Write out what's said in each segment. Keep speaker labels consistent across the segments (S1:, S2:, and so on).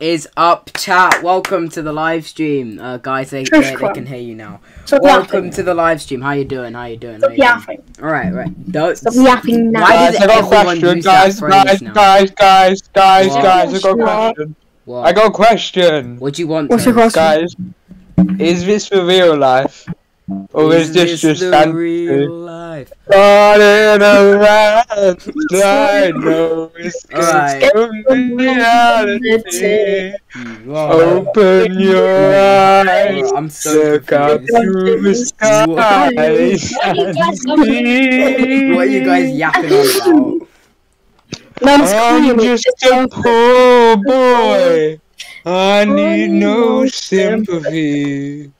S1: What is up, chat? Welcome to the live stream, uh, guys. They, they, they can hear you now.
S2: Stop
S1: Welcome
S2: yapping.
S1: to the live stream. How you doing? How you doing? How
S2: Stop
S1: you doing? All right, right. Don't.
S2: Stop yapping now.
S1: Why
S3: Guys,
S1: did
S3: I got a
S1: everyone
S3: question.
S1: use that
S3: Guys, guys,
S1: now?
S3: guys, guys, guys,
S1: What?
S3: guys, I got a question.
S1: What?
S3: I got a question.
S1: What do you want?
S2: What's your question?
S3: Guys, is this for real life? Or is, this just
S1: the real life?
S3: Running around, I know it's
S1: Alright.
S3: reality. Open your eyes,
S1: I'm so
S3: look out through the see.
S1: What are you guys yapping on about?
S3: I'm just a poor boy. I need no sympathy.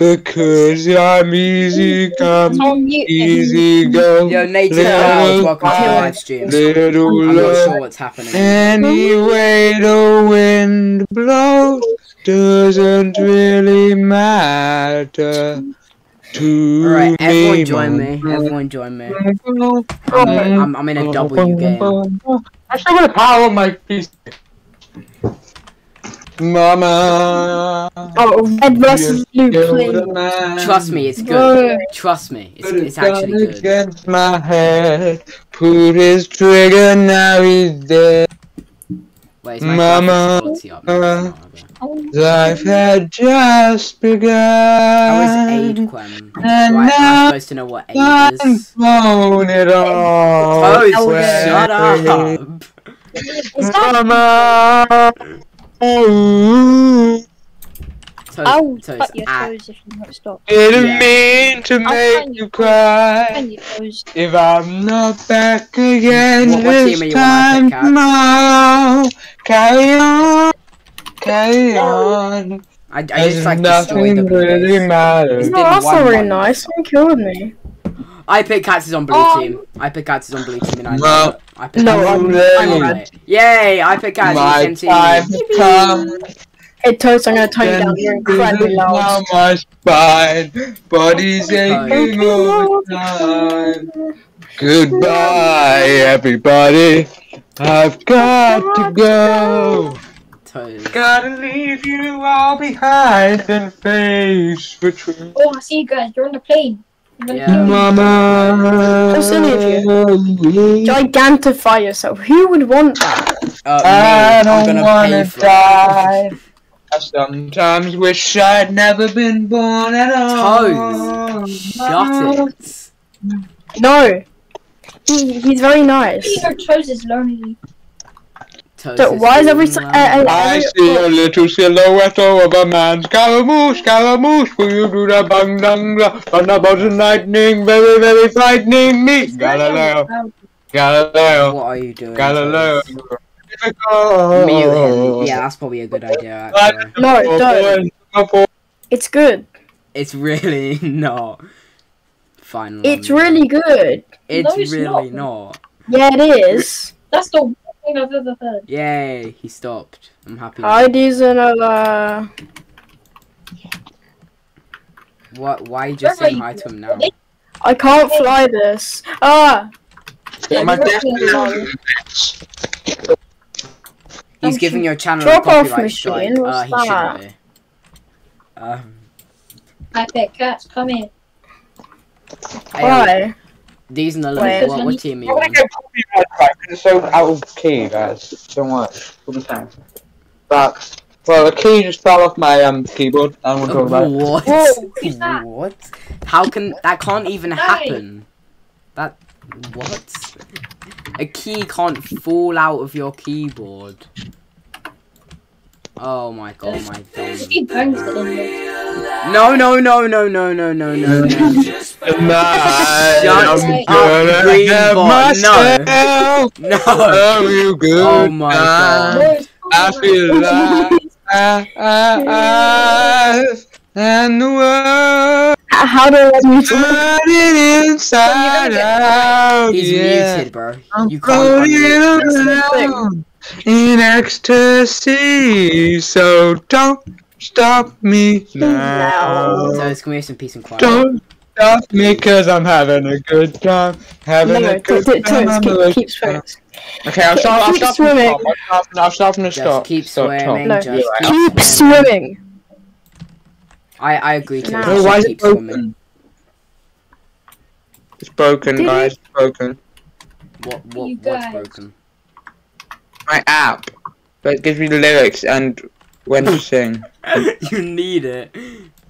S3: Because I'm easy come, easy go.
S1: Yo, Native
S3: Little
S1: welcome to the live stream.
S3: Little
S1: I'm not sure what's happening.
S3: Any way the wind blows doesn't really matter to
S1: Alright, everyone join me. Everyone join me.
S3: Oh,
S1: I'm, I'm in a W game.
S3: I still want to power on my PC. Mama.
S2: Oh, red versus blue, please.
S1: Trust me, it's good. Trust me, it's, it's actually good.
S3: against my head. Put his trigger, now he's dead.
S1: Wait, is my
S3: Mama.
S1: graphics quality up? No, okay.
S3: Life had just begun.
S1: How is aid, Quem? Right, am I supposed to know what aid
S3: I'm
S1: is?
S3: blown it all.
S1: Toast,
S2: okay.
S1: shut up!
S4: Is that
S3: Mama.
S4: Toes,
S1: will toes
S4: cut your
S1: at.
S4: toes if you don't stop.
S3: Didn't
S1: yeah.
S3: mean to make you cry. If I'm not back again
S1: what, what
S3: this time, no. Carry on, carry on.
S1: I, I just like
S3: nothing
S1: the.
S3: matters.
S1: It's
S2: not also
S1: really
S2: nice. One killed me.
S1: I pick cats is on blue
S4: Um,
S1: team. I pick cats is on blue team and I know
S3: Well,
S1: it. I pick
S2: no,
S1: cats
S2: I'm-
S1: on
S3: I'm
S1: blue. Yay! I pick cats
S3: on
S1: is
S3: time
S1: team.
S3: has come.
S2: Hey, Toast, I'm gonna turn you down. You're incredibly loud.
S3: Down my spine, body's aching all the time. Goodbye, everybody. I've got to go.
S1: Toast.
S3: Gotta leave you all behind and face the truth.
S4: Oh, I see you guys. You're on the plane. You're gonna
S1: Yeah.
S4: kill me.
S3: Mama.
S2: What's in it Gigantify yourself. Who would want that?
S1: Uh,
S3: I
S1: me,
S3: don't wanna die. I sometimes wish I'd never been born at all.
S1: Toes, shut it.
S2: No. He, he's very nice.
S4: Your toes is lonely.
S1: Toast
S2: So why is every
S1: doing
S2: s-
S1: well.
S2: uh, uh,
S3: I see a little silhouette of a man. Scaramouche, Scaramouche, will you do the bang dang da? Thunderbolts and lightning, very, very frightening me. Galileo, Galileo,
S1: What are you doing?
S3: Galileo.
S1: Mute him. Yeah, that's probably a good idea. Actually.
S2: No, don't. It's good.
S1: It's really not. Fine.
S2: It's really good.
S1: It's
S4: No, it's
S1: really
S4: not.
S1: not.
S2: Yeah, it is.
S4: That's the worst thing I've ever heard.
S1: Yay! He stopped. I'm happy.
S2: I deserve uh
S1: What? Why are you just saying hi to him now?
S2: I can't fly this. Ah,
S3: My
S1: He's giving
S4: shit.
S1: your channel
S2: Drop
S1: a
S2: off
S1: copyright strike.
S2: machine,
S1: Uh,
S2: what's
S1: he shouldn't be. Um,
S4: I bet cats. Come here.
S1: hey,
S2: why?
S1: These are the
S2: Wait.
S1: what, what team are you
S3: I'm gonna
S1: on?
S3: get copyright strike 'cause it's so out of key, guys. Don't worry. We'll be fine. But, well, the key just fell off my um keyboard. I don't want to talk about it.
S1: What?
S4: Whoa.
S1: What? How can that can't even happen? That what? A key can't fall out of your keyboard. Oh my god, oh my god.
S4: He bangs it in here.
S1: No, no, no, no, no, no, no, no, no. Shut
S3: I'm
S1: up,
S3: gonna
S1: green
S3: have
S1: bot, no. No.
S3: a real good
S1: Oh my god.
S3: I feel like I, I, and the world
S2: How do I mute him?
S3: running inside out.
S1: He's
S3: yeah.
S1: muted, bro.
S3: I'm
S1: You can't unmute.
S3: Floating around in ecstasy, so don't stop me now.
S1: So it's gonna be some peace and quiet.
S3: Don't stop me cause I'm having a good time. Having
S2: No,
S3: a good
S2: Toast,
S3: time. I'm
S2: keep, keep swimming.
S3: Okay, I'll stop. I'll
S2: Keep
S3: stop. from
S2: swimming.
S3: I'll stop. I'll stop from the
S1: Just
S3: stop.
S1: keep
S3: Stop, stop.
S1: swimming.
S2: No,
S1: just keep
S2: Keep
S1: swimming.
S2: swimming.
S1: I I agree to
S2: No.
S1: this.
S3: Why is
S1: keep
S3: it
S1: swimming.
S3: broken? It's broken,
S2: Did
S3: guys. It's broken.
S1: What what
S4: You
S1: what's
S4: guys.
S1: broken?
S3: My app that gives me the lyrics and when to sing.
S1: you need it.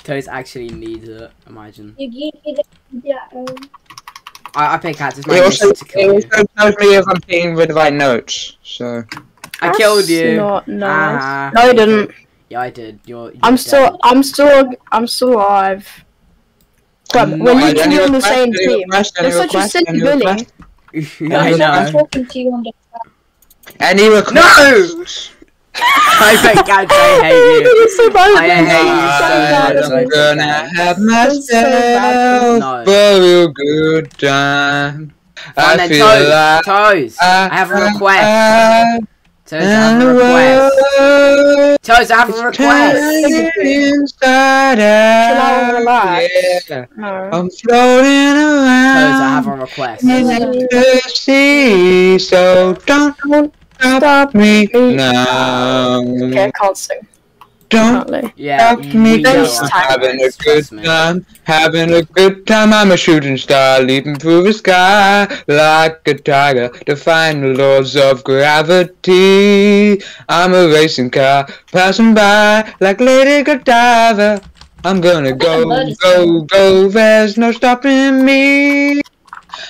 S1: Toast actually needs it. Imagine.
S4: You give me yeah, um,
S1: I I pick cats. It's my
S3: It also,
S1: mission to
S3: it
S1: kill you.
S3: also tells me if I'm hitting with the right notes. So
S1: I killed you.
S2: Not nice.
S1: Ah,
S2: no, I didn't.
S1: Yeah, I did. You're. you're
S2: I'm
S1: dead.
S2: still, I'm still, I'm still alive. Come,
S3: No,
S2: we're
S3: I-
S2: literally on the same
S3: any
S2: team. You're such a silly
S3: any
S2: bully.
S3: request?
S1: I
S4: I'm talking to you on the
S3: Any request?
S1: No! I bet cats. I hate you.
S2: So bad.
S1: I hate you so
S2: bad.
S1: much.
S3: I'm gonna have
S2: That's so bad.
S3: myself
S1: No.
S3: a real good time.
S1: Fine
S3: I
S1: then,
S3: feel
S1: Toes.
S3: like
S1: Toes. I have a request.
S3: I
S1: Toes, I have a request. Toes, I have a request.
S3: inside
S2: out relax.
S3: Yeah.
S2: No.
S3: I'm floating
S1: Toes, I have a request.
S3: in the so don't stop me now.
S2: Okay, I can't sing.
S3: Don't
S2: Apparently.
S1: Yeah,
S3: Stop me
S1: we know
S2: This time.
S3: having a good time, having a good time. I'm a shooting star, leaping through the sky like a tiger, defying the laws of gravity. I'm a racing car, passing by like Lady Godiva. I'm gonna go, go, go. There's no stopping me.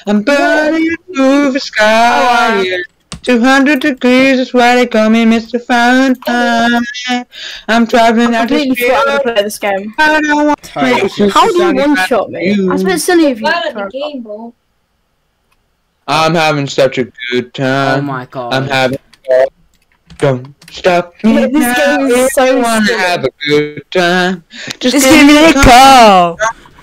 S3: I'm burning through the sky. Oh, yeah. 200 degrees is why they call me Mr. Fahrenheit. I'm traveling
S2: I
S3: out the
S2: completely
S3: street.
S2: forgot play this game.
S3: I don't want
S1: Toes.
S3: to
S2: How do you one-shot me? That's a bit silly of you.
S4: Glad the game, bro.
S3: I'm having such a good time.
S1: Oh my god.
S3: I'm having. Don't stop me
S2: This
S3: now.
S2: game is so
S3: If you wanna
S2: silly.
S3: have a good time. Just,
S1: Just
S3: give
S1: give me a call.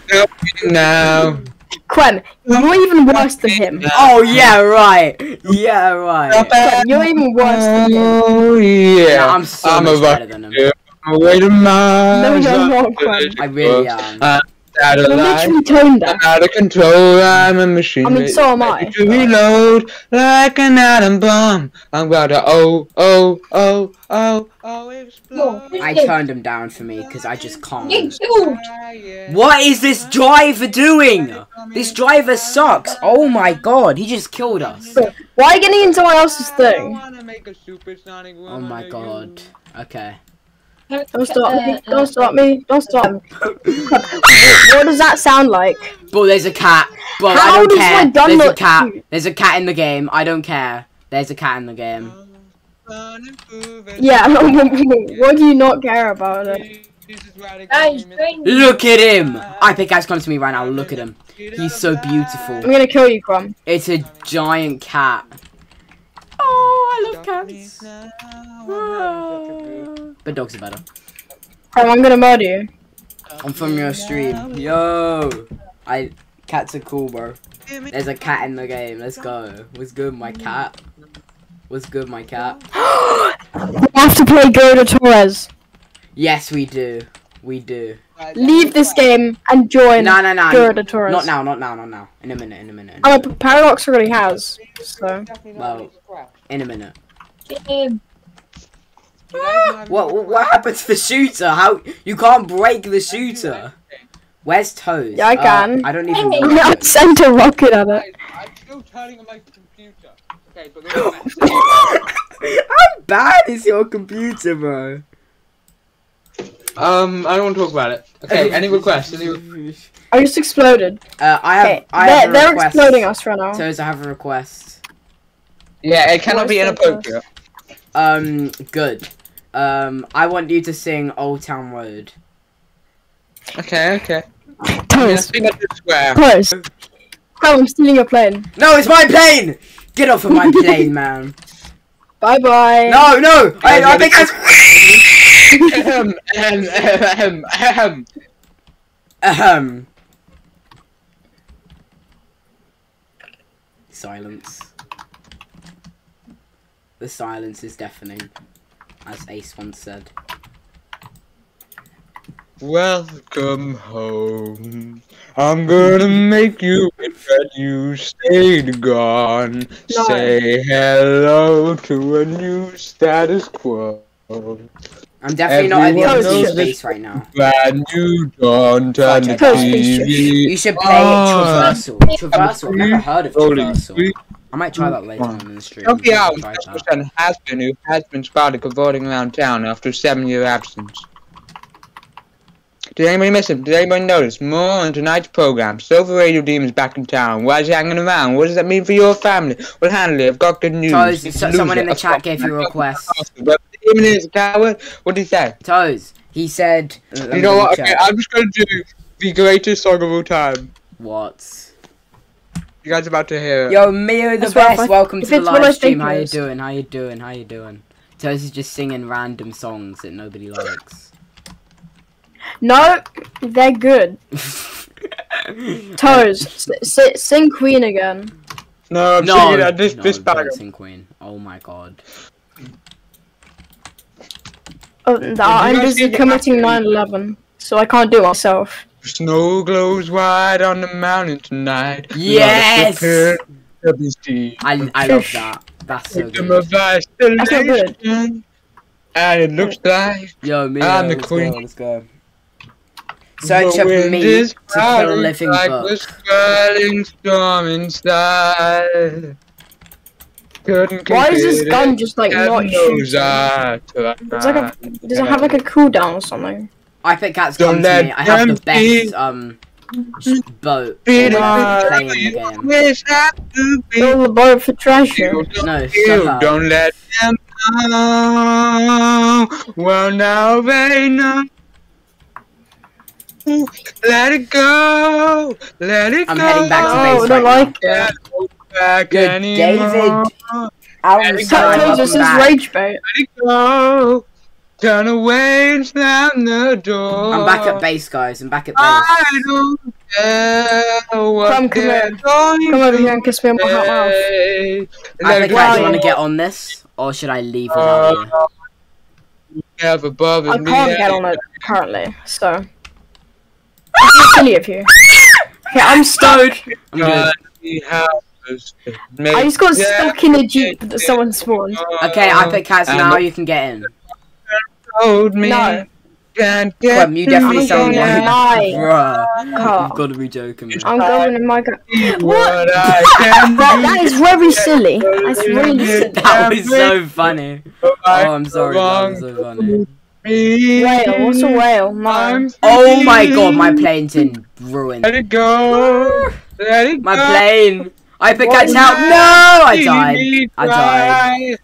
S3: Stop me now.
S2: Quen, you're even worse than him.
S1: Oh yeah, right. Yeah, right.
S2: Quen, you're even worse than him.
S3: Oh yeah.
S1: No, I'm so
S3: I'm
S1: much better than him.
S3: rocket. I'm a way to
S2: No, you're
S3: I'm
S2: not, Quen.
S1: I really am.
S3: I'm
S2: You're
S3: satellite.
S2: literally tone
S3: I'm out of control, I'm a machine.
S2: I mean, so am I.
S3: To reload like an atom bomb. I'm about to oh, oh, oh, oh, oh, explode.
S4: No.
S1: I turned him down for me because I just can't.
S4: You killed.
S1: What is this driver doing? This driver sucks. Oh my god, he just killed us.
S2: Why are you getting into someone else's thing?
S1: Oh my god. Okay.
S2: Don't stop me. Don't stop me. Don't stop me. what does that sound like?
S1: But there's a cat. But I don't care.
S2: my gun
S1: There's a cat.
S2: cute?
S1: There's a cat in the game. I don't care. There's a cat in the game.
S2: Yeah, what do you not care about it?
S4: Guys.
S1: Look at him! I pickaxe comes to me right now. Look at him. He's so beautiful.
S2: I'm gonna kill you, Crumb.
S1: It's a giant cat. Oh, I love cats. Ah. But dogs are better.
S2: Crumb, I'm gonna murder you.
S1: I'm from your stream. Yo! I cats are cool, bro. There's a cat in the game. Let's go. What's good, my cat? What's good, my cat?
S2: We have to play Gerda Torres.
S1: Yes, we do. We do.
S2: Leave this game and join
S1: No, no, no.
S2: Gerda Torres.
S1: Not now, not now, not now. In a minute, in a minute. In
S2: Oh,
S1: a
S2: but
S1: minute.
S2: Paradox already has. So
S1: Well, in a minute.
S4: Um,
S1: What, what what happened to the shooter? How you can't break the shooter? Where's Toes?
S2: Yeah, I
S1: Uh,
S2: can.
S1: I don't even.
S4: Hey.
S1: know.
S2: I sent a rocket at it.
S3: I'm still turning on my computer. Okay, but
S1: How bad is your computer, bro?
S3: um, I don't want to talk about it. Okay, any requests? Any re-
S2: I just exploded.
S1: Uh, I have.
S2: Okay,
S1: I
S2: they're,
S1: have a
S2: they're exploding us right now.
S1: Toes, I have a request.
S3: Yeah, it cannot
S2: What's
S3: be
S2: the
S3: inappropriate.
S1: Um, good. Um, I want you to sing Old Town Road.
S3: Okay, okay. Yeah,
S2: Toes,
S3: sing it to swear.
S2: Toes. Crumb, I'm stealing your plane.
S1: No, it's my plane. Get off of my plane, man.
S2: Bye bye.
S1: No, no. I, I think I.
S3: Ahem, ahem, ahem, ahem.
S1: Ahem. Silence. The silence is deafening, as Ace once said.
S3: Welcome home. I'm gonna make you regret you stayed gone.
S2: No.
S3: Say hello to a new status quo.
S1: I'm definitely not at the
S3: Everyone
S1: other
S2: knows
S1: space right now.
S3: Glad you don't turn the TV.
S1: You should play
S3: on. Ah.
S1: Traversal. Traversal. I've never heard of
S3: Rolling
S1: Traversal. I might try that later on in the stream.
S3: Help me out.
S1: Try
S3: Special
S1: that.
S3: son has been who has been spotted cavorting around town after a seven-year absence. Did anybody miss him? Did anybody notice? More on tonight's program. Silver Radio Demon's back in town. Why is he hanging around? What does that mean for your family? Well, handle it. I've got good news.
S1: Toes, so- someone in the chat gave you a request.
S3: But the demon is a coward. What did he say?
S1: Toes. He said.
S3: You know what? Okay, I'm just gonna do the greatest song of all time.
S1: What?
S3: You guys about to hear it.
S1: Yo, Mio the
S2: That's
S1: best.
S2: thought-
S1: Welcome
S2: if
S1: to the
S2: it's
S1: live stream. How
S2: it
S1: you doing? How you doing? How you doing? Toes is just singing random songs that nobody likes.
S2: No, they're good. Toes, s- s- sing Queen again.
S3: No, I'm
S1: no,
S3: singing that this
S1: no,
S3: this bag.
S1: don't sing Queen. Oh my god.
S2: Oh, th- I'm
S3: guys
S2: busy committing
S3: map?
S2: 9/11, so I can't do it myself.
S3: Snow glows white on the mountain tonight.
S1: Yes! I, I love that. That's so
S3: Victim
S1: good.
S3: of isolation.
S2: That's not good.
S3: And it looks like
S1: Yo, Mio,
S3: I'm the
S1: let's
S3: queen.
S1: go. Let's go. Search
S3: the
S1: up
S3: wind
S1: me
S3: is
S1: to kill a
S3: howling
S1: living
S3: like
S1: book.
S3: the swelling storm inside. Couldn't
S2: Why is this gun just like not shooting?
S3: eyes till I
S2: It's like a, does it have like a cooldown or something?
S1: I think cats
S3: Don't
S1: come to me. I have the best um boat
S3: Beat
S1: for
S2: it.
S1: in the game.
S3: Wish I could be
S2: Fill the boat for treasure.
S3: you.
S1: No, shut up.
S3: don't let them know. Well, now they know. Let it go. Let it
S1: I'm
S3: go.
S1: heading back to
S2: Oh,
S1: base
S2: I don't
S1: right
S2: like
S3: Can't
S2: it.
S3: back
S1: Good,
S3: anymore.
S1: David. Alan
S3: Let it
S1: Stein,
S3: go.
S2: This is rage bait.
S3: Let it go. Turn away and slam the door.
S1: I'm back at base, guys. I'm back at base.
S3: I
S1: base.
S3: don't care what
S2: Come, come here. Come over here and kiss me on my hot mouth.
S3: say.
S1: I
S3: Let
S1: think I
S3: go.
S1: want to get on this, or should I leave without you?
S3: Uh, Never bothered
S2: I
S3: me.
S2: can't get on it currently, so. It's silly of you. Okay, I'm stuck.
S1: I'm good.
S2: I just got stuck in a jeep that someone spawned.
S1: Okay, I pick cats
S3: And
S1: now. You can get in.
S3: Told me
S2: No.
S3: can't get
S1: Clem, you definitely
S2: I'm
S1: sound like
S2: my
S1: bruh.
S2: car.
S1: You've got to be joking me.
S2: I'm going in my car.
S3: what
S2: That, that is very silly. That's really silly.
S1: That was so funny. Oh, I'm sorry. That was so funny.
S2: Whale, what's a whale? No.
S1: Oh my god, my plane's in ruin.
S3: Let it go. Let it
S1: My
S3: go.
S1: plane. I pick
S2: What?
S1: cats out. No, I died. I died.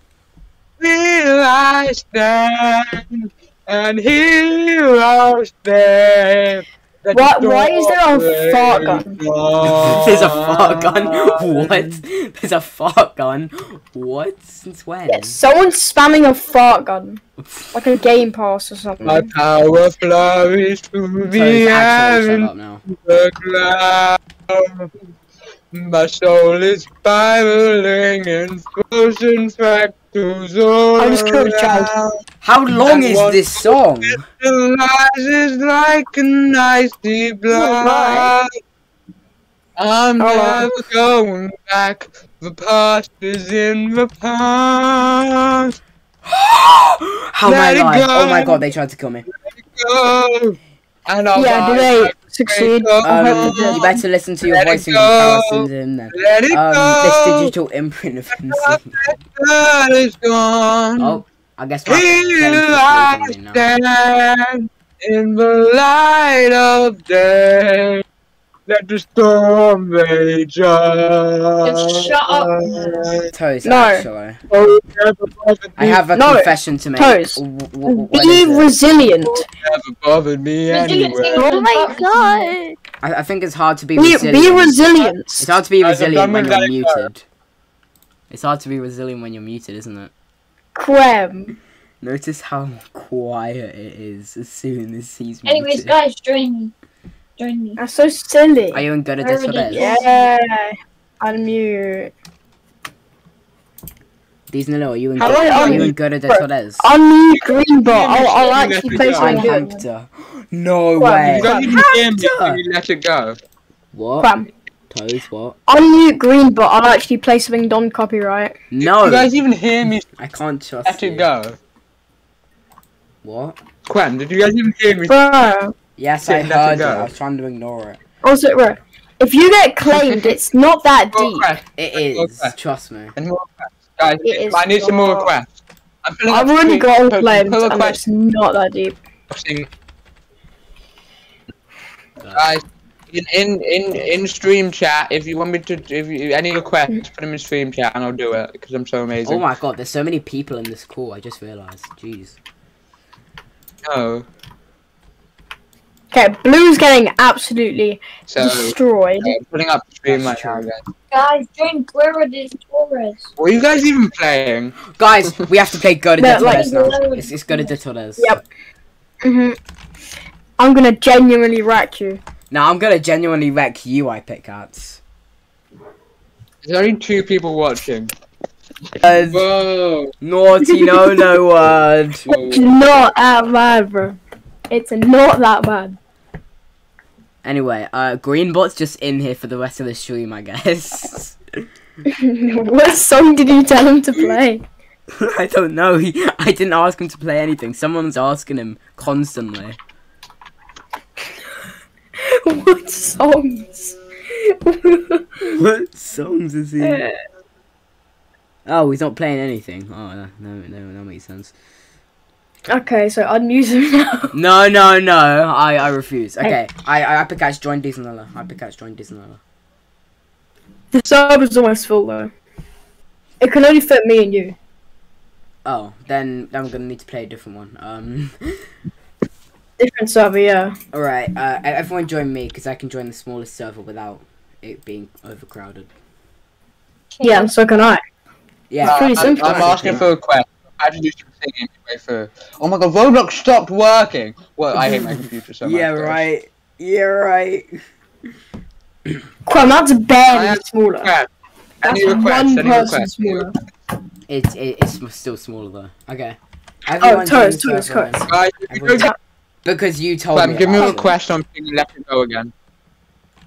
S3: Will I stand and hear us there? Let
S2: Why- why is there a
S3: door
S2: fart gun?
S3: go.
S1: There's a fart gun. What? There's a fart gun. What? Since when?
S2: Yeah, someone's spamming a fart gun. Like a game pass or something.
S3: My power flourishes through
S1: So
S3: the air
S1: actually shut
S3: and
S1: up now.
S3: the cloud. My soul is spiraling in frozen fractals all
S2: I just killed a child.
S1: How long is this song?
S3: Crystallizes like an icy blood. I'm never going back. The past is in the past.
S1: How am I
S3: Let it
S1: alive? Oh my god, they tried to kill me.
S3: Go. And I'll
S2: Yeah, do they succeed?
S3: go.
S2: I hope
S1: Um, you better listen to your
S3: Let
S1: voice in
S3: go.
S1: comparison to him then.
S3: Let it
S1: Um,
S3: go.
S1: this digital imprint of himself.
S3: God gone.
S1: Oh, I guess my plane's
S3: Here I
S1: leaving
S3: stand in the light of day. Let the storm rage on.
S4: Just shut up.
S1: Toes,
S2: No.
S1: actually.
S3: Oh,
S1: I have a
S2: No,
S1: confession to make.
S2: Toes.
S1: W- w- w-
S2: Be
S1: is it?
S2: resilient.
S3: never bothered me
S4: Resilience
S3: anyway.
S2: Oh my
S4: god.
S1: I, I think it's hard to be
S2: Be,
S1: resilient.
S2: be resilient.
S1: It's hard to be resilient when you're
S3: letting go.
S1: muted. It's hard to be resilient when you're muted, isn't it?
S2: Quem.
S1: Notice how quiet it is as soon as he's muted.
S4: Anyways, guys, join me. Join me.
S2: That's so silly.
S1: Are you in good at this for
S4: would it
S1: this?
S4: be?
S2: Yeah. Unmute.
S1: These Nilo, are you in good,
S2: I
S1: are you
S2: unmute?
S1: in good at this for this?
S2: Unmute green bot. I'll, I'll actually play
S3: yeah.
S2: something
S1: I'm. Hampter. No
S2: Well,
S1: way.
S3: You don't even hear me
S1: Hunter.
S3: you let it go.
S1: What?
S2: Bam.
S1: Toes, what?
S2: Unmute green, but I'll actually play something non-copyright.
S1: No!
S3: You guys even hear me
S1: I can't trust
S3: let
S1: you.
S3: it go?
S1: What?
S3: Quem, did you guys even hear me?
S2: Bro.
S1: Yes,
S3: Yeah,
S1: I heard it. I was trying to ignore it.
S2: Also, bro, if you get claimed, it's not that deep.
S1: It is. Trust me.
S3: and more requests. Guys,
S2: It is
S3: I need some more
S2: not-
S3: requests. I'm
S2: I've
S3: up
S2: already
S3: three-
S2: got
S3: put-
S2: claimed,
S3: put
S2: and
S3: requests
S2: it's not that deep.
S3: Guys, in, in in in stream chat, if you want me to, if you, any requests, put them in stream chat and I'll do it because I'm so amazing.
S1: Oh my god, there's so many people in this call. I just realized. Jeez.
S3: No,
S2: Okay, blue's getting absolutely
S3: so
S2: destroyed.
S3: I'm putting up the stream
S1: That's
S3: right now, guys.
S4: Guys, join Guerra Torres.
S3: What are you guys even playing?
S1: Guys, we have to play Go to
S2: No,
S1: Torres
S2: like-
S1: now. It's, it's Go to Torres.
S2: Yep. hmm I'm gonna genuinely wreck you.
S1: Now I'm gonna genuinely wreck you, I pick cats.
S3: There's only two people watching.
S1: Uh,
S3: Whoa!
S1: naughty no no word.
S2: It's not that bad, bro. It's not that bad.
S1: Anyway, uh, Greenbot's just in here for the rest of the stream, I guess.
S2: what song did you tell him to play?
S1: I don't know. He, I didn't ask him to play anything. Someone's asking him constantly.
S2: what songs?
S1: What songs is he? Oh, he's not playing anything. Oh, no, no, no, that makes sense.
S2: Okay, so unmute him now.
S1: No, no, no. I, I refuse. Okay, I, I, I Pikachu join Disneyland. I Pikachu join Disneyland.
S2: The server is almost full though. It can only fit me and you.
S1: Oh, then, then we're gonna need to play a different one. Um,
S2: Different server, yeah.
S1: all right. Uh, everyone join me because I can join the smallest server without it being overcrowded.
S2: Yeah, and so can I.
S1: Yeah,
S3: No,
S2: pretty
S3: I'm,
S2: simple.
S3: I'm asking for a request. I had to do some singing midway through. Oh my god, Roblox stopped working! Well, I hate my computer so much.
S1: Yeah,
S3: guys.
S1: right. Yeah, right.
S2: Quam, that's
S3: I
S2: barely
S3: have-
S2: smaller.
S3: Request.
S2: That's
S3: Any requests?
S2: one
S3: Any
S2: person
S3: requests?
S2: smaller.
S1: It's it, it's still smaller though. Okay.
S2: Oh,
S1: Everyone join
S2: toast,
S1: the
S2: toast, toast.
S3: Guys, if you
S1: Everyone-
S3: go
S1: Because you told
S3: Quem,
S1: me.
S3: give me a
S1: about it.
S3: request on singing Let It Go again.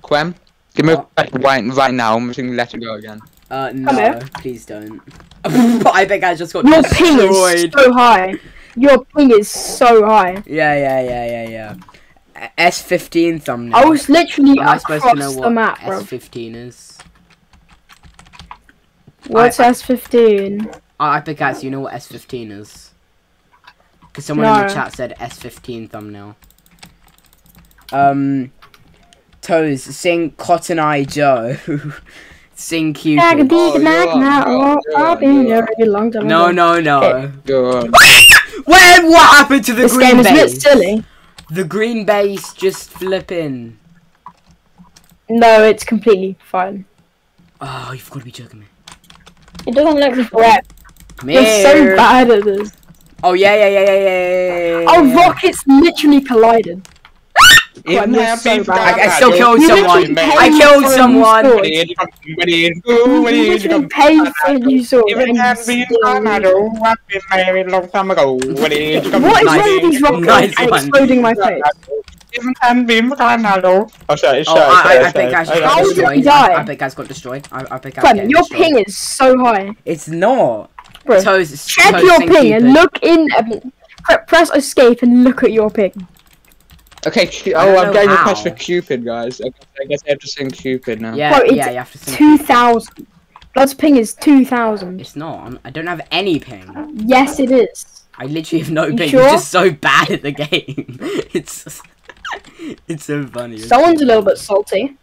S3: Quem, give me a request right, right now. I'm singing Let It Go again.
S1: Uh, no, please don't. I think I just got
S2: Your ping is so high. Your ping is so high.
S1: Yeah, yeah, yeah, yeah, yeah. S fifteen thumbnail.
S2: I was literally
S1: Am I supposed to know what
S2: the map.
S1: S fifteen is?
S2: What's S15?
S1: I, I Pickaxe, you know what S fifteen is? Because someone in the chat said S fifteen thumbnail. Um, Toes, sing Cotton Eye Joe. sing Cupid.
S2: Agadee
S3: Oh,
S2: the
S3: you're
S2: mag
S3: on,
S2: now.
S3: you're on,
S2: Oh,
S3: you're
S2: I've been
S3: you're
S2: a long time
S1: No, no, no.
S3: Go on.
S1: When what happened to the
S2: This
S1: green
S2: game is a bit silly.
S1: The green base just flipping.
S2: No, it's completely fine.
S1: Oh, you've got to be joking me.
S4: It doesn't look like
S2: Right.
S1: Come
S2: You're so bad at this.
S1: Oh yeah, yeah, yeah, yeah, yeah, yeah, yeah.
S2: Our oh,
S1: yeah.
S2: rockets literally collided.
S3: Even
S2: you're so
S3: I've been
S2: bad.
S1: I, I still killed
S2: You
S1: someone. I killed someone.
S3: You
S2: You literally paid for a new.
S3: Even
S2: and
S3: had
S2: you
S3: been
S2: still
S3: time
S2: lose.
S3: ago, I've been married long time ago. What is
S2: What is
S1: Nice.
S2: wrong with these rockets
S1: Nice
S2: and
S1: one.
S2: exploding my face?
S3: Even had been time. Oh, sorry,
S1: Oh, I, I, I think I got destroyed. I, I think I got destroyed. I, I think I
S2: Clem, your ping is so high.
S1: It's not.
S2: Bro,
S1: Toes,
S2: check
S1: Toes
S2: your ping and look in. Um, pre- press escape and look at your ping.
S3: Okay, Cu- oh, I'm
S1: know
S3: getting a
S1: how.
S3: request for Cupid, guys. Okay, I guess I have to sing Cupid now.
S1: Yeah,
S2: Bro, it's
S1: yeah, you have to sing.
S2: Two thousand. Blood's ping is two thousand.
S1: It's not. I'm, I don't have any ping.
S2: Yes, it is.
S1: I literally have no
S2: You
S1: ping.
S2: sure?
S1: You're just so bad at the game. it's it's so funny.
S2: Someone's a little bit salty.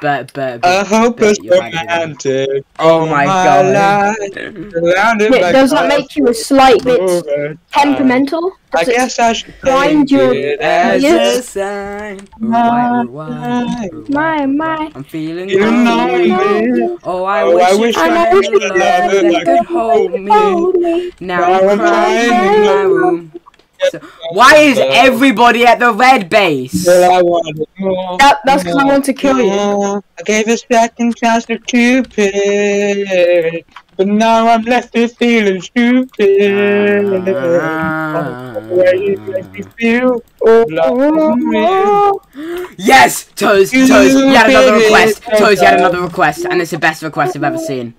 S1: But but,
S3: A
S1: but
S3: hopeless
S1: you're right, you're
S3: romantic.
S1: oh my god.
S3: life, surrounded
S2: does that make you a slight bit
S3: over.
S2: temperamental?
S3: I
S2: Does it-
S3: guess I should
S2: Find
S3: take
S2: your-
S1: As
S3: as
S2: Yes.
S1: a sign. Why, why,
S2: My, my.
S1: I'm feeling
S3: You know
S1: lonely.
S3: me.
S1: Oh, I
S3: Oh,
S1: wish,
S3: I
S1: you
S3: wish
S1: had
S2: I
S1: a
S2: wish
S1: love
S2: you
S3: had
S1: that could hold me.
S2: me.
S1: Now
S3: Now
S1: I'm
S3: I'm
S1: crying
S3: crying
S1: in my room. So, why is everybody at the red base?
S3: Well, I wanted more.
S2: That, that's because I want to kill you.
S3: I gave a second chance to Cupid. but now I'm left with feeling stupid. Where you make me feel love is real.
S1: Yes! Toes, Toes, you had another request. Toes, you had another request, and it's the best request I've ever seen.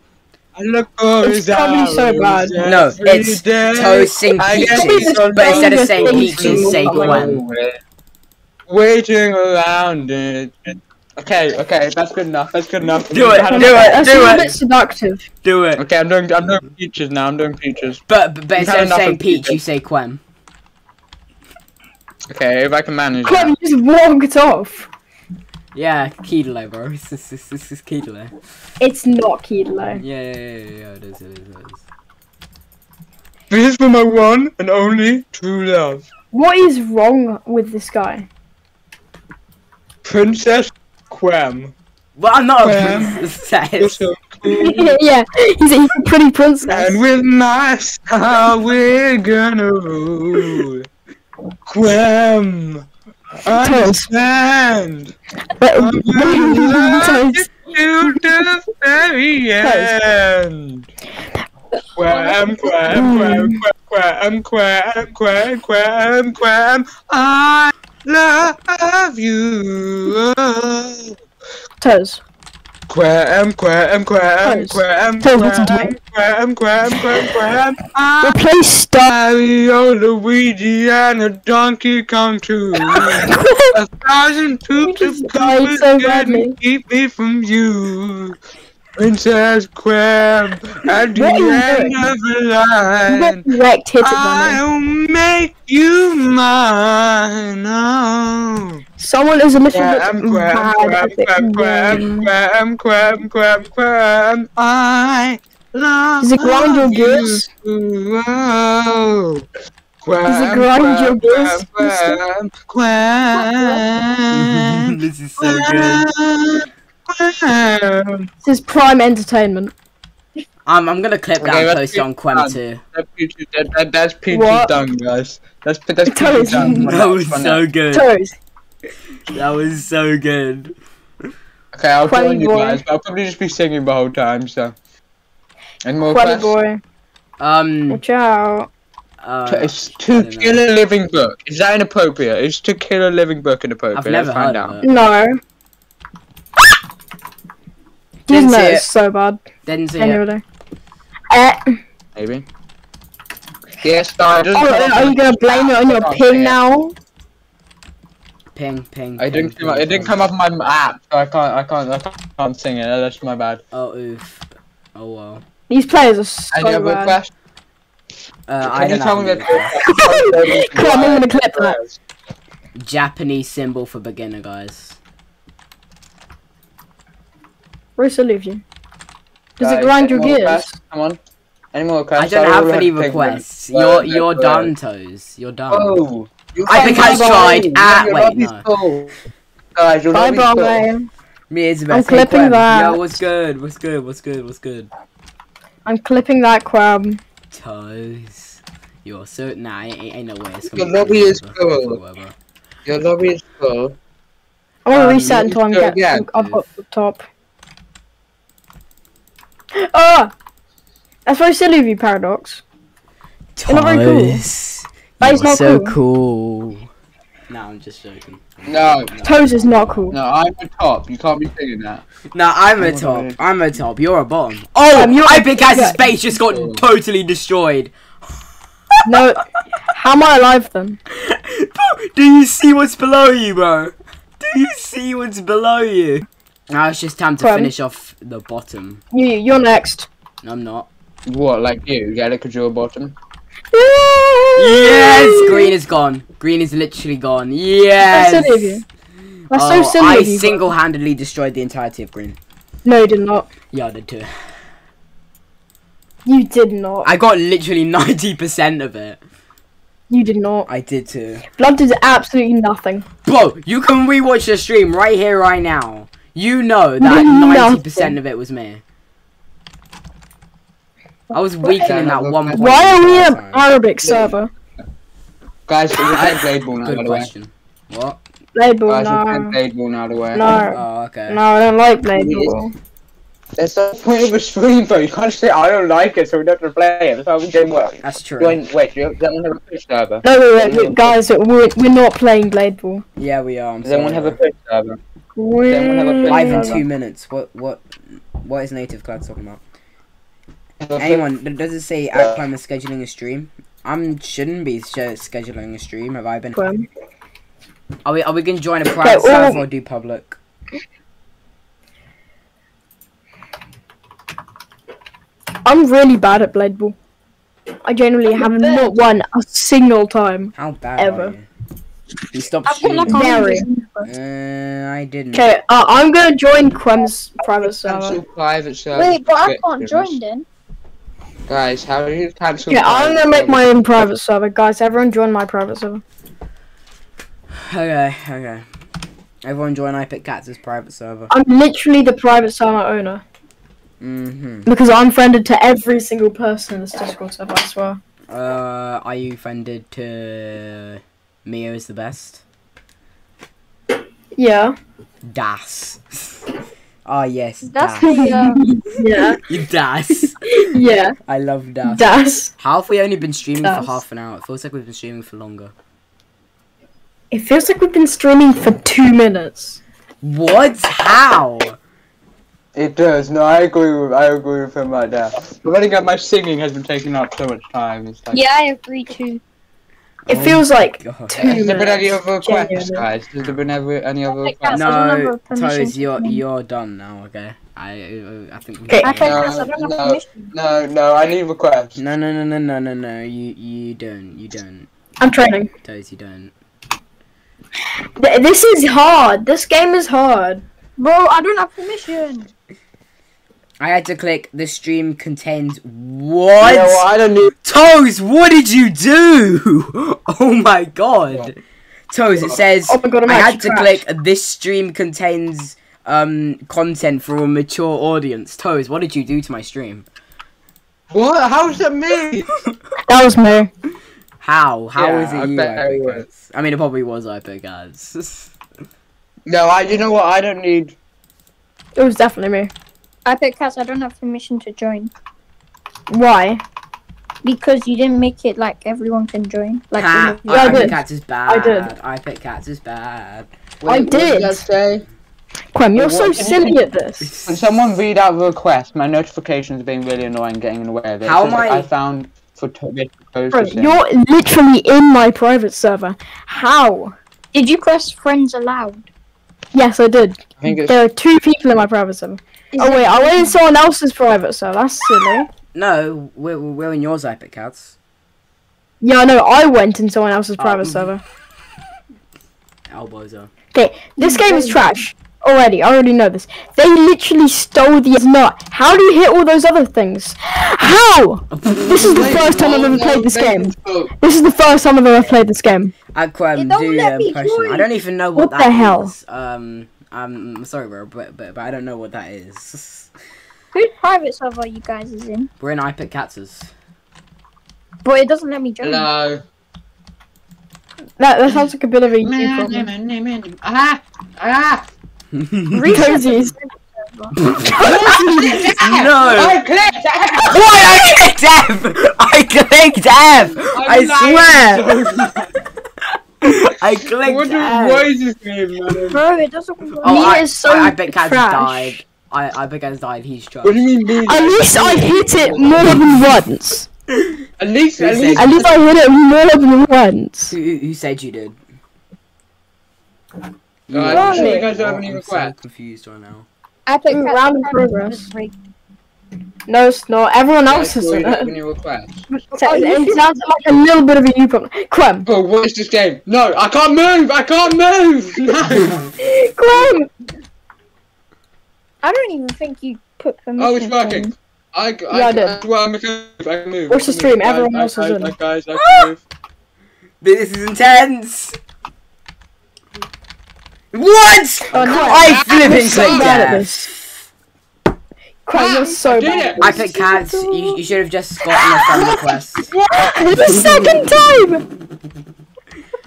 S3: I look for
S2: It's probably so bad.
S1: No, it's
S3: day.
S1: Toes sing
S3: I
S1: peaches, but instead of saying
S2: Peaches,
S1: peaches, say
S2: oh my
S1: Gwen.
S3: Waiting around it. Okay, okay, that's good enough. That's good enough.
S1: Do it,
S3: Had
S1: do it,
S2: That
S1: do
S2: seems a bit seductive.
S1: Do it.
S3: Okay, I'm doing I'm doing peaches now. I'm doing peaches.
S1: But, but, but instead of saying
S3: of
S1: peach,
S3: peaches.
S1: you say Quem.
S3: Okay, if I can manage.
S2: Clem,
S3: that.
S2: you just walked off.
S1: Yeah, Keedle, bro. This is, this, this is Keedle.
S2: It's not Keedlo.
S1: Yeah, yeah, yeah, yeah, yeah, it is, it is, it is.
S3: This is for my one and only true love,
S2: What is wrong with this guy?
S3: Princess Quem.
S1: Well, I'm not a
S3: Quem. You're
S1: princess.
S3: so cool.
S2: yeah, he's a, he's a pretty princess.
S3: and with my star, we're gonna rule. Quam. Understand.
S2: But,
S3: I'm gonna love you to the very end. Quam, quam, quam, quam, quam, quam, quam, quam. I love you.
S2: Toes. Toes, listen to me.
S3: quam, quam, quam, quam. I
S2: Replace.
S3: Mario, Luigi, and a Donkey Kong too. a thousand
S2: just
S3: of Koopas
S2: so
S3: can keep me from you. Princess Quam, at the
S2: What are you
S3: end of the line,
S2: got hit it,
S3: I'll make you mine. Oh.
S2: Someone is a little bit
S3: quam,
S2: bad
S3: quam,
S2: at the
S3: quam, quam,
S2: game.
S3: quam, quam, quam, quam. I love
S2: Does it grind your gears?
S3: you. Oh. Quam,
S2: Does it grind your gears,
S3: Quam, quam,
S1: this is so good.
S3: Quam.
S2: This is prime entertainment.
S1: Um, I'm gonna clip that
S3: Okay,
S1: and
S3: let's
S1: post on Quem too.
S3: That Peachy, that, that, that's Peachy
S2: What?
S3: done, guys. That's that's Peachy
S2: Toes.
S3: done.
S1: That was so good.
S2: Toes.
S1: That was so good.
S3: Okay, I'll
S2: Quenny
S3: join you guys, but I'll probably just be singing the whole time. So, any more
S2: Funny
S3: questions?
S2: boy.
S1: Um,
S2: Watch out.
S1: uh,
S3: It's to
S1: don't know.
S3: kill a living book. Is that inappropriate? Is to kill a living book inappropriate?
S1: I've never
S3: Let's find
S1: heard
S3: out.
S1: of it.
S2: No.
S1: Didn't
S2: His
S1: see
S2: nose
S1: it.
S2: is so bad.
S1: Didn't see it.
S2: Uh,
S3: Maybe. Yes, no, it
S2: oh,
S3: doesn't come
S2: are you gonna blame it on your
S3: can't
S2: ping now?
S1: Ping, ping.
S3: I didn't
S1: ping,
S3: come up,
S1: ping,
S3: it didn't come up on my app, so I can't, I can't, I can't, can't sing it. That's my bad.
S1: Oh, oof. Oh, well.
S2: These players are so
S3: Any other
S2: bad.
S3: questions?
S1: Uh, I
S3: Can you
S1: don't
S3: tell me
S1: have.
S2: Come on, I'm gonna clip that.
S1: Japanese symbol for beginner, guys.
S2: Where's Olivia? Does
S3: Guys,
S2: it grind
S3: any
S2: your
S3: more
S2: gears?
S3: questions? Come on. Any more
S1: requests?
S3: I
S1: don't have any requests.
S3: them.
S1: You're
S3: Well,
S1: you're
S3: well.
S1: done, Toes. You're done.
S3: Oh. you
S1: I think I
S3: go
S1: tried.
S3: away.
S1: Ah,
S3: Your
S1: wait,
S3: lobby's
S1: no.
S3: full. Guys, your
S2: Bye
S3: lobby's full.
S1: Me is the
S2: I'm
S1: best. Hey,
S2: clipping
S1: Quem.
S2: that.
S1: Yo, what's good? What's good? What's good? What's good?
S2: I'm clipping that crab.
S1: Toes. You're so nah. Ain't, ain't no way. It's
S3: Your
S1: gonna be
S3: lobby is
S1: whatever,
S3: full. Your lobby is full.
S2: I want to
S1: Um,
S2: reset
S3: let me
S2: until I'm
S3: go
S2: get
S3: again,
S2: up at the top. Ah! That's very silly of you, Paradox. You're not very cool.
S1: Toes.
S2: That is not
S1: so
S2: cool.
S1: cool. No, I'm just joking.
S3: No.
S2: Toes is not cool.
S3: No, I'm the top. You can't be singing that.
S1: No, I'm a
S3: Oh,
S1: top. I'm a top. You're a bottom. Oh,
S2: Um, you're-
S1: I think as
S2: yeah.
S1: space just got
S3: Oh.
S1: totally destroyed.
S2: No. How am I alive then?
S1: Do you see what's below you, bro? Do you see what's below you? Now it's just time to
S2: Quem.
S1: finish off the bottom.
S2: You, you're next.
S1: I'm not.
S3: What, like you? Get it because you're a bottom?
S1: Yes, green is gone. Green is literally gone. Yes.
S2: That's silly of you. That's
S1: Oh,
S2: so silly
S1: I
S2: of you. bro.
S1: single-handedly destroyed the entirety of green.
S2: No, you did not.
S1: Yeah, I did too.
S2: You did not.
S1: I got literally 90% of it.
S2: You did not.
S1: I did too.
S2: Blood did absolutely nothing.
S1: Bro, you can rewatch the stream right here, right now. You know that 90% of it was me. I was weakening that one point.
S2: Why are we
S1: the
S2: an
S1: entire time.
S2: Arabic server?
S3: Guys, we're playing Blade Ball now, by
S1: Good
S3: the way.
S1: question. What?
S2: Blade ball,
S3: Guys, we're playing
S2: no.
S3: Blade Ball now, the way.
S2: No.
S1: Oh, okay.
S2: No, I don't like blade ball.
S3: There's no point of a stream, bro. You can't say I don't like it, so we don't have to play it. That's how the game works.
S1: That's true.
S3: Join, wait, do you, does anyone have a Twitch server?
S2: No, wait, wait, wait, guys, we're, we're not playing Blade Ball.
S1: Yeah, we are. I'm
S3: Does anyone have a
S1: sorry.
S3: Twitch server?
S2: We're...
S3: Then we'll have a
S1: Live in two minutes. What what what is Native Cloud talking about? Anyone? Does it say Aquam is scheduling a stream? I'm shouldn't be scheduling a stream. Have I been?
S2: Quem.
S1: Are we are we gonna join a private
S2: Okay,
S1: server
S2: all-
S1: or do public?
S2: I'm really bad at Blade Ball. I generally have not won a single time.
S1: How bad
S2: Ever.
S1: are you? You stopped
S4: I've got like
S1: streaming.
S4: a
S2: Very.
S4: hundred.
S1: Uh, I didn't.
S2: Okay, uh, I'm gonna join Quem's private
S3: Cancel
S2: server.
S3: private server.
S4: Wait, but I can't join then.
S3: Guys, how do you cancel?
S2: Yeah, I'm gonna make my own private server. Guys, everyone join my private server.
S1: Okay, okay. Everyone join iPick Cats' private server.
S2: I'm literally the private server owner.
S1: Mm-hmm.
S2: Because I'm friended to every single person in this Discord server, I swear.
S1: Uh, are you friended to Mio is the best?
S2: Yeah.
S1: Das. oh yes,
S4: That's
S1: Das.
S4: the um,
S2: Yeah.
S1: You Das.
S2: yeah.
S1: I love Das.
S2: Das.
S1: How have we only been streaming
S2: Das.
S1: for half an hour? It feels like we've been streaming for longer.
S2: It feels like we've been streaming for two minutes.
S1: What? How?
S3: It does. No, I agree with I agree with him right there. But then again, my singing has been taking up so much time. It's like,
S4: yeah, I agree too.
S2: It
S1: Oh
S2: feels like
S1: God.
S2: two
S3: Has there been any other requests, guys? Has there been ever any other
S4: Like
S3: requests?
S4: that. I don't
S1: No, Toes, you're you're done now. Okay. I uh, I think we.
S2: Okay.
S4: I
S3: No,
S4: I
S3: no. No, no, I need requests.
S1: No no no no no no no. You you don't you don't.
S2: I'm training.
S1: Toes, you don't.
S2: This is hard. This game is hard.
S4: Bro, I don't have permission.
S1: I had to click the stream contains what?
S3: You know what? I don't need.
S1: Toes, what did you do? Oh my god. Toes, it says
S2: Oh my god, I'm
S1: I had to
S2: crashed.
S1: click this stream contains um content for a mature audience. Toes, what did you do to my stream?
S3: What? How's that me?
S2: That was me.
S1: How? How
S3: Yeah,
S1: was
S3: I
S1: it you?
S3: bet it was.
S1: I mean, it probably was Epic Guys.
S3: no, I. You know what? I don't need.
S2: It was definitely me.
S4: I pick cats. I don't have permission to join
S2: Why?
S4: because you didn't make it like everyone can join. Like
S1: ha!
S4: you.
S2: Yeah, I
S1: I, Epic
S2: did.
S1: Cats is bad.
S2: I did.
S1: Epic Cats is bad.
S2: I
S3: What did
S2: did.
S3: that say?
S2: Quem, you're
S3: What
S2: so silly at this.
S3: When someone read out the request, my notifications are being really annoying, getting in the way of it.
S1: How am I-
S3: I found for to this
S2: Bro, you're literally in my private server. How?
S4: Did you press friends allowed?
S2: Yes, I did.
S3: I think.
S2: There are two people in my private server.
S4: Is
S2: Oh wait, I went in someone else's private server. That's silly.
S1: No, we're, we're in yours, Epic Cats.
S2: Yeah, I know. I went in someone else's
S1: Oh.
S2: private server.
S1: Elbows are.
S2: Okay, this game is trash. Already, I already know this. They literally stole the nut. How do you hit all those other things? How? This is the first time I've ever played this game. This is the first time I've ever played this game.
S1: Aquam,
S4: It don't
S1: do
S4: let
S1: your impression. I don't even know what,
S2: What
S1: that
S2: the hell?
S1: is. Um, I'm sorry, bro, but, but but I don't know what that is.
S4: Whose private server you guys is in?
S1: We're in Epic Cats'.
S4: But it doesn't let me join.
S3: Hello.
S2: That that sounds like a bit of a you problem.
S3: Ah! Ah!
S2: Cozies.
S1: no!
S3: I clicked!
S1: Why I clicked F? I clicked F! I swear! I clicked
S3: What,
S1: F!
S3: what is this game, man?
S4: Bro, it doesn't work.
S1: Oh,
S2: Me
S1: I,
S2: is so
S1: I, I bet Cats
S2: trash.
S1: died. I, I bet Cats died. He's trash.
S3: What do you mean, me?
S2: At least I hit it more than once.
S3: At least, at least.
S2: At least I hit it more than once.
S1: Who, who said you did?
S3: Uh, I'm sure you guys don't have any
S1: I'm so confused right now.
S4: I pick
S2: Ooh,
S4: cats.
S2: round in progress. No, it's not. Everyone else
S3: Guys,
S2: is
S3: do
S2: in
S3: you have
S2: it.
S3: any requests?
S2: So- oh, It sounds like a little bit of a you problem. Quem.
S3: Oh, what is this game? No, I can't move! I can't move! No!
S2: Quem.
S4: I don't even think you put permission.
S3: Oh, it's working. I, I,
S2: Yeah, I did.
S3: I, well, I'm okay. I can move.
S2: Watch the stream, everyone
S3: Guys,
S2: else is
S3: guys,
S2: in.
S3: guys, Guys, I can move.
S1: This is intense! What?
S2: Oh, no.
S1: I flipping
S2: You're so
S1: clicked
S2: bad at
S1: F.
S2: this. Quem, you're so
S3: I
S2: bad.
S1: I picked Cats. You, you should have just gotten a friend request.
S2: the second time.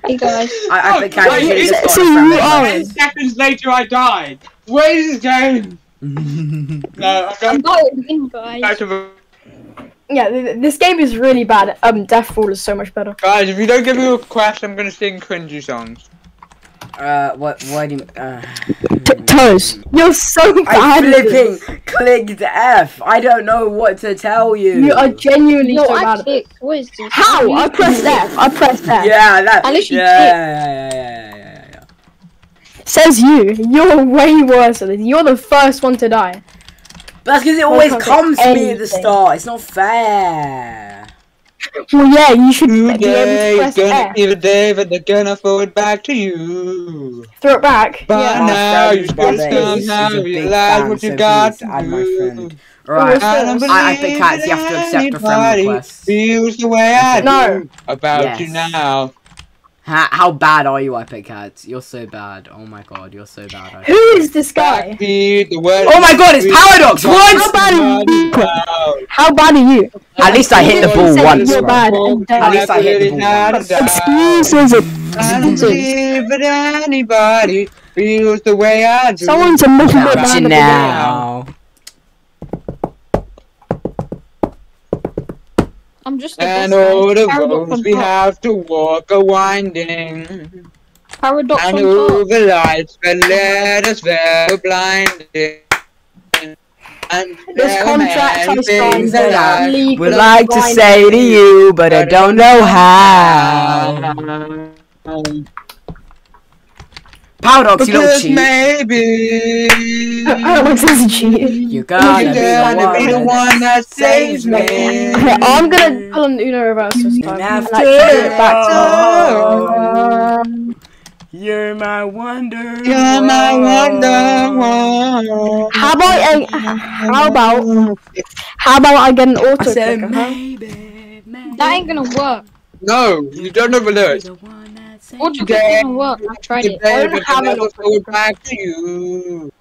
S4: Hey guys.
S1: I, I
S3: Oh,
S1: picked Cats. You
S3: wait,
S1: should have just
S2: so
S1: gotten a friend
S2: you are-
S1: request.
S3: Ten seconds later, I died. Where is this game? No, I'm
S4: I'm
S3: going
S4: battling, guys.
S3: to
S2: Yeah, th- th- this game is really bad. Um, Deathball is so much better.
S3: guys. If you don't give me a quest, I'm gonna sing cringy songs.
S1: Uh, what? Why do you? Uh,
S2: T- toes, you're so bad. at this.
S1: flipping clicked F. I don't know what to tell you.
S2: You are genuinely
S4: No,
S2: so
S4: I
S2: bad. at this.
S4: clicked. What is this?
S2: How? I pressed F. I pressed F.
S1: Yeah, that.
S4: I literally
S1: yeah, yeah, yeah, yeah, yeah, yeah, yeah.
S2: Says you. You're way worse at this. You're the first one to die.
S1: But that's because it always comes to me at the start. It's not fair.
S2: Well, yeah, you should be able to
S3: Today
S2: press
S3: gonna
S2: F.
S3: be the day that they're gonna throw it back to you.
S2: Throw it back.
S3: But
S2: yeah.
S3: Now
S1: friend
S3: you should
S1: brother is-
S3: somehow
S1: is a big
S3: realize what you
S1: so
S3: got
S1: please
S3: to
S1: add my
S3: do.
S1: friend. Right.
S2: I
S3: don't
S1: I- I think
S3: believe
S1: cats, you have to accept a friend
S3: anybody
S1: request.
S3: Feels the way I
S2: No.
S3: do about you now.
S1: How, how bad are you, Epic Cats? You're so bad. Oh my god, you're so bad. I-
S2: Who is this guy?
S3: The word
S1: Oh my god, it's Paradox!
S2: How
S1: What?
S2: bad are you? How bad are you?
S1: At least I hit the
S2: You
S1: ball once,
S2: You're
S1: bro.
S2: bad. and
S1: At
S2: dead.
S1: least I hit the ball once.
S2: Excuses. Excuses.
S3: anybody feels the way I do.
S2: Someone's a little bit
S3: Gotcha
S1: Gotcha
S2: bad at the game.
S1: now.
S4: I'm just a
S3: And all the
S4: Paradox
S3: roads we have to walk are winding.
S4: Paradox
S3: And
S4: on
S3: all
S4: top.
S3: the lights that led us there were blinding. And
S2: This
S3: there are
S2: contract
S3: many
S2: I
S3: things
S2: signed
S3: that
S2: is
S3: I
S2: legal
S1: Would like to say to you, but I don't know how. Paradox, you little
S3: Because
S1: cheat.
S3: maybe
S2: Alex is a cheat.
S1: You're gonna
S3: you're
S1: be
S3: gonna be
S1: the
S3: the
S1: one.
S3: one that saves me.
S2: Okay, I'm gonna pull an Uno reverse this time.
S1: And
S2: and,
S1: after
S2: like, flip it back to
S1: You're my wonder.
S3: You're my wonder woman.
S2: How about I, how about how about I get an
S1: I
S2: auto
S1: said
S2: clicker? Huh?
S1: maybe, maybe.
S4: That ain't gonna work.
S3: No, you don't know the lyrics.
S4: Auto
S3: Today-
S4: doesn't work. I tried it.
S3: Today,
S2: I don't
S3: but
S2: have
S3: I
S2: an
S3: never throw it back to you.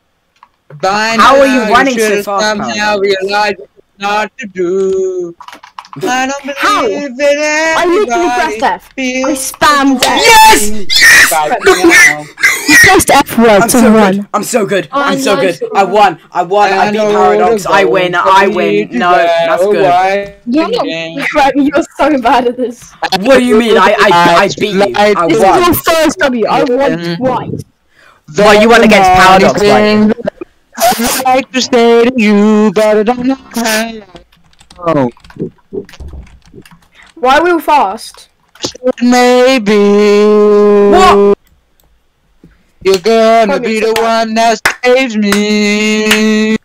S3: By
S1: How are you
S3: now,
S1: running so
S3: should've
S1: fast,
S3: Somehow
S1: Paolo?
S3: realized what not to do. I don't believe
S2: How?
S3: that
S2: I literally pressed F. I spammed F.
S1: Yes!
S3: about you now.
S2: You pressed F
S1: I'm
S2: word
S1: so
S2: to
S1: good.
S2: run.
S1: I'm so good.
S4: Oh,
S1: I'm so
S4: nice.
S1: good. I won. I won. I beat Paradox. I win. I win. No, that's good.
S4: You're not-
S2: you're so bad at this.
S1: What do you mean? I I I beat you. I
S2: This is your first W. I won twice.
S1: Well, you went against Paradox, right?
S3: I'd like to say to you, but I don't know how. Oh,
S2: Why we fast?
S3: maybe.
S1: What?
S3: You're gonna be the one that saves me.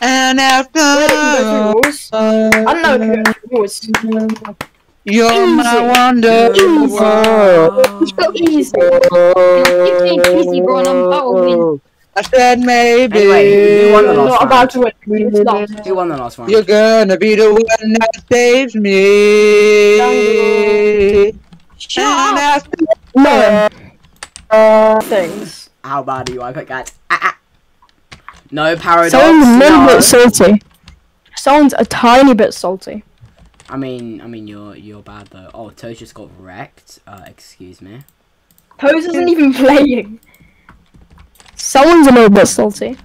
S3: And after
S2: Where did you go through rules? I don't know if you go through rules.
S3: you're my
S2: Easy.
S3: wonder.
S2: Easy.
S3: world.
S2: It's so easy.
S4: Keep saying easy, bro, and I'm win.
S3: I said maybe
S1: Anyway, you won the last
S2: not
S1: round.
S2: about to win.
S1: You won the last one.
S3: you're gonna be the one that saves me.
S4: Shut up.
S2: No. Uh, things.
S1: How bad are you? I put cat. Ah, ah. No Paradox.
S2: Sounds a little
S1: no.
S2: bit salty. Sounds a tiny bit salty.
S1: I mean, I mean, you're you're bad though. Oh, Toes just got wrecked. Uh, excuse me.
S2: Pose isn't even playing. Someone's a little bit salty.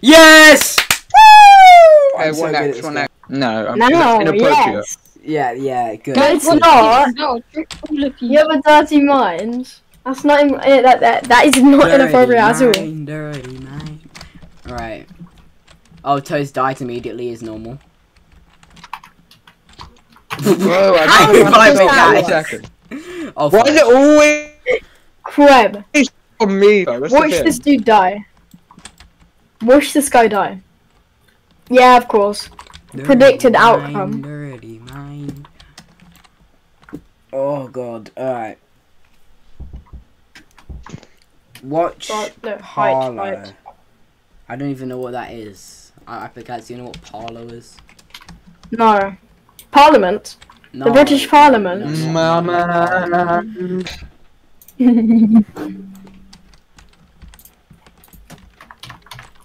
S1: Yes. Woo! I'm so
S3: one
S1: good at
S3: X, one. X. No, I'm
S2: No,
S3: inappropriate.
S2: yes.
S1: Yeah, yeah, good.
S2: No, it's not.
S4: No, trick all of you.
S2: You have a dirty mind. That's not. In, that, that that is not inappropriate at all.
S1: Dirty mind. Alright. Oh, Toes died immediately as normal.
S3: Whoa, I
S1: How
S3: just
S1: did I
S3: want
S1: make
S3: to
S1: that?
S3: a.
S1: Oh,
S3: Why is it always
S2: Crab.
S3: On me though? What's the
S2: Watch this dude die. Watch this guy die. Yeah, of course. predicted
S1: Dirty
S2: outcome.
S1: Dirty mind. Oh god. Alright. Watch
S2: Right, no, height,
S1: Parlo.
S2: height.
S1: I don't even know what that is. I, I forget. Do you know what Parlo is?
S2: No. Parliament.
S1: No.
S2: British Parliament.
S1: No, no, no,
S3: Mama.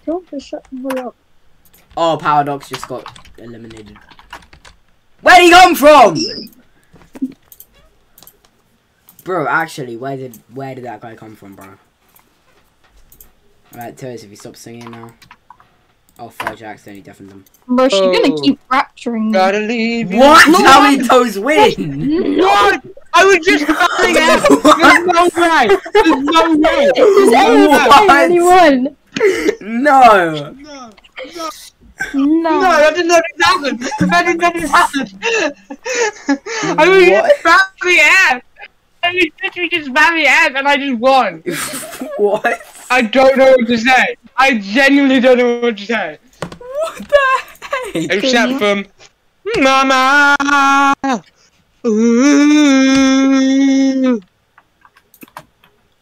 S4: Don't just shut the up.
S1: Oh, Paradox just got eliminated. Where'd he come from? Bro, actually, where did where did that guy come from, bro? Alright, Toes, if you stop singing now. Oh, fudge, I accidentally deafened them.
S4: Bro, she's
S3: Oh.
S4: gonna keep rapturing me.
S3: Gotta leave. you.
S1: What?
S3: No,
S1: How many Toes win?
S3: What? I was just crying out. There's no way. There's no way.
S2: Does anyone
S1: What?
S2: play anyone?
S1: no!
S3: No.
S4: No.
S3: No, that did not happen. That did not happen. I was
S1: What?
S3: just spamming ass. I was literally just spamming ass and I just won.
S1: what?
S3: I don't know what to say. I genuinely don't know what to say.
S1: What the heck?
S3: Except from Mama. Ooh.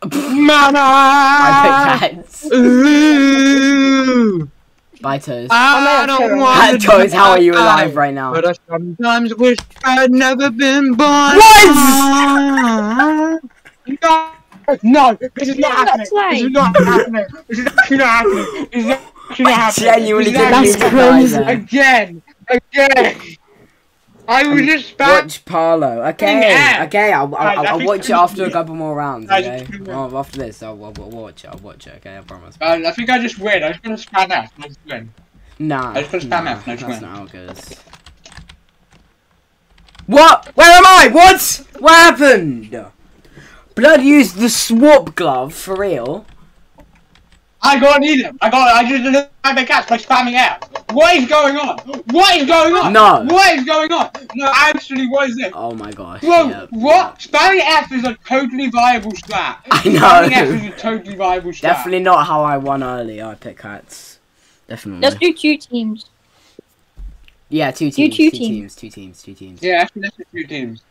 S3: Mama.
S1: I pick cats.
S3: Ooh.
S1: Bye, Toes.
S3: I oh, don't
S2: Cat
S3: want
S1: Cat Toes, how are you alive right now?
S3: But I sometimes wish I'd never been born.
S1: What?
S3: No, no, this is not happening.
S4: That's right.
S3: This is not happening. This is not happening. This is actually not
S1: I
S3: happening.
S1: genuinely didn't
S2: That's
S1: mean to
S3: actually-
S1: die
S2: crazy.
S3: Again, again. I was just back.
S1: Watch Parlo. Okay,
S3: Yeah.
S1: okay. I'll,
S3: Right,
S1: I'll, I'll watch it after a couple more rounds. Okay. Oh, after this, I'll, I'll, I'll watch it. I'll watch it. Okay, I promise.
S3: Uh, I think I just win. I just to spam F and I just win.
S1: Nah.
S3: I just put spam
S1: nah,
S3: F, next
S1: That's
S3: one.
S1: not how it goes. What? Where am I? What? What happened? Blood used the swap glove for real.
S3: I got either. I got. I just delivered my cats by spamming F. What is going on? What is going on?
S1: No.
S3: What is going on? No, actually, what is this?
S1: Oh my gosh.
S3: Bro,
S1: yeah.
S3: what? Spamming F is a totally viable strat.
S1: I know.
S3: Spamming F is a totally viable strat.
S1: Definitely not how I won earlier. I picked cats. Definitely.
S4: Let's do two teams.
S1: yeah, two
S4: do
S1: teams.
S4: two
S1: two
S4: teams.
S1: teams. Two teams. Two teams.
S3: Yeah, actually, let's do two teams.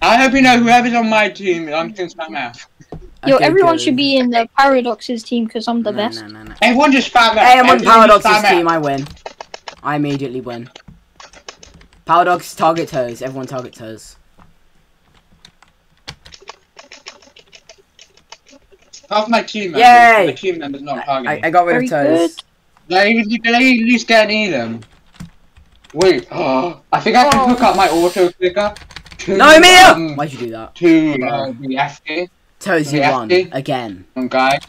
S3: I hope you know whoever's on my team, I'm going to spam F.
S4: Yo,
S1: Okay,
S4: everyone
S1: good.
S4: should be in the Paradoxes team because I'm the
S1: No,
S4: best.
S1: No, no, no.
S3: Everyone just spam F.
S1: Hey, I'm on
S3: Everyone just
S1: Paradox's
S3: spam F.
S1: team. I win. I immediately win. Paradox target toes. Everyone target toes.
S3: Half my team members.
S1: Yay!
S3: My team members not
S1: I,
S3: targeting.
S1: I got rid
S4: Very
S1: of toes.
S4: good.
S3: They, they at least get any of them. Wait, oh, I think I can
S4: Oh.
S3: hook up my auto clicker to,
S1: No, Mia!
S3: um,
S1: Why'd you do that?
S3: to uh, the FD.
S1: Toes, you won
S3: see?
S1: again.
S3: Guys,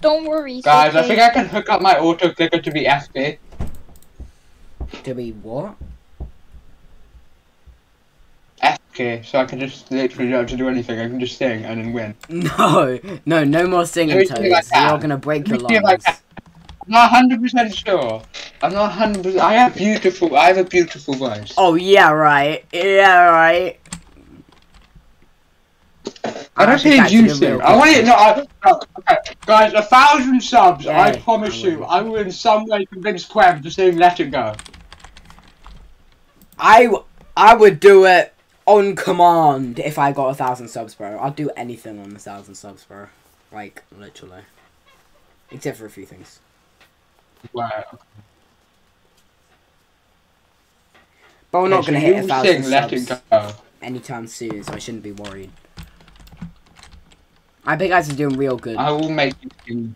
S4: Don't worry. it's
S3: guys, I think I can hook up my auto clicker to the FD.
S1: To be what?
S3: FK, so I can just literally don't have to do anything. I can just sing and then win.
S1: No, no, no more singing,
S3: Let me see if I
S1: toes. You're
S3: can.
S1: gonna break your
S3: Let me see if I
S1: lungs.
S3: I'm not hundred percent sure. I'm not hundred percent. I have beautiful. I have a beautiful voice.
S1: Oh yeah, right. Yeah, right.
S3: I don't
S1: think
S3: say you
S1: the
S3: sing.
S1: real
S3: I want it. No, I, no, okay, guys, a thousand subs. I promise
S1: I
S3: you. I will in some way convince Quev to sing "Let It Go."
S1: I I would do it on command if I got a thousand subs, bro. I'd do anything on a thousand subs, bro. Like literally, except for a few things.
S3: Wow.
S1: But we're not
S3: Okay,
S1: gonna
S3: so
S1: hit
S3: you
S1: a thousand
S3: "Let It
S1: subs
S3: Go."
S1: anytime soon, so I shouldn't be worried. I think guys are doing real good.
S3: I will make you.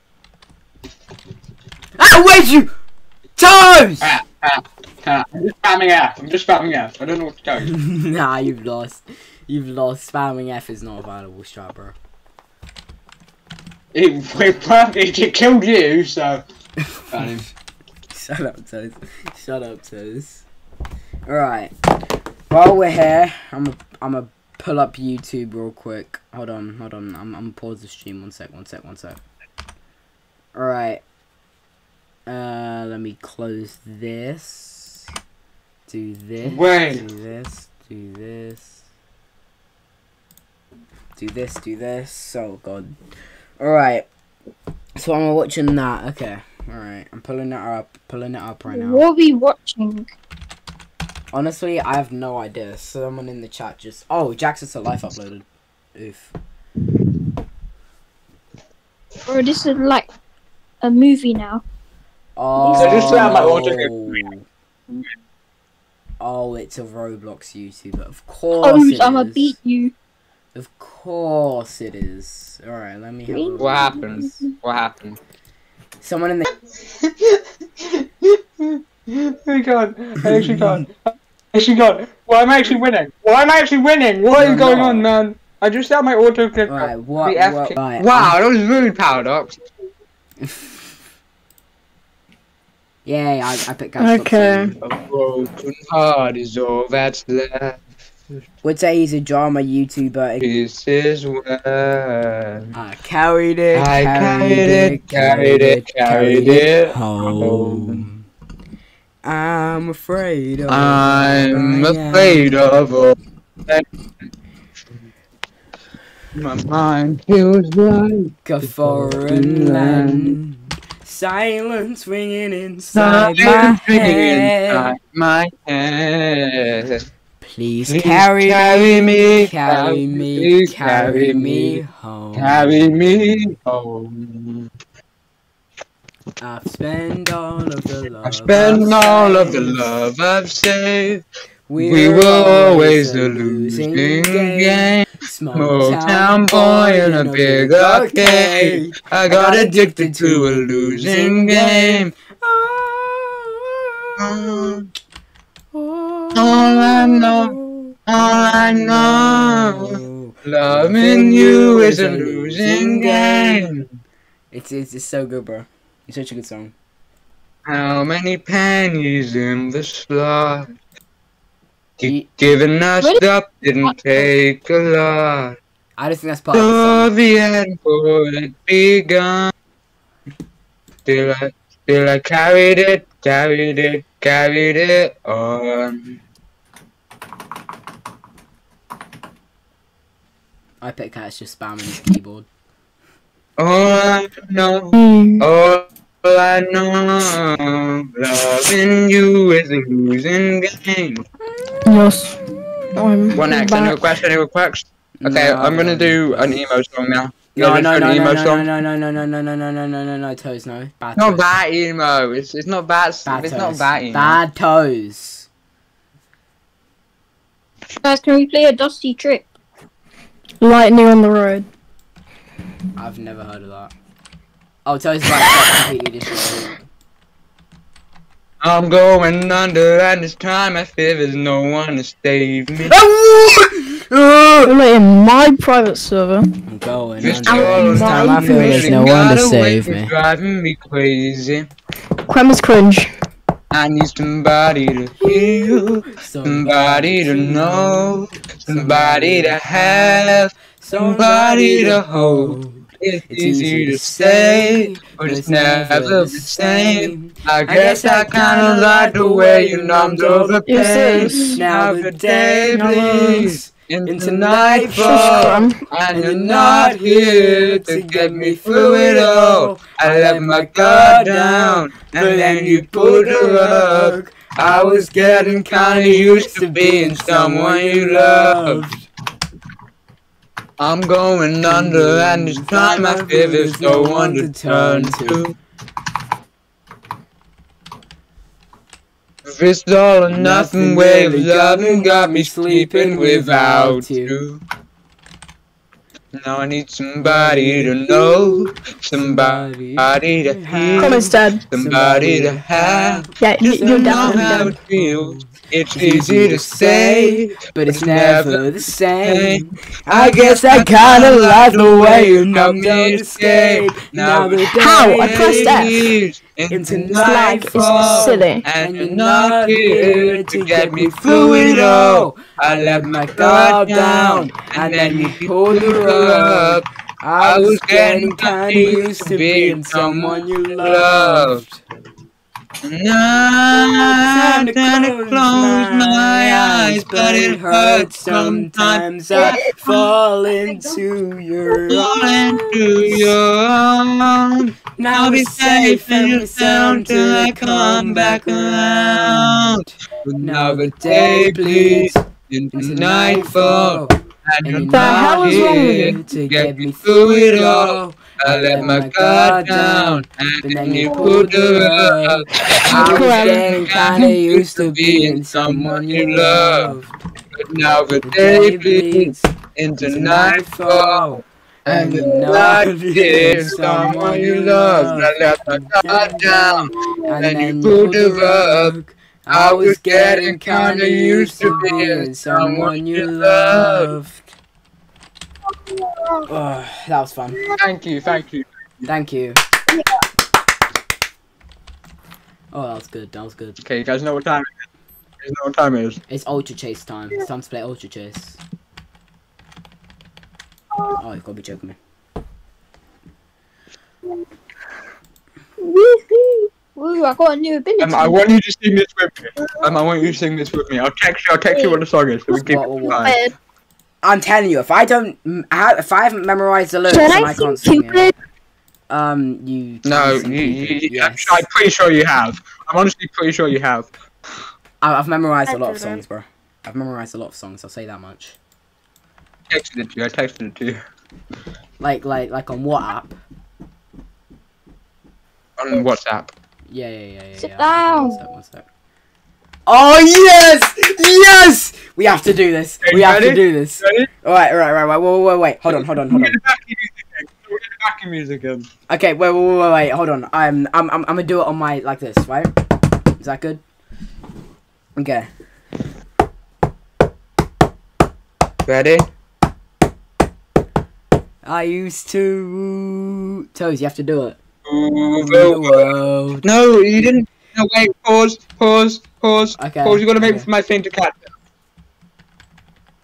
S1: Ah, where'd you? Toes!
S3: Ah, ah, ah. I'm just spamming F. I'm just spamming F. I don't know what to tell you.
S1: nah, you've lost. You've lost. Spamming F is not a viable strat, bro.
S3: It, it, it killed you, so.
S1: Shut up, Toes. Shut up, Toes. Alright. While we're here, I'm a, I'm a pull up YouTube real quick. Hold on, hold on. I'm, I'm gonna pause the stream. One sec, one sec, one sec. Alright. Uh, let me close this. Do this.
S3: Wait.
S1: Do this. Do this. Do this. Do this. Oh god. Alright. So I'm watching that. Okay. Alright. I'm pulling it up. Pulling it up right now.
S4: What are we watching?
S1: Honestly, I have no idea. Someone in the chat just. Oh, Jackson's to life uploaded. Oof.
S4: Bro, this is like a movie now.
S1: Oh.
S3: So just let my auto
S1: Oh, it's a Roblox YouTuber. Of course.
S4: Oh, I'ma beat you.
S1: Of course it is. Alright, let me have a
S3: What happens? What happened?
S1: Someone in the.
S3: Oh I can't. I actually can't. I actually can't. Well, I'm actually winning. Well, I'm actually winning. What is
S1: You're
S3: going
S1: not.
S3: on, man? I just had my auto click.
S1: Right, what?
S3: The F
S1: what
S3: key.
S1: right,
S3: wow, um, that was rude, Paradox.
S1: Yay, I, I picked Catch
S2: Okay.
S3: A broken heart is all that's left.
S1: Would say he's a drama YouTuber.
S3: This is when
S1: I carried it,
S3: I carried it, carried it, carried it
S1: home. I'm afraid of.
S3: I'm afraid of that. My mind feels like
S1: a foreign land. Silence ringing inside my
S3: silence ringing
S1: head.
S3: inside my head.
S1: Please,
S3: Please
S1: carry,
S3: carry me,
S1: carry me,
S3: please
S1: carry me home.
S3: Carry me home.
S1: I've spent all of the love.
S3: I've spent all of the love I've saved.
S1: We're
S3: We were always the losing game. Small town boy in a big arcade. I got addicted to a losing game. Ah. Ah. All I know, all I know, loving you is a losing game.
S1: It's, it's it's so good, bro. It's such a good song.
S3: How many pennies in the slot?
S1: Ye-
S3: Giving us
S4: Really?
S3: up didn't take a lot.
S1: I just think that's part of the song.
S3: So the end for it begun. Still I, still I carried it, carried it, carried it on.
S1: I bet Cat's just spamming his keyboard.
S3: Oh no! know,
S2: Hmm.
S3: All I know, loving you is a losing game.
S2: Yes. I'm
S3: What next? Any
S2: back.
S3: requests? Any requests? Okay,
S1: No,
S3: I'm gonna do an emo song now.
S1: No,
S3: Yeah,
S1: no, no, no,
S3: emo
S1: no,
S3: song.
S1: no, no, no, no, no, no, no, no, no, no, no, toes, no. Bad
S3: Not
S1: toes.
S3: that emo. It's it's not bad.
S1: Bad
S3: it's
S1: toes.
S3: not that emo.
S1: Bad toes.
S4: Guys, can we play a dusty trip?
S2: Lightning on the road.
S1: I've never heard of that. Oh, toes is like completely different.
S3: I'm going under, and this time I fear there's no one to save me.
S2: Ah, ah! You're in my private server.
S1: I'm going
S3: This
S1: under.
S3: all
S1: This time I
S3: night,
S1: feel there's no one to save me.
S3: Driving me crazy.
S2: Creme is cringe.
S3: I need somebody to heal, somebody to know, somebody to have, somebody to hold. It's easy to say, but it's never the same. I guess I kinda like the way you numbed all the
S2: Yes,
S3: pain. Now the day bleeds into
S1: into
S3: nightfall. And you're not here to get me through it all. I let my guard down, and then you pulled the rug. I was getting kinda used to being someone you loved. I'm going under, and this time I fear there's no one to turn to. If it's all or nothing way of loving got me sleeping without you. Now I need somebody to know, somebody to hear,
S2: Creme is dead.
S3: somebody to have.
S2: Yeah, y- you're
S3: know how
S2: definitely
S3: it
S2: dead.
S3: It's easy to say,
S1: but it's never the same.
S3: I
S1: guess I kinda like the way you numbed out escape. Now the
S2: How? I pressed F.
S1: into
S2: like, it's silly.
S3: And you're not here to get me through it all. I let my guard down, and then you pulled the rug.
S1: I was getting kinda used to being someone you loved.
S3: Now I'm trying to close my eyes, but it hurts sometimes.
S1: I fall into your
S3: Fall
S1: arms.
S3: into your arms.
S1: Now be safe and sound till I come back around. Now the day please,
S3: into nightfall, and you're not
S2: is wrong with
S3: here
S1: to
S3: get me through it all. I let my guard down, and then you pulled the rug.
S1: I was getting kinda used to being someone you loved.
S3: But now the day bleeds into nightfall. And you're not here, someone you love. I let my guard down,
S1: and
S3: then you pulled the
S1: rug.
S3: rug.
S1: I was getting kinda used to being someone you loved. Oh, that was fun.
S3: Thank you, thank you.
S1: Thank you. Oh, that was good. That was good.
S3: Okay, you guys know what time it is. You know what time it is.
S1: It's Ultra Chase time. It's time to play Ultra Chase. Oh, you've got to be joking me.
S4: Woohoo! Woo, I got a new ability.
S3: Um, I want you to sing this with me. Um, I want you to sing this with me. I'll text you. I'll text you what the song is. So we keep
S1: What, what, what?
S3: Time.
S4: Cupid.
S1: I'm telling you, if I don't, if I haven't memorized the lyrics
S2: Can I
S1: I can't sing it, um, you.
S3: No,
S1: can
S3: you, you,
S1: Cupid,
S3: I'm. I'm pretty sure you have. I'm honestly pretty sure you have.
S1: I- I've memorized a
S4: I
S1: lot of songs, bro. I've memorized a lot of songs. I'll say that much.
S3: texted it to you. I texted it to you
S1: Like, like, like on what app?
S3: on WhatsApp.
S1: Yeah, yeah, yeah, yeah.
S4: Sit
S1: yeah.
S4: down.
S1: One sec, one sec. Oh yes, yes! We have to do this.
S3: Okay,
S1: We have to do this.
S3: Ready?
S1: All right, right, right, right. Wait, wait, wait, wait. Hold on, hold on, hold on.
S3: backing music in. We'll get the backing music in.
S1: Okay, wait, wait, wait, wait, wait. Hold on. I'm, I'm, I'm, I'm gonna do it on my like this, right? Is that good? Okay.
S3: Ready?
S1: I used to. Toes, you have to do it.
S3: Ooh, No, you didn't. No, wait. Pause. Pause. Pause.
S1: Okay,
S3: Pause. You gotta make
S1: okay.
S3: my thing to catch.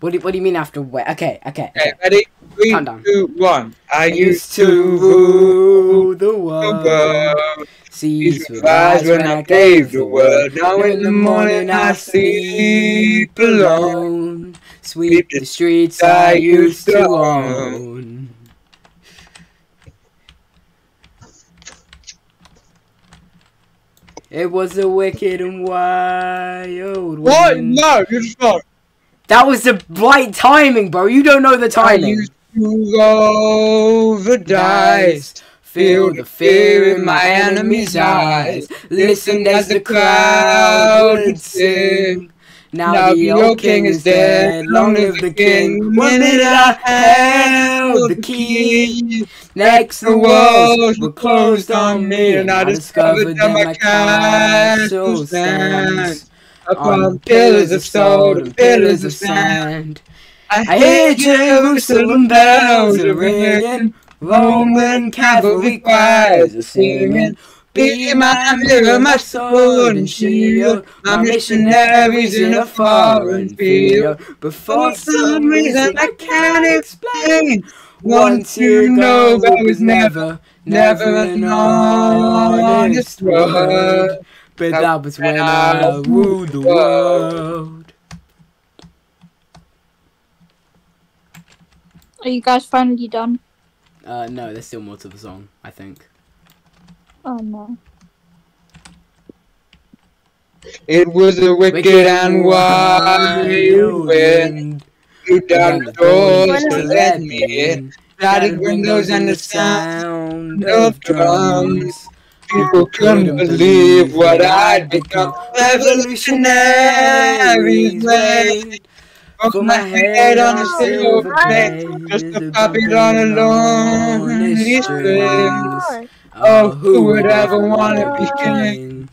S1: What do, what do you mean after wait? Okay, okay.
S3: Okay, ready? Three,
S1: Calm down.
S3: two, one. I
S1: I
S3: used to rule
S1: the
S3: the
S1: world.
S3: world.
S1: Seas
S3: These
S1: were
S3: were eyes
S1: eyes
S3: when I gave the word. Now in the morning I sleep alone.
S1: Sweep the streets I used to own. It was a wicked and wild
S3: What?
S1: wind.
S3: No, you just wrong.
S1: That was the right timing, bro. You don't know the
S3: I
S1: timing.
S3: used to roll the dice.
S1: Feel the fear in my enemy's eyes. Listened as the crowd sing. Now, the old king is dead. Long live the king. One minute I held the key. Next the walls were closed on me, and I discovered that my castle stands on pillars of stone and pillars of sand. I hear Jerusalem bells are ringing, Roman cavalry choirs are singing. Be my mirror, my sword and shield, my missionaries in a foreign field. But for some reason I can't explain, once you know there was never, never an honest word. But that was when I ruled the world.
S4: Are you guys finally done?
S1: Uh, no, there's still more to the song, I think.
S4: Oh no.
S3: It was a wicked and wild wind. Blew down the doors to let me in. Shattered windows and the sound of drums. People couldn't believe what I'd become. Revolutionary wait. Put my head on a silver plate. Just a puppet on a lonely string. Oh, who would ever want to be king?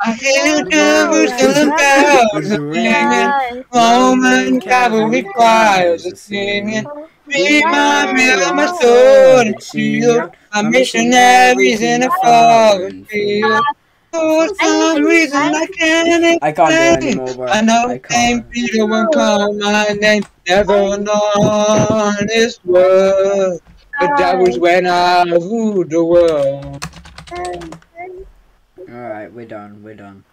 S3: I hear Jerusalem bells are ringing. Roman cavalry choirs are singing. Be my mirror, my sword and shield. My missionaries in a foreign field. For some reason I can't
S1: I can't do it
S3: explain. I know Saint. Peter won't call my name. Never an honest word. But that was when I ruled the world.
S1: Alright, we're done. We're done.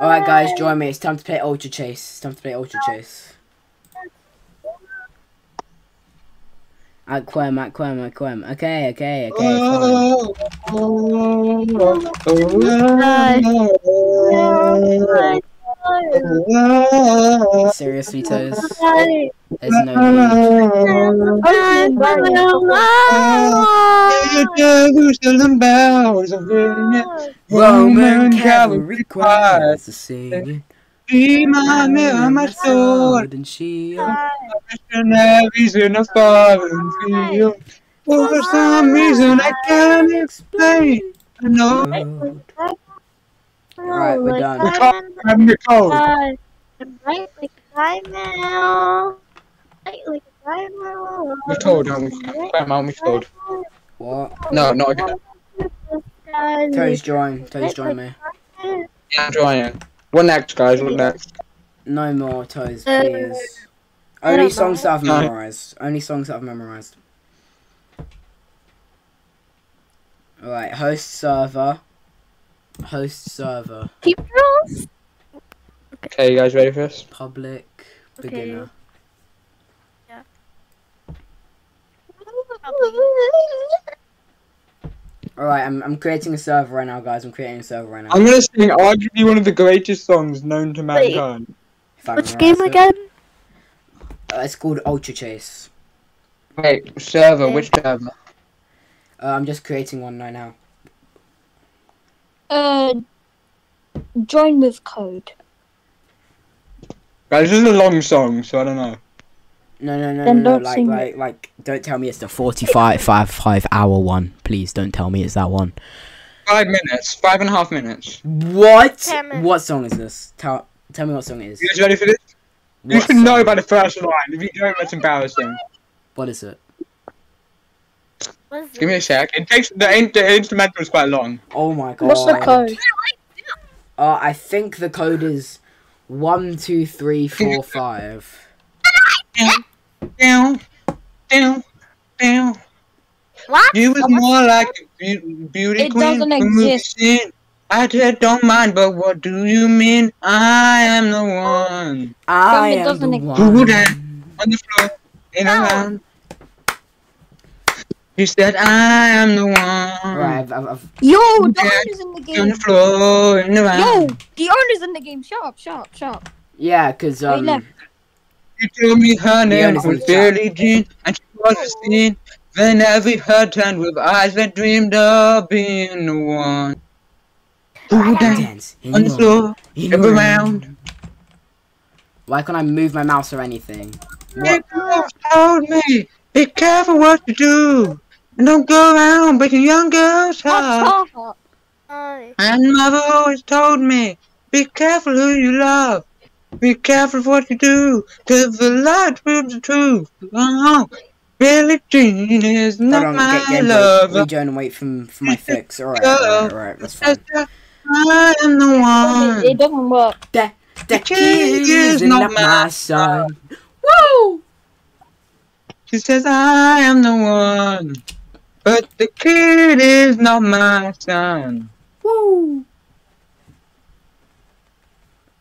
S1: Alright, guys, join me. It's time to play Ultra Chase. It's time to play Ultra Chase. At Quem, at Quem, at Quem. Okay, okay, okay, fine.
S3: Oh, oh, oh,
S1: Seriously, Toes? There's no need.
S3: Jerusalem bells are ringing.
S1: Roman cavalry choirs are singing.
S3: Be my mirror, my sword.
S1: and shield.
S3: Missionaries in a foreign field. For some reason I can't explain. I know.
S1: Alright, we're done.
S3: I'm the cold.
S4: Right like a diamond. Right like a diamond.
S3: We told, aren't we? Grandma, we told.
S1: What?
S3: No, not again.
S1: Toes join. Toes join me.
S3: Yeah, I'm joining. What next, guys? What next?
S1: No more toes,
S4: Uh,
S1: please. Only songs that I've memorized. Only songs that I've memorized. Alright, host server. Host server.
S4: Keep rules.
S3: Okay, you guys ready for this?
S1: Public.
S4: Okay.
S1: Beginner. Yeah. Alright, I'm, I'm creating a server right now, guys. I'm creating a server right now.
S3: I'm gonna sing arguably one of the greatest songs known to mankind.
S1: if
S4: Which game
S1: it.
S4: again?
S1: Uh, it's called Ultra Chase.
S3: Wait, server,
S4: Okay.
S3: which server?
S1: Uh, I'm just creating one right now.
S5: Uh, join with code.
S3: Guys, this is a long song, so I don't know.
S1: No, no, no,
S5: Then
S1: no, no.
S5: don't
S1: Like,
S5: sing
S1: like, like. Don't tell me it's the 45, five, five hour one. Please don't tell me it's that one.
S3: Five minutes, five and a half minutes.
S1: What?
S4: Minutes.
S1: What song is this? Tell, tell me what song it is.
S3: You guys ready for this? You should know by the first line. If you don't, that's embarrassing.
S1: What is it?
S4: What is
S3: Give me a sec. It takes the, in- the instrumental is quite long.
S1: Oh my god.
S5: What's the code?
S1: Uh, I think the code is one, two, three, four, five.
S3: Down, down, down.
S4: What?
S3: You was more like a beau- beauty
S5: It
S3: queen
S5: doesn't exist.
S3: I just don't mind, but what do you mean? I am the one.
S1: I
S5: it
S1: am the one.
S3: Who that? On the floor, in
S4: No.
S3: around. He said, I am the one.
S1: Right, I've, I've, I've,
S5: Yo, the owner's in the
S3: On
S5: game.
S3: the floor, in around.
S5: Yo, the owner's in the game. Shut up, shut up, shut up.
S1: yeah, cause
S5: Oh, he
S1: um,
S5: left.
S3: She told me her name was
S1: the.
S3: Billie Jean, and she was a scene. Then every heart turned with eyes that dreamed of being the one. Who danced
S1: dance in
S3: on the floor,
S1: in
S3: jump
S1: your-
S3: around.
S1: Why can't I move my mouse or anything? What?
S3: People told me, be careful what you do, and don't go around breaking young girls' hearts.
S5: Shut up.
S3: And mother always told me, be careful who you love. Be careful what you do, cause the light proves the truth. Uh-huh. Oh, Billie Jean is
S1: Hold
S3: not
S1: on,
S3: my
S1: get game break.
S3: lover.
S1: Rejoin and wait for, for my fix. Alright, alright, alright, that's fine.
S3: I am the
S5: It,
S3: one.
S5: it doesn't work.
S1: The, the
S3: kid
S1: kid
S3: is
S1: is
S3: not
S1: not
S3: my
S1: my son. Woo!
S3: She says I am the one, but the kid is not my son.
S1: Woo!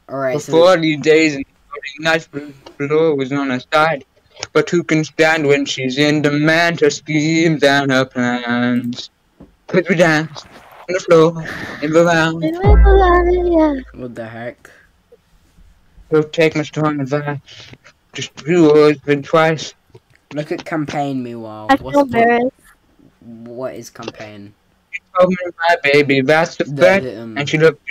S1: Alright, so
S3: Before these days and 40 nights below was on her side. But who can stand when she's in demand her schemes and her plans? Could we dance on the floor, in the round?
S1: what the heck?
S3: Don't take my strong advice. Just do always been twice.
S1: Look at campaign meanwhile.
S4: I
S1: What's
S4: feel
S1: the,
S4: embarrassed.
S1: What is campaign?
S3: Told me my baby, that's the
S1: The-
S3: fact.
S1: the, um,
S3: And she looked,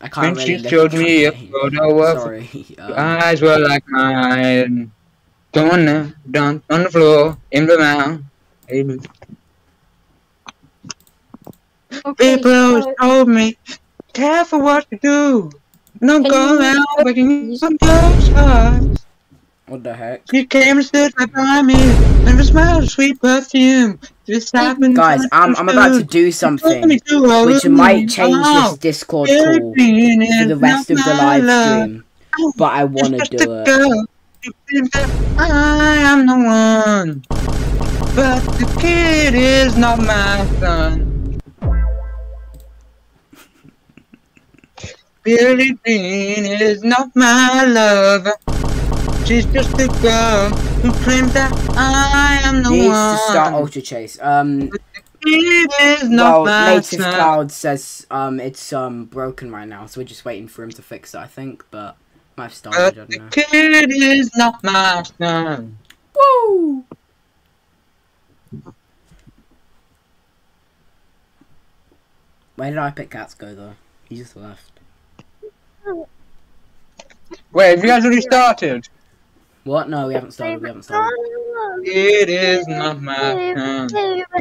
S1: I can't
S3: when
S1: really
S3: she showed me a photo of
S1: Sorry. Um,
S3: eyes were like mine. Going there, down on the floor, in the round. Baby.
S5: Okay,
S3: People
S5: so-
S3: told me, careful what you do. Don't
S5: Can
S3: go
S5: you-
S3: around breaking some girls' hearts.
S1: What the heck?
S3: She came and stood right by me, and her smile, sweet perfume. Just happened
S1: Guys, I'm, I'm about to do something which might change this Discord call for the rest of the live stream, oh, but I want to do it.
S3: I am the one, but the kid is not my son. Billie Jean is not my lover. She's just a girl who claims that I am the
S1: Needs
S3: one.
S1: to start Ultra Chase. Um,
S3: Kid is not
S1: well, Native. Cloud says um it's um broken right now, so we're just waiting for him to fix it. I think, but might have started. I don't
S3: the
S1: know.
S3: kid is not my son.
S1: Woo! Where did I pick cats go though? He just left.
S3: Wait, have you guys already started?
S1: What? No, we haven't started. We haven't started.
S3: It is not my son.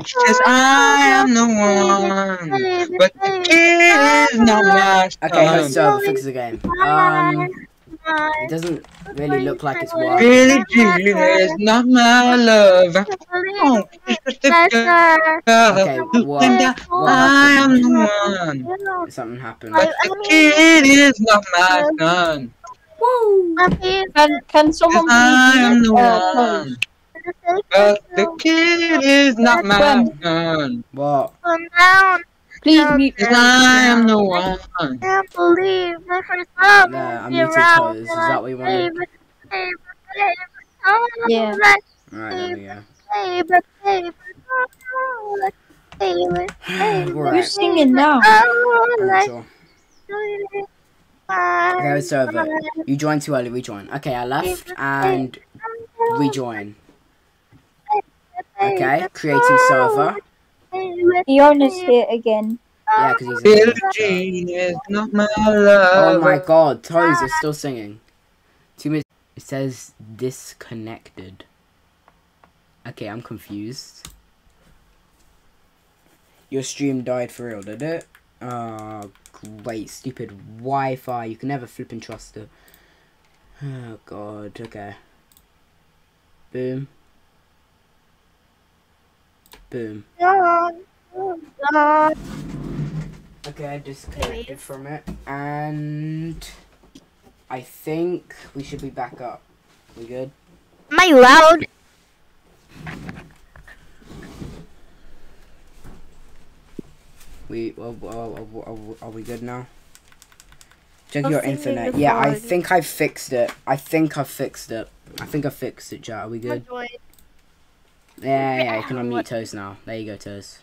S3: She says I am the one, but the kid is not my son.
S1: Okay, host server, fix the game. Um, It doesn't really look like it's working.
S3: Jean is not my love. Oh, it's just a girl
S1: Okay, what- what
S3: I am the one.
S1: Something happened.
S3: But the kid is not my son.
S5: Can can someone
S3: I am
S5: please
S3: the
S5: mute, Toes?
S3: one. But the kid is not my son.
S1: What?
S5: Please mute.
S3: Cause I am the one.
S4: can't believe the first time
S1: Yeah, I'm muted
S4: out.
S1: Is that what you
S4: oh,
S5: Yeah.
S1: Alright, there we go.
S4: baby, baby, like, baby, baby,
S5: Who's
S1: Right.
S5: singing now?
S4: oh,
S1: I'm sure.
S4: Baby,
S1: Okay, server. You joined too early, rejoin. Okay, I left and rejoin. Okay, creating server.
S5: The owner's here again.
S1: Yeah, because he's
S3: Billie
S1: in
S3: Jean is not my love.
S1: Oh my god, Toes is still singing. Two minutes. It says disconnected. Okay, I'm confused. Your stream died for real, did it? Oh, great, stupid Wi-Fi. You can never flip and trust it. Oh god, okay. Boom. Boom. Okay, I disconnected from it, and I think we should be back up. We good?
S4: Am I loud?
S1: We are, are, are, are we good now? Check
S4: I'm
S1: your internet. Yeah, I think I fixed it. I think I fixed it. I think I fixed it, chat. Are we good? Yeah, yeah, you can unmute Toes now. There you go, Toes.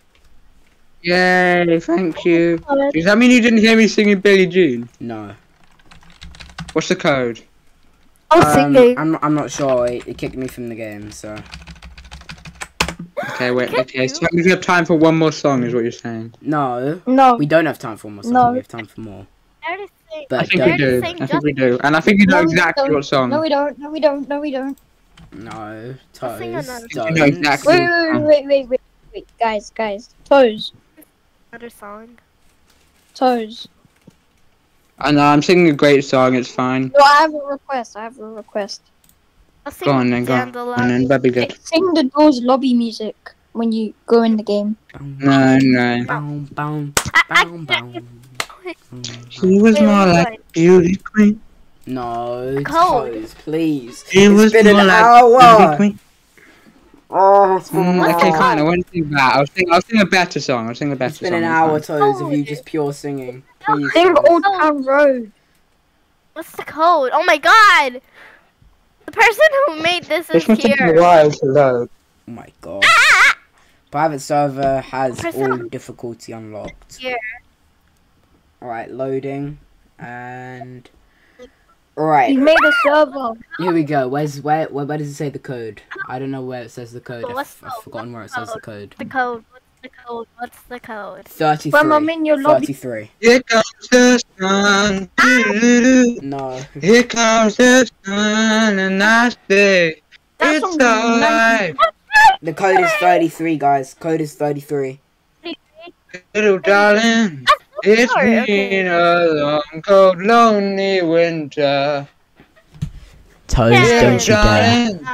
S3: Yay, thank you. Does that mean you didn't hear me singing Billie Jean?
S1: No.
S3: What's the code?
S4: I'm
S1: Um,
S4: singing.
S1: I'm, I'm not sure. It, it kicked me from the game, so.
S3: Okay, wait, okay,
S4: you?
S3: so that we have time for one more song, is what you're saying.
S1: No,
S5: No.
S1: we don't have time for one more. song.
S5: No.
S1: We have time for more.
S4: I.
S1: But
S3: I think
S1: don't-
S3: we do. I think we do. And I think you know
S5: No,
S3: exactly
S5: don't.
S3: what song.
S5: No, we don't. No, we don't. No, we don't.
S1: No,
S4: I'll sing
S1: Toes.
S4: another
S3: You know exactly.
S5: Wait, wait, wait, wait, wait, wait, wait, guys, guys. Toes,
S4: Another song.
S5: toes.
S3: I know, I'm singing a great song, it's fine.
S5: No, I have a request. I have a request.
S4: I'll sing
S3: Go on then, go on. And then that'd be good.
S5: Sing the Doors lobby music when you go in the game.
S3: No, no.
S1: Boom, boom, boom, boom.
S3: She was
S4: Wait,
S3: more
S4: wait,
S3: like
S4: wait.
S3: beauty queen.
S1: No,
S4: Cold.
S1: Toes, please.
S3: She
S1: It's
S3: was
S1: been
S3: more
S1: an
S3: like
S1: hour.
S3: beauty queen.
S1: Oh,
S3: Mm, okay,
S1: hour.
S3: fine. I won't sing that. I'll sing. I'll sing a better song. I'll sing a better
S1: It's been
S3: song.
S1: an hour. Toes, of you just pure singing. Please.
S5: Sing
S1: Toes.
S5: Old Town Road.
S4: What's the code? Oh my god! The person who made this is
S3: This one's a
S4: here.
S3: while to load.
S1: Oh my god. Ah, ah, ah! Private server has
S4: Press
S1: all difficulty unlocked.
S4: Here.
S1: Alright, loading. And.
S5: You
S1: Alright,
S5: made a server.
S1: here we go. Where's where, where where does it say the code? I don't know where it says the code. I've, I've forgotten where it says the
S4: the
S1: code.
S4: The code. What's the code? What's the code?
S1: 33.
S5: When I'm in your lobby.
S1: 33.
S3: Here comes the sun. doo-doo-doo.
S1: No.
S3: Here comes the sun, a nice day.
S5: That
S3: It's
S5: song is
S3: alright,
S1: The code is 33, guys. Code is 33.
S3: little darling. it's been
S4: okay.
S3: a long, cold, lonely winter.
S1: Toes,
S4: Yeah,
S3: Little darling,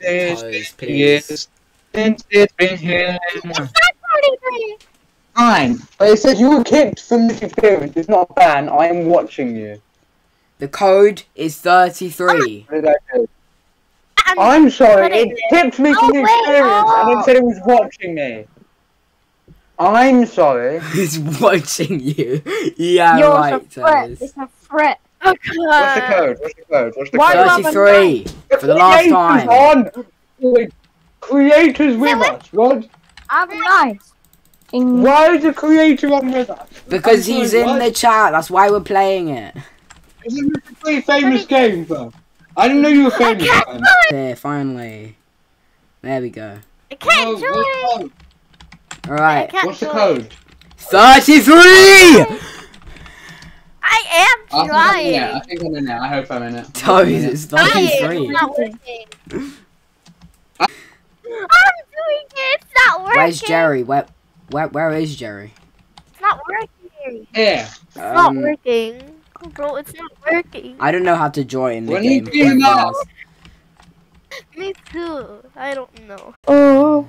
S1: Toes,
S3: it's
S1: please.
S3: Been years since it's been here. Fine, but it says you were kicked from this experience. It's not a ban. I am watching you.
S1: The code is 33.
S3: I do?
S4: I'm-
S3: I'm sorry,
S4: it oh,
S3: it kicked me from
S4: Oh,
S3: the
S4: wait,
S3: experience and
S4: oh.
S3: it said it was watching me. I'm sorry.
S1: He's watching you. Yeah,
S5: Yo,
S1: right,
S5: it's a threat.
S1: Toes.
S5: It's a threat.
S4: Oh
S3: What's the code? What's the code? What's the code?
S5: do I have a
S1: 33. For the last time.
S3: On. The creator's with us, Rod.
S5: I have a knife. In
S3: Why is the creator on with us?
S1: Because
S3: I'm
S1: he's
S3: sorry,
S1: in
S3: what?
S1: the chat. That's why we're playing it.
S3: Isn't this a pretty famous game, bro? I didn't know you were famous. man.
S1: There, finally. There we go.
S4: I can't
S3: Oh,
S4: join.
S3: what's the code?
S4: I
S1: Alright.
S3: What's the code?
S1: 33!
S4: I am
S3: I think I'm in it.
S4: trying.
S3: I think I'm in it. I hope I'm in it.
S1: Toes, it's 33.
S4: It's not working. I'm doing it. It's not working.
S1: Where's Jerry? Where, where, where is Jerry?
S4: It's not working.
S3: Yeah.
S4: It's not
S1: Um,
S4: working. Bro, it's not working.
S1: I don't know how to join the
S3: When
S1: game.
S3: came out.
S4: Me too. I don't know.
S2: Oh,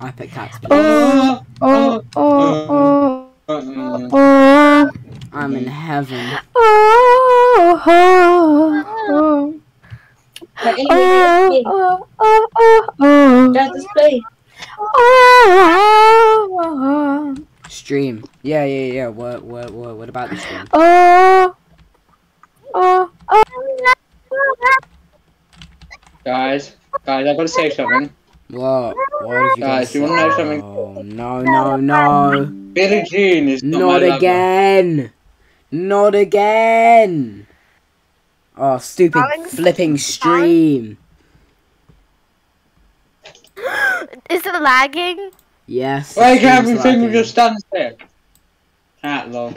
S1: I pick cats.
S2: oh, oh, oh, oh, oh,
S1: I'm in heaven.
S2: oh, oh, oh.
S5: Like,
S2: Oh,
S5: anyway,
S2: oh, oh, oh, oh.
S5: Dad, let's play.
S2: Oh,
S1: Stream. Yeah, yeah, yeah. What, what, what, what about the stream?
S2: oh, oh, oh.
S3: Guys, guys, I gotta say something.
S1: What? What have you
S3: Guys,
S1: guys?
S3: do you wanna know something?
S1: Oh, no, no, no.
S3: Billie Jean is not, my
S1: Not
S3: lover.
S1: again. Not again. Oh, stupid
S4: Alex,
S1: flipping stream.
S4: Is it lagging?
S1: Yes.
S3: Why can't
S1: stream's
S3: everything
S1: lagging.
S3: just stand still? Cat lol.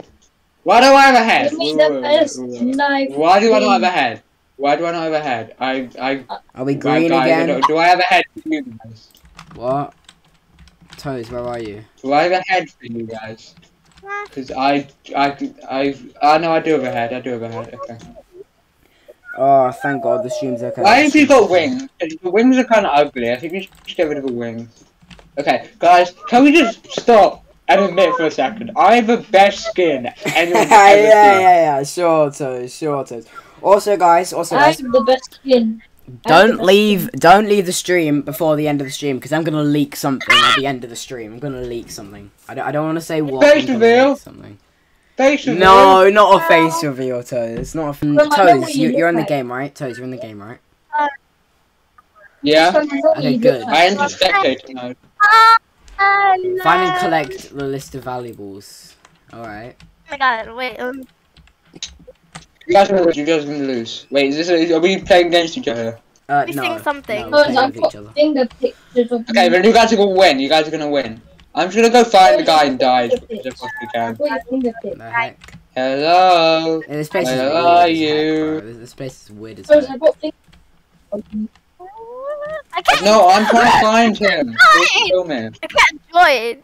S3: Why do I have a head? Wait, wait, wait. Why do I not have a head? Why do I not have a head? I, I,
S1: Are we green
S3: guys, I
S1: again?
S3: don't- do I have a head for you guys?
S1: What? Toes, where are you?
S3: Do I have a head for you guys? Because I, I, I, I know I do have a head. I do have a head. Okay.
S1: Oh, thank God the stream's okay.
S3: Why have you got wings? The wings are kind of ugly. I think we should just get rid of the wings. Okay, guys, can we just stop and admit for a second? I have the best skin anyone's
S1: yeah,
S3: ever
S1: yeah,
S3: seen.
S1: yeah, sure, Toes, sure, Toes. Also, guys, also,
S5: I
S1: guys,
S5: have the best skin.
S1: don't leave, don't leave the stream before the end of the stream, because I'm gonna leak something at the end of the stream. I'm gonna leak something. I don't, I don't want to say what.
S3: Face
S1: I'm gonna
S3: reveal.
S1: leak Something.
S3: Face reveal.
S1: No, not a face reveal, Toes. Not a.
S5: Well, I
S1: Toes,
S5: you
S1: you, you're in the game, right? Toes, you're in the game, right?
S3: Yeah,
S1: Okay, good.
S3: I enter spectator mode.
S1: Find and collect the list of valuables. Alright.
S4: Oh my god, wait. Um,
S3: You guys are you guys gonna lose. Wait, is this? A, are we playing against each other?
S1: Uh,
S4: We
S1: no.
S4: sing something.
S1: No, we're
S5: Because
S1: playing
S5: I've
S1: with each other.
S5: finger pictures of
S3: Okay,
S5: you.
S3: then you guys are gonna win. You guys are gonna win. I'm just gonna go find the guy and die as quick as I possibly can.
S5: got your fingertips.
S1: The heck?
S3: Hello.
S1: Yeah, this place is
S3: Where
S1: weird
S3: are
S1: as heck,
S3: you?
S1: This place is weird as
S5: Because. I've got fingers of you.
S4: I can't.
S3: No, I'm trying to find him. Kill me.
S4: I can't join.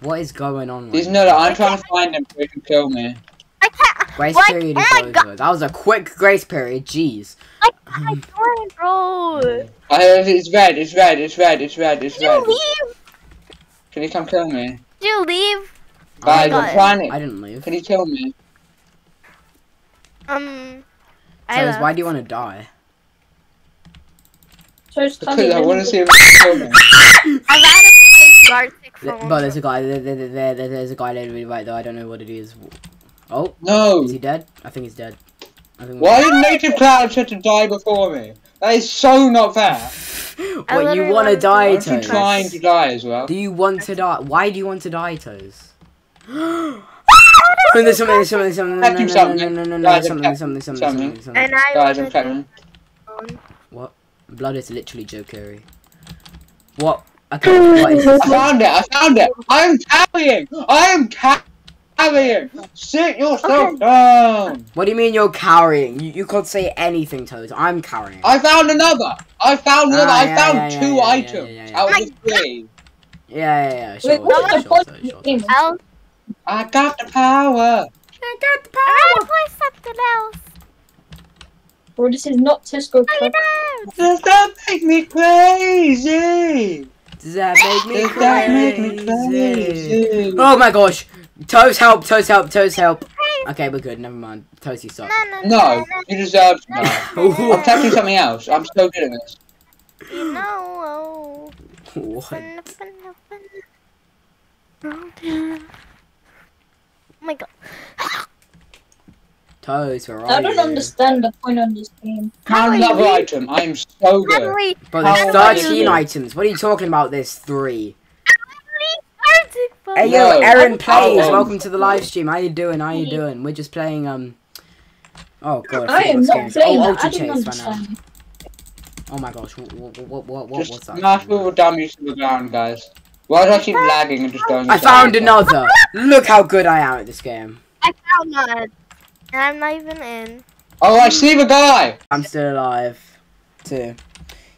S1: What is going on right
S3: Please
S1: now?
S3: know I'm trying to find him so he can kill me.
S4: I can't.
S1: Grace
S4: What?
S1: period
S4: Oh
S1: is
S4: my
S1: over. That was a quick grace period. Jeez.
S4: I can't join, bro.
S3: I have, it's red, it's red, it's red, it's red, it's
S4: Did you
S3: red.
S4: leave?
S3: Can you come kill me?
S4: Did you leave?
S3: Guys,
S4: God.
S3: I'm trying
S1: I didn't leave.
S3: Can you kill me?
S4: Um. I
S1: Toes,
S4: left.
S1: why do you want to die?
S5: So it's
S3: Because I want to see if he can kill me.
S4: I'd rather play Gartic
S1: Th- But there's a guy. There, there, there, there- there's a guy literally right there. I don't know what it is. Oh,
S3: No.
S1: is he dead? I think he's dead. I think
S3: Why did Native Clouds have to die before me? That is so not fair.
S4: I
S1: what you want to
S4: wanted to
S1: die,
S3: Aren't you
S1: Toes?
S3: trying to die as well?
S1: Do you want to die? Why do you want to die, Toes? there's something, there's something, there's something, no,
S3: Have
S1: no,
S3: you
S1: no,
S3: something?
S1: no, no, no, no,
S3: Guys,
S1: there's something,
S3: I'm
S1: there's something, there's something,
S3: something.
S1: there's something,
S4: And I
S3: Guys, I'm
S4: wanted
S3: coming.
S4: to-
S1: What? Blood is literally Joe Curry. What? Okay, what is this?
S3: I found it, I found it! I am carrying! I am carrying! Sit yourself down!
S1: What do you mean you're carrying? You, you can't say anything, Toes. I'm carrying.
S3: I found another! I found another!
S1: Ah,
S3: I found
S1: yeah, yeah,
S3: two
S1: yeah, yeah,
S3: items
S1: yeah, yeah.
S3: out of the three.
S1: Yeah, yeah, yeah. Sure,
S5: Wait,
S1: sure, sure,
S5: the
S1: sure,
S5: point
S1: sure, sure.
S4: I'll,
S3: got the power!
S1: I got the power!
S4: I gotta play something else.
S5: Bro, this is not Tesco Club.
S3: Does that make me crazy?
S1: Does that make me
S3: Does that make me
S1: crazy?
S3: crazy?
S1: Oh my gosh! Toes help! Toes help! Toes help! Okay, we're good. Never mind. Toes, you suck.
S4: No, no,
S3: No, you deserve to die.
S1: Ooh.
S3: I'm touching something else. I'm so good at this.
S4: You know.
S1: what?
S4: Oh my god.
S1: Toes, where are
S5: I don't
S1: you?
S5: understand the point of this game.
S3: Found
S4: How are
S3: another
S4: you-
S3: item. I am so good.
S4: we
S1: But
S3: How
S1: there's 13 items. What are you talking about? There's three.
S4: Gartic
S1: Hey
S4: from?
S1: yo, Aaron
S3: I'm-
S1: plays.
S3: I'm-
S1: Welcome to the live stream. How you doing? How you doing? We're just playing um. Oh god,
S5: I am not
S1: games.
S5: playing
S1: Oh. Ultra
S5: I don't
S1: Chase right now. Oh my gosh, what what what what, what what's that?
S3: smash all the dummies to the ground, guys. Why do I keep lagging and just going?
S1: I found another. Look how good I am at this game.
S4: I found one. And I'm not even in.
S3: Oh, I see the guy.
S1: I'm still alive. Too.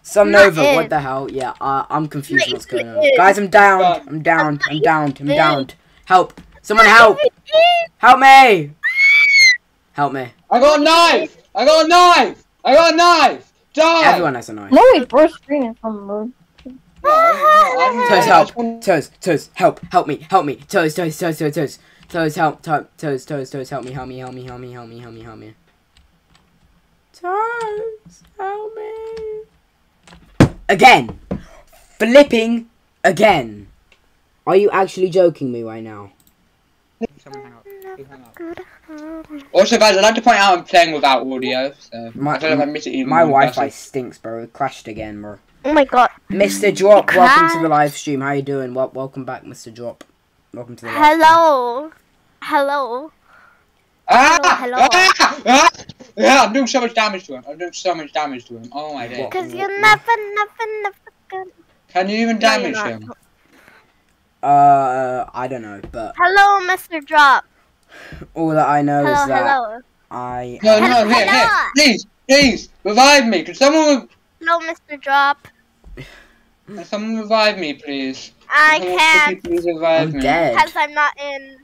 S1: Some Nova, what the hell? Yeah, uh, I'm confused what's going on. Guys, I'm down. I'm down. I'm down. I'm down. Help! Someone help!
S4: Not even in.
S1: Help me! Help me.
S3: I got a knife! I got a knife! I got a knife! Die!
S1: Everyone has a knife.
S5: No, we both screaming from bro.
S3: No, no,
S1: Toes, help. Toes, toes, help, help me, help me. Toes, toes, toes, toes, toes. Toes, help, toes, toes, toes, toes, help me, help me, help me, help me, help me, help me, help me. Toes, help me. Again. Flipping again. Are you actually joking me right now?
S3: Also, guys, I'd like to point out I'm playing without audio, so
S1: My-
S3: I don't know if I missed it even
S1: My Wi-Fi stinks, bro. It crashed again, bro.
S4: Oh my god.
S1: Mr. Drop,
S4: It
S1: welcome to the live stream. How you doing? Wel- welcome back, Mr. Drop. Welcome to the live stream.
S4: Hello. Hello.
S3: Ah!
S4: Hello,
S3: Ah! Ah! Ah! I'm doing so much damage to him. I'm doing so much damage to him. Oh my
S1: god.
S4: Because you're never, never, never gonna.
S3: Can you even damage
S4: not.
S3: him?
S1: Uh, I don't know, but
S4: Hello, Mr. Drop.
S1: all that I know
S4: Hello,
S1: is that
S4: hello.
S1: I
S3: No, no,
S4: Hello,
S3: here, here. Please, please, revive me. Could someone,
S4: Hello, Mr. Drop.
S3: can someone revive me, please?
S4: I
S3: Someone
S4: can't
S3: Please revive
S1: I'm
S3: me.
S1: dead.
S4: because I'm not in.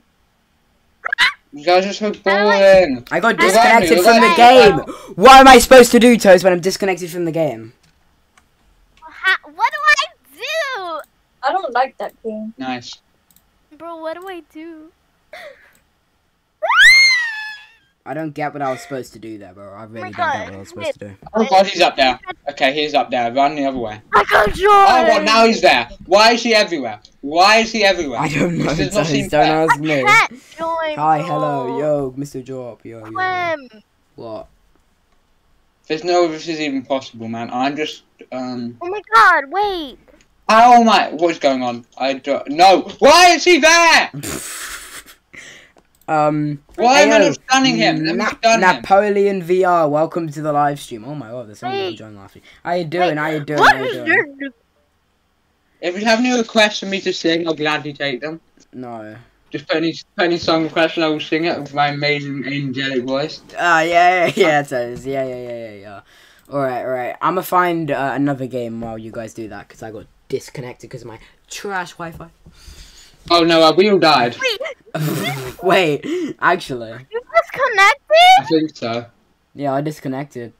S3: You guys are so boring.
S1: I got
S4: Revive me,
S1: disconnected from the game.
S3: Um,
S1: what am I supposed to do, Toes, when I'm disconnected from the game?
S4: Ha- what do I do?
S5: I don't like that game.
S3: Nice.
S4: Bro, what do I do?
S1: I don't get what I was supposed to do there, bro. I really
S4: my
S1: don't
S4: God.
S1: get what I was supposed to do.
S3: Oh god, he's up there. Okay, he's up there. Run the other way.
S4: I got joy.
S3: Oh god, now he's there. Why is he everywhere? Why is he everywhere?
S1: I don't know,
S3: This does not
S1: Toes.
S3: seem
S1: Don't ask me.
S4: Can't join.
S1: Hi,
S4: bro.
S1: hello, yo, Mr. Drop, yo, yo.
S4: Clem.
S1: What?
S3: There's no this is even possible, man. I'm just, um...
S4: Oh my god, wait.
S3: Oh my... What's going on? I don't... No! Why is he there?
S1: um.
S3: Why am I not stunning him? Let
S1: Na-
S3: stun him.
S1: Napoleon VR, welcome to the live stream. Oh my god, there's someone
S4: Wait.
S1: joining the live stream. How you doing? How you doing?
S4: What
S1: How you
S4: is
S1: doing?
S4: your
S3: If you have any requests for me to sing, I'll gladly take them.
S1: No.
S3: Just put any, put any song request and I will sing it with my amazing angelic voice.
S1: Ah, yeah, yeah, yeah, it is. Yeah, yeah, yeah, yeah, yeah. Alright, alright. I'm gonna find uh, another game while you guys do that because I got disconnected because of my trash Wi Fi.
S3: Oh no, uh, we all died.
S1: Wait, actually.
S4: You disconnected?
S3: I think so.
S1: Yeah, I disconnected.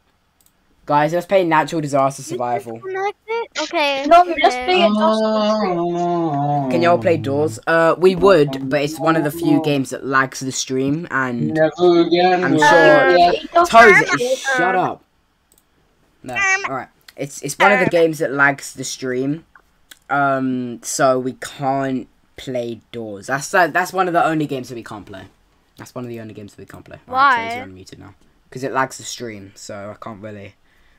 S1: Guys, let's play Natural Disaster Survival.
S4: Disconnected? Okay.
S5: No, let's
S4: okay.
S5: play it.
S3: Oh.
S1: Can y'all play Doors? Uh, we would, but it's one of the few games that lags the stream and.
S3: Never again.
S1: I'm sure-
S3: I get-
S1: Toes, shut up. No, alright. It's it's one of the games that lags the stream. Um, so we can't play Doors. That's that, that's one of the only games that we can't play. That's one of the only games that we can't play.
S4: Why?
S1: Toes, you're unmuted now. Because it lags the stream, so I can't really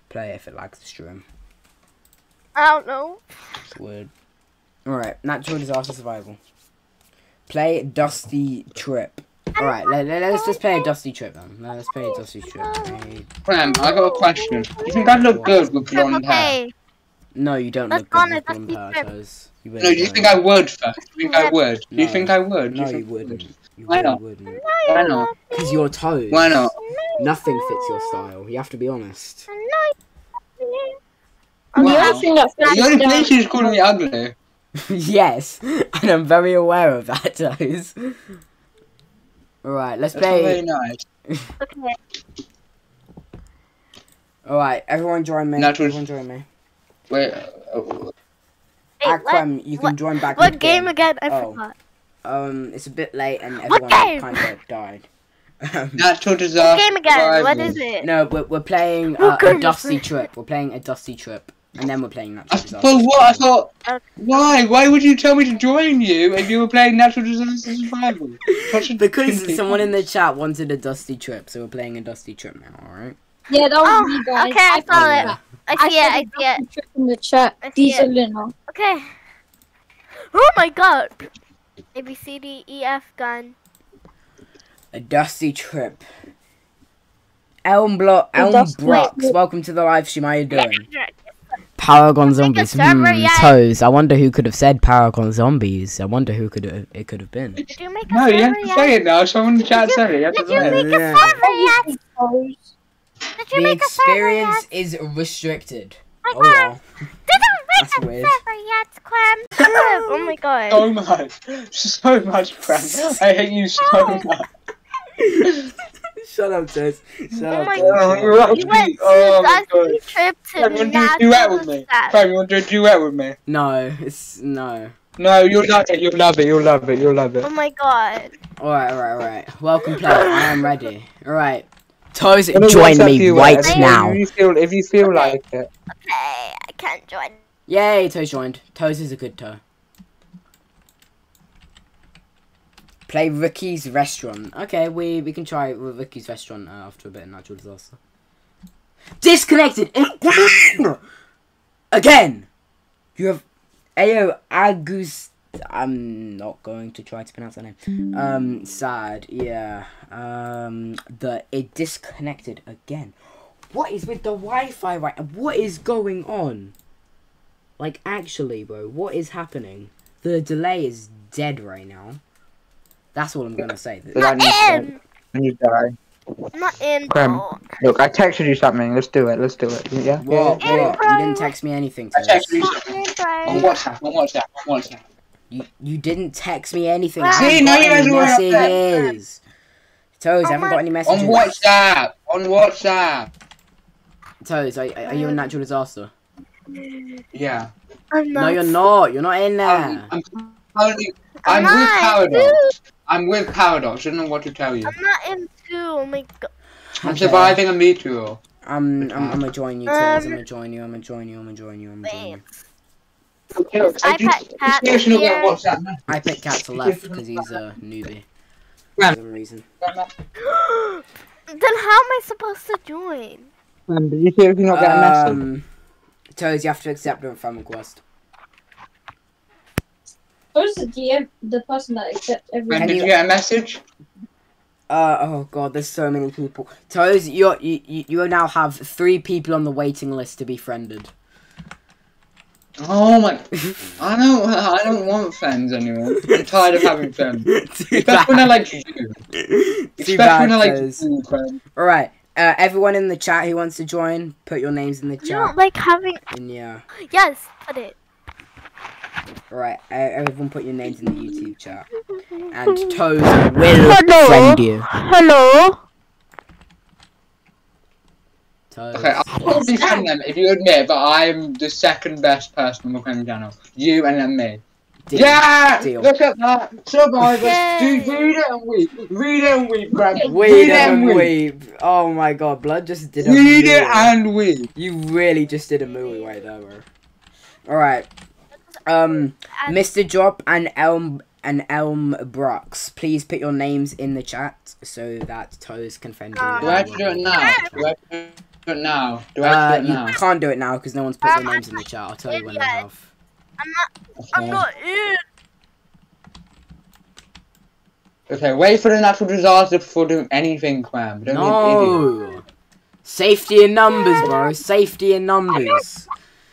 S1: play if it lags the stream.
S4: I don't know.
S1: It's weird. Alright, Natural Disaster Survival. Play Dusty Trip. Alright, let, let, us just play a Dusty Trip then. Let's play a Dusty Trip. Hey,
S3: Clem, I got a question. Do you think I look good with blonde hair?
S1: No, you don't
S4: Let's
S1: look good with blonde hair,
S4: Trip.
S1: Toes. You
S3: No, do you think I would first? Do you think I would? Do you
S1: No.
S3: think I would?
S1: No,
S3: think
S1: you
S3: would?
S1: wouldn't. You
S3: Why
S1: really
S3: not?
S1: wouldn't.
S3: Why not?
S1: Because your toes.
S3: Why not?
S1: Nothing fits your style. You have to be honest.
S5: And the
S3: Wow.
S5: only thing that
S3: The
S5: flags
S3: only
S5: down-
S3: place she's calling me ugly.
S1: yes, and I'm very aware of that, Toes. Alright, let's
S3: That's not very
S1: play.
S3: nice.
S4: Okay.
S1: Alright, everyone join me.
S3: Natural-
S1: Everyone join me.
S3: Wait. uh,
S4: Wait, what,
S1: Aquam, you can
S4: what-
S1: join back.
S4: what game again? I
S1: Oh.
S4: forgot.
S1: Um, it's a bit late and
S4: What
S1: everyone kind of died. Um,
S3: Natural
S4: What
S3: disaster.
S4: game again? What
S3: survival.
S4: is it?
S1: no, we're, we're playing uh, a dusty trip. We're playing a dusty trip, and then we're playing
S3: I,
S1: natural
S3: but what? I thought. Why? Why would you tell me to join you if you were playing natural disaster survival?
S1: Because someone in the chat wanted a dusty trip, so we're playing a dusty trip now. All right.
S5: Yeah, that was
S4: Oh,
S5: me, guys.
S4: okay, I saw
S1: Oh,
S4: it.
S1: yeah.
S4: I
S5: I
S4: see it. I see it.
S5: Trick in the chat.
S4: I see it. Okay. Oh my god. A B C D E F gun.
S1: A dusty trip. Elm Block, Elm
S5: dusty
S1: Brooks, welcome to the live stream. How are you doing? Paragon Zombies. Hmm,
S4: yet?
S1: toes. I wonder who could have said Paragon Zombies. I wonder who could have, it could have been.
S4: Did you make a
S3: No, you
S4: server
S3: have to
S4: yet?
S3: say it now. Someone in the chat said it. You have to
S4: Did you
S3: say it.
S4: make a
S1: Yeah.
S4: server yet?
S5: Toes.
S4: Did you
S1: The
S4: make a server
S1: experience
S4: yet?
S1: is restricted.
S4: My
S1: Oh
S4: god.
S1: well.
S4: Did you make
S1: That's
S4: a
S1: weird.
S4: server yet, Clem? oh my god.
S3: So much. So much, Clem. I hate you so much.
S1: Shut up, Tez. Shut
S4: Oh
S1: up.
S4: my
S1: Tez.
S3: Oh, you're
S4: You
S3: actually-
S4: went
S3: oh my
S4: to
S3: god.
S4: a trip to
S3: Fam, you want to do a duet with me?
S4: Natal
S3: Fam, you want to do a duet with me?
S1: No, it's no.
S3: No, you'll love it, you'll love it, you'll love it, you'll love it.
S4: Oh my god.
S1: Alright, alright, alright. Welcome, player. I am ready. Alright. Toes,
S3: I'm gonna
S1: join me right
S3: you-
S1: now.
S3: If you feel, if you feel
S4: Okay.
S3: like it.
S4: Okay, I can't join.
S1: Yay, Toes joined. Toes is a good toe. Play Ricky's restaurant. Okay, we we can try with Ricky's restaurant uh, after a bit of natural disaster. Disconnected again. Again. You have Ayo Agus. I'm not going to try to pronounce that name. Um, sad. Yeah. Um, the it disconnected again. What is with the Wi-Fi right? What is going on? Like actually, bro, what is happening? The delay is dead right now. That's all I'm gonna say.
S3: That needs to-
S4: In.
S3: When you die.
S4: Not in.
S3: Creme.
S4: though.
S3: Look, I texted you something. Let's do it. Let's do it. Yeah.
S1: What?
S3: yeah, yeah.
S1: What? You didn't text me anything.
S3: I
S1: Toes.
S3: texted you
S4: Not
S3: something.
S4: in,
S3: On
S4: bro.
S3: WhatsApp. On WhatsApp. On WhatsApp.
S1: You you didn't text me anything.
S4: See,
S1: I haven't
S3: now you guys
S1: any
S3: are up there.
S1: messages. Toes, I haven't got any messages. On.
S3: WhatsApp. On WhatsApp.
S1: Toes, are, are you a um, natural disaster?
S3: Yeah.
S4: I'm not.
S1: No, you're not. You're not in there.
S3: I'm, I'm, currently- I'm
S4: I'm
S3: with
S4: not,
S3: Paradox. I'm with Paradox. I don't know what to tell you.
S4: I'm not in two. Oh my god.
S3: I'm
S1: Okay.
S3: surviving a meteor.
S1: I'm, I'm, I'm gonna join you, um, Toes. I'm gonna join you. I'm gonna join you. I'm gonna join you. I'm gonna join you.
S3: Okay, look,
S4: I
S3: I do-
S4: pet cat
S3: seriously look at
S4: here.
S1: I picked Cat to left because he's a newbie.
S3: Graham.
S1: For some reason.
S4: then how am I supposed to join?
S3: Um, Did you seriously not get a message?
S1: Um, Toes, you have to accept a friend request.
S5: Who's the DM, the person that accepts
S3: And
S5: everything?
S1: Can
S3: did
S1: you-
S3: you get a message?
S1: Uh oh god, there's so many people. Toes, you're, you you you now have three people on the waiting list to be friended.
S3: Oh my! I don't. I don't want friends anymore. I'm tired of having friends.
S1: Too
S3: Especially when I like you.
S1: Too
S3: Especially
S1: bad,
S3: when I like
S1: Toes.
S3: you, friend.
S1: All right, uh, everyone in the chat who wants to join, put your names in the chat.
S4: You don't like having.
S1: And yeah,
S4: Yes, put it.
S1: all right, uh, everyone put your names in the YouTube chat. And Toes will
S2: Hello?
S1: friend you.
S2: Hello?
S1: Toes.
S3: Okay, I'll probably friend them if you admit that I'm the second best person on the friend channel. You and then me.
S1: Deal.
S3: Yeah!
S1: Deal.
S3: Look at that! Survivors!
S4: Yay.
S3: Dude, read it and weep. Read it and weep, Graham.
S1: Read
S3: it
S1: and
S3: weep.
S1: weep. Oh my god, blood just did a
S3: Read it and weep.
S1: You really just did a movie right there, bro. Alright. Um Mr. Drop and Elm and Elm Brooks, please put your names in the chat so that Toes can friend you.
S4: Uh,
S3: Do I have to do it now? Do I have to do it now? Do I
S1: Uh,
S3: to do
S1: you
S3: it now?
S1: can't do it now because no one's put
S4: Um,
S1: their names in the chat. I'll tell you when I
S4: Idiot.
S1: have.
S4: I'm
S3: Okay.
S4: not in.
S3: Okay, wait for the natural disaster before doing anything, Cram. Don't be an idiot.
S1: No. Safety in numbers, bro. Safety in numbers.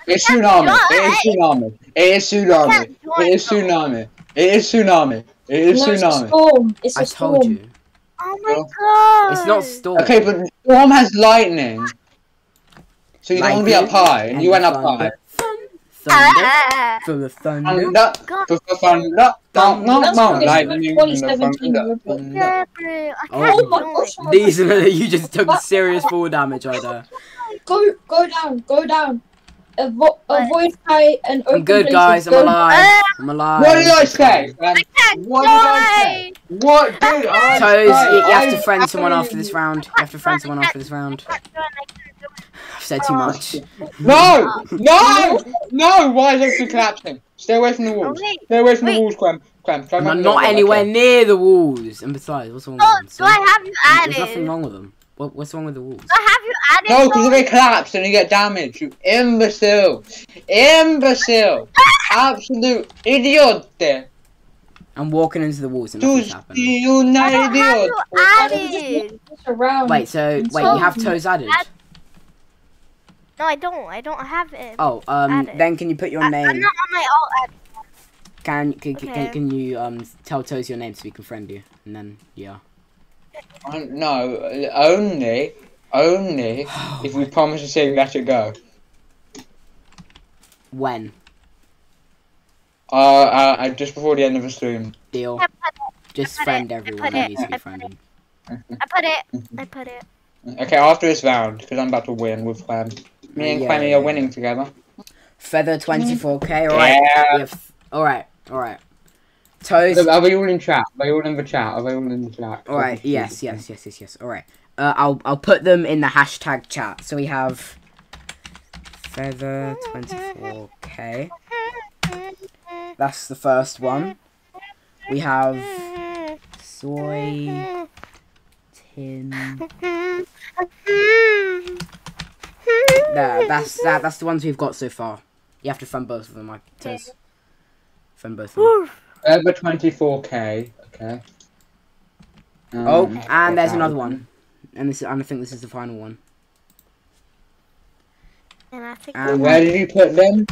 S3: It's
S4: can't
S3: tsunami. It is tsunami. It is tsunami. It is tsunami. It is tsunami. It is
S5: No, it's a storm. It's a
S1: I
S5: storm.
S1: told you.
S4: Oh my god.
S1: It's not storm.
S3: Okay, but storm has lightning. So you don't want to be up high, and you went up high.
S1: Thunder.
S4: Ah.
S1: For the thunder.
S3: Thunder,
S4: God.
S3: for the thunder, no, no,
S5: That's
S3: no,
S5: what they said in
S3: lightning,
S5: 2017
S3: thunder,
S5: report.
S3: thunder.
S4: Yeah, bro. I
S1: Oh
S4: can't
S5: Oh my
S4: join.
S5: gosh.
S1: These are you just took serious fall damage right there.
S5: Go, go down, go down. Avo- avoid high and open
S1: I'm good,
S5: places.
S1: guys. I'm alive. I'm alive.
S3: What did I say? Um,
S4: can't
S3: what did I say? What did I
S1: Toes,
S3: say?
S1: you, you have to
S3: I-
S1: friend someone
S3: I-
S1: after this round. You have to friend someone after this round.
S4: I can't join. I can't join.
S1: I've said too much.
S3: No! No! No! Why is everything collapsing? Stay away from the
S4: Oh,
S3: walls. Stay away from the walls, Cram. Cram, climb
S1: I'm not anywhere near the walls. And besides, what's wrong with
S4: Oh,
S1: them?
S4: do I have you
S1: There's nothing wrong with them. What, what's wrong with the walls?
S4: I have you added?
S3: No, because if they collapse and you get damaged, you imbecile! Imbecile! Absolute idiot!
S1: I'm walking into the walls and
S3: Tu
S1: nothing's happening.
S3: you
S4: I
S3: not
S4: don't have
S3: idiot!
S4: you added.
S1: Wait, so wait, you have toes added?
S4: No, I don't. I don't have it.
S1: Oh, um,
S4: Added.
S1: then can you put your
S4: I, I'm not on my alt add.
S1: Can can, can, can you um tell Toes your name so we can friend you? And then yeah.
S3: Uh, No, only, only if we promise to say let it go.
S1: When?
S3: Uh, uh, uh, just before the end of the stream.
S1: Deal. Just friend
S4: it,
S1: everyone
S4: put
S1: that needs to
S4: I
S1: be
S4: put
S1: friended.
S4: I put it. I put it.
S3: Okay, after this round, because I'm about to win with Clem. Me and
S1: Yeah,
S3: Clemmy
S1: yeah,
S3: are winning together.
S1: Feather 24k. All right.
S3: Yeah.
S1: All right. All right. Toes.
S3: Are we all in chat? Are we all in the chat? Are we all in the chat?
S1: All right. Yes. Yes. Yes. Yes. Yes. All right. Uh, I'll I'll put them in the hashtag chat. So we have feather 24k. That's the first one. We have soy tin. There. That's that. That's the ones we've got so far. You have to fund both of them. I toes. Fund both of them.
S3: Over 24k. Okay.
S1: Oh,
S3: Um,
S1: and there's another one. And this, and I think this is the final one.
S4: And I think
S1: And
S3: Where did you put them?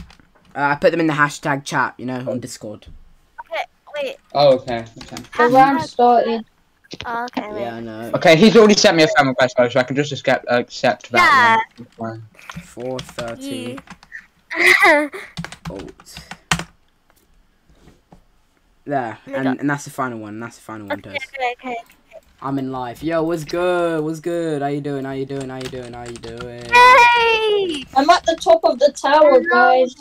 S1: uh, I put them in the hashtag chat, you know, on Discord.
S4: wait.
S3: Oh, okay. okay.
S5: The round started.
S4: Oh, okay. Wait.
S1: Yeah, I know.
S3: Okay, he's already sent me a friend request, though, so I can just accept, accept that one.
S1: Four thirty
S4: Yeah.
S1: volt. There, and, and that's the final one. That's the final one,
S4: okay,
S1: Toast.
S4: okay, okay.
S1: I'm in live. Yo, what's good? What's good? How you doing? How you doing? How you doing? How you doing?
S4: Hey!
S5: I'm at the top of the tower, guys.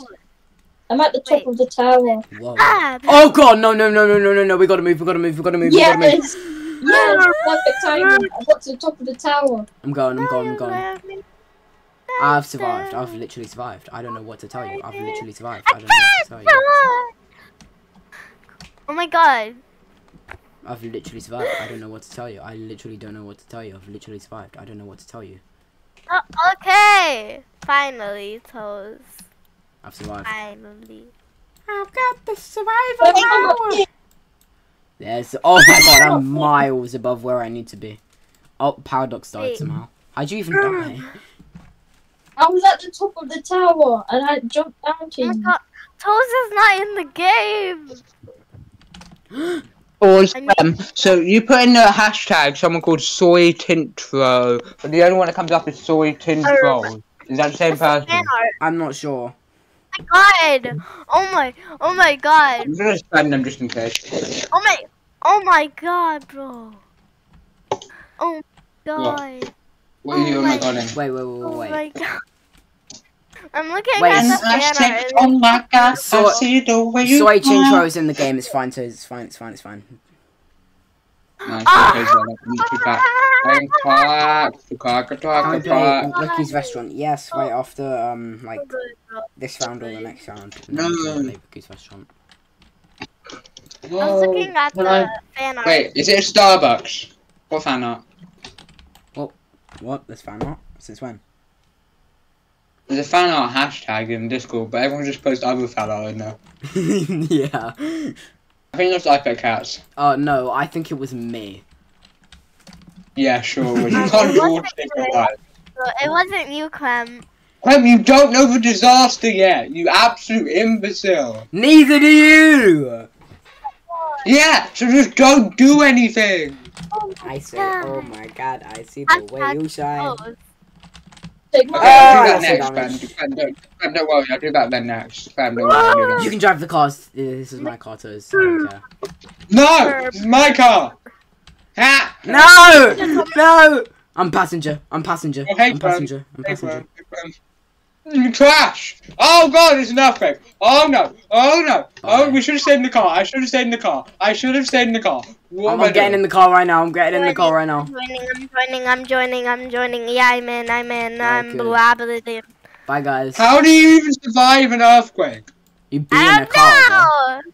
S5: I'm at the top
S4: Wait.
S5: of the tower.
S1: Whoa.
S4: Ah,
S1: Oh god, no, no, no, no, no, no, no. We gotta move. We gotta move. We gotta move. We gotta move.
S5: Yes! Yes, perfect timing. I got to the top of the tower.
S1: I'm going. I'm going. I'm going. I've survived. I've literally survived. I don't know what to tell you. I've literally survived. I don't know what to tell you.
S4: Oh my god.
S1: I've literally survived. I don't know what to tell you. I literally don't know what to tell you. I've literally survived. I don't know what to tell you.
S4: Oh, okay. Finally, Toes.
S1: I've survived.
S4: Finally.
S1: I've got the survival
S5: Oh,
S1: There's. Oh my god, I'm miles above where I need to be. Oh, Paradox died
S4: Wait.
S1: somehow. How'd you even die?
S5: I was at the top of the tower and I jumped down to
S4: Oh my
S5: you.
S4: god. Toes is not in the game.
S3: Or
S4: I
S3: um, so you put in the hashtag someone called Soy Tintro, but the only one that comes up is Soy Tintro. Is that the same person?
S1: I'm not sure.
S4: Oh my god. Oh my. Oh my god.
S3: I'm gonna spend them just in case.
S4: Oh my. Oh my god, bro. Oh my god.
S3: What are you
S4: Oh
S3: on my
S4: my-
S3: god?
S1: Wait, wait, wait,
S4: Oh my god. I'm looking
S1: Wait,
S4: at the fan art.
S3: oh my god,
S1: So-
S3: I see the way you
S1: Soy
S3: are.
S1: Chintro's in the game. It's fine, Toes. It's fine. It's fine. It's fine.
S3: Nice,
S4: Ah!
S3: okay, so.
S1: Ricky's Restaurant? Yes, right after um like
S4: Oh, good, bro.
S1: this round or the next round.
S3: No.
S1: Then we can Restaurant.
S4: I was looking at the
S3: I-
S4: fan art.
S3: Wait, is it a Starbucks? What fan art?
S1: What? This fan art? Since when?
S3: There's a fan art hashtag in Discord, but everyone just posts other fan art in there.
S1: yeah.
S3: I think that's iPad cats.
S1: Oh no, I think it was me.
S3: Yeah, sure. Well, you
S4: Um,
S3: can't do all
S4: wasn't
S3: things
S4: it?
S3: at once.
S4: So it wasn't you, Clem.
S3: Clem, you don't know the disaster yet. You absolute imbecile.
S1: Neither do you.
S3: Yeah, so just don't do anything.
S1: I say,
S4: Yeah.
S1: oh my god, I see the way you shine.
S4: Oh,
S5: Take my
S3: Okay, I'll do
S1: that's
S3: that next,
S1: the
S3: Clem.
S1: damage.
S3: Clem, don't, Clem, don't worry. I'll do that then next. Clem, don't worry. I'll do that.
S1: You can drive the cars. This is my car, Toes. I don't care.
S3: No, this is my car. Ha!
S1: No! No! I'm passenger. I'm passenger.
S3: Oh, hey,
S1: I'm passenger. I'm
S3: Hey,
S1: passenger.
S3: Clem. You trash! Oh god, it's nothing! Oh no! Oh no! Oh,
S1: Bye.
S3: we should have stayed in the car. I should have stayed in the car. I should have stayed in the car. What
S1: I'm,
S3: am I
S1: I'm getting in the car right now. I'm getting in the car right now.
S4: I'm joining, I'm joining, I'm joining, I'm joining. Yeah, I'm in, I'm in, I'm
S1: Okay.
S4: blah, blah, blah.
S1: Bye, guys.
S3: How do you even survive an earthquake?
S1: You be in
S4: I
S1: a car. bro.
S4: don't know.